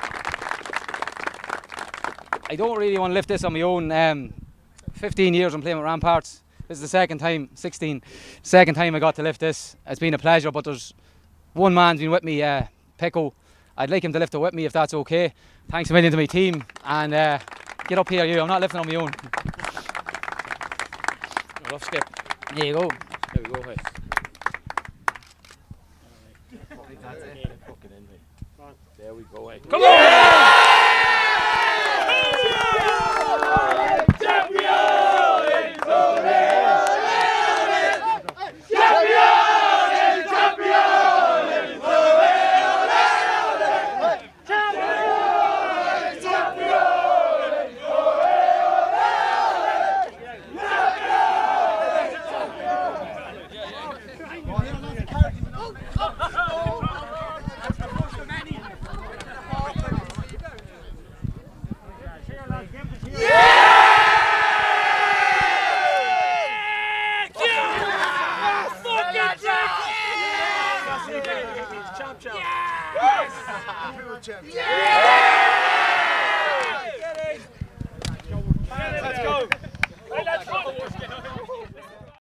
I don't really want to lift this on my own. Um, 15 years I'm playing with Ramparts. This is the second time, 16, second time I got to lift this. It's been a pleasure, but there's one man's been with me, uh, Pecco. I'd like him to lift it with me if that's okay. Thanks a million to my team, and uh, get up here, you. I'm not lifting on my own. Rough skip. There you go. There we go, hey. There we go, hey. Come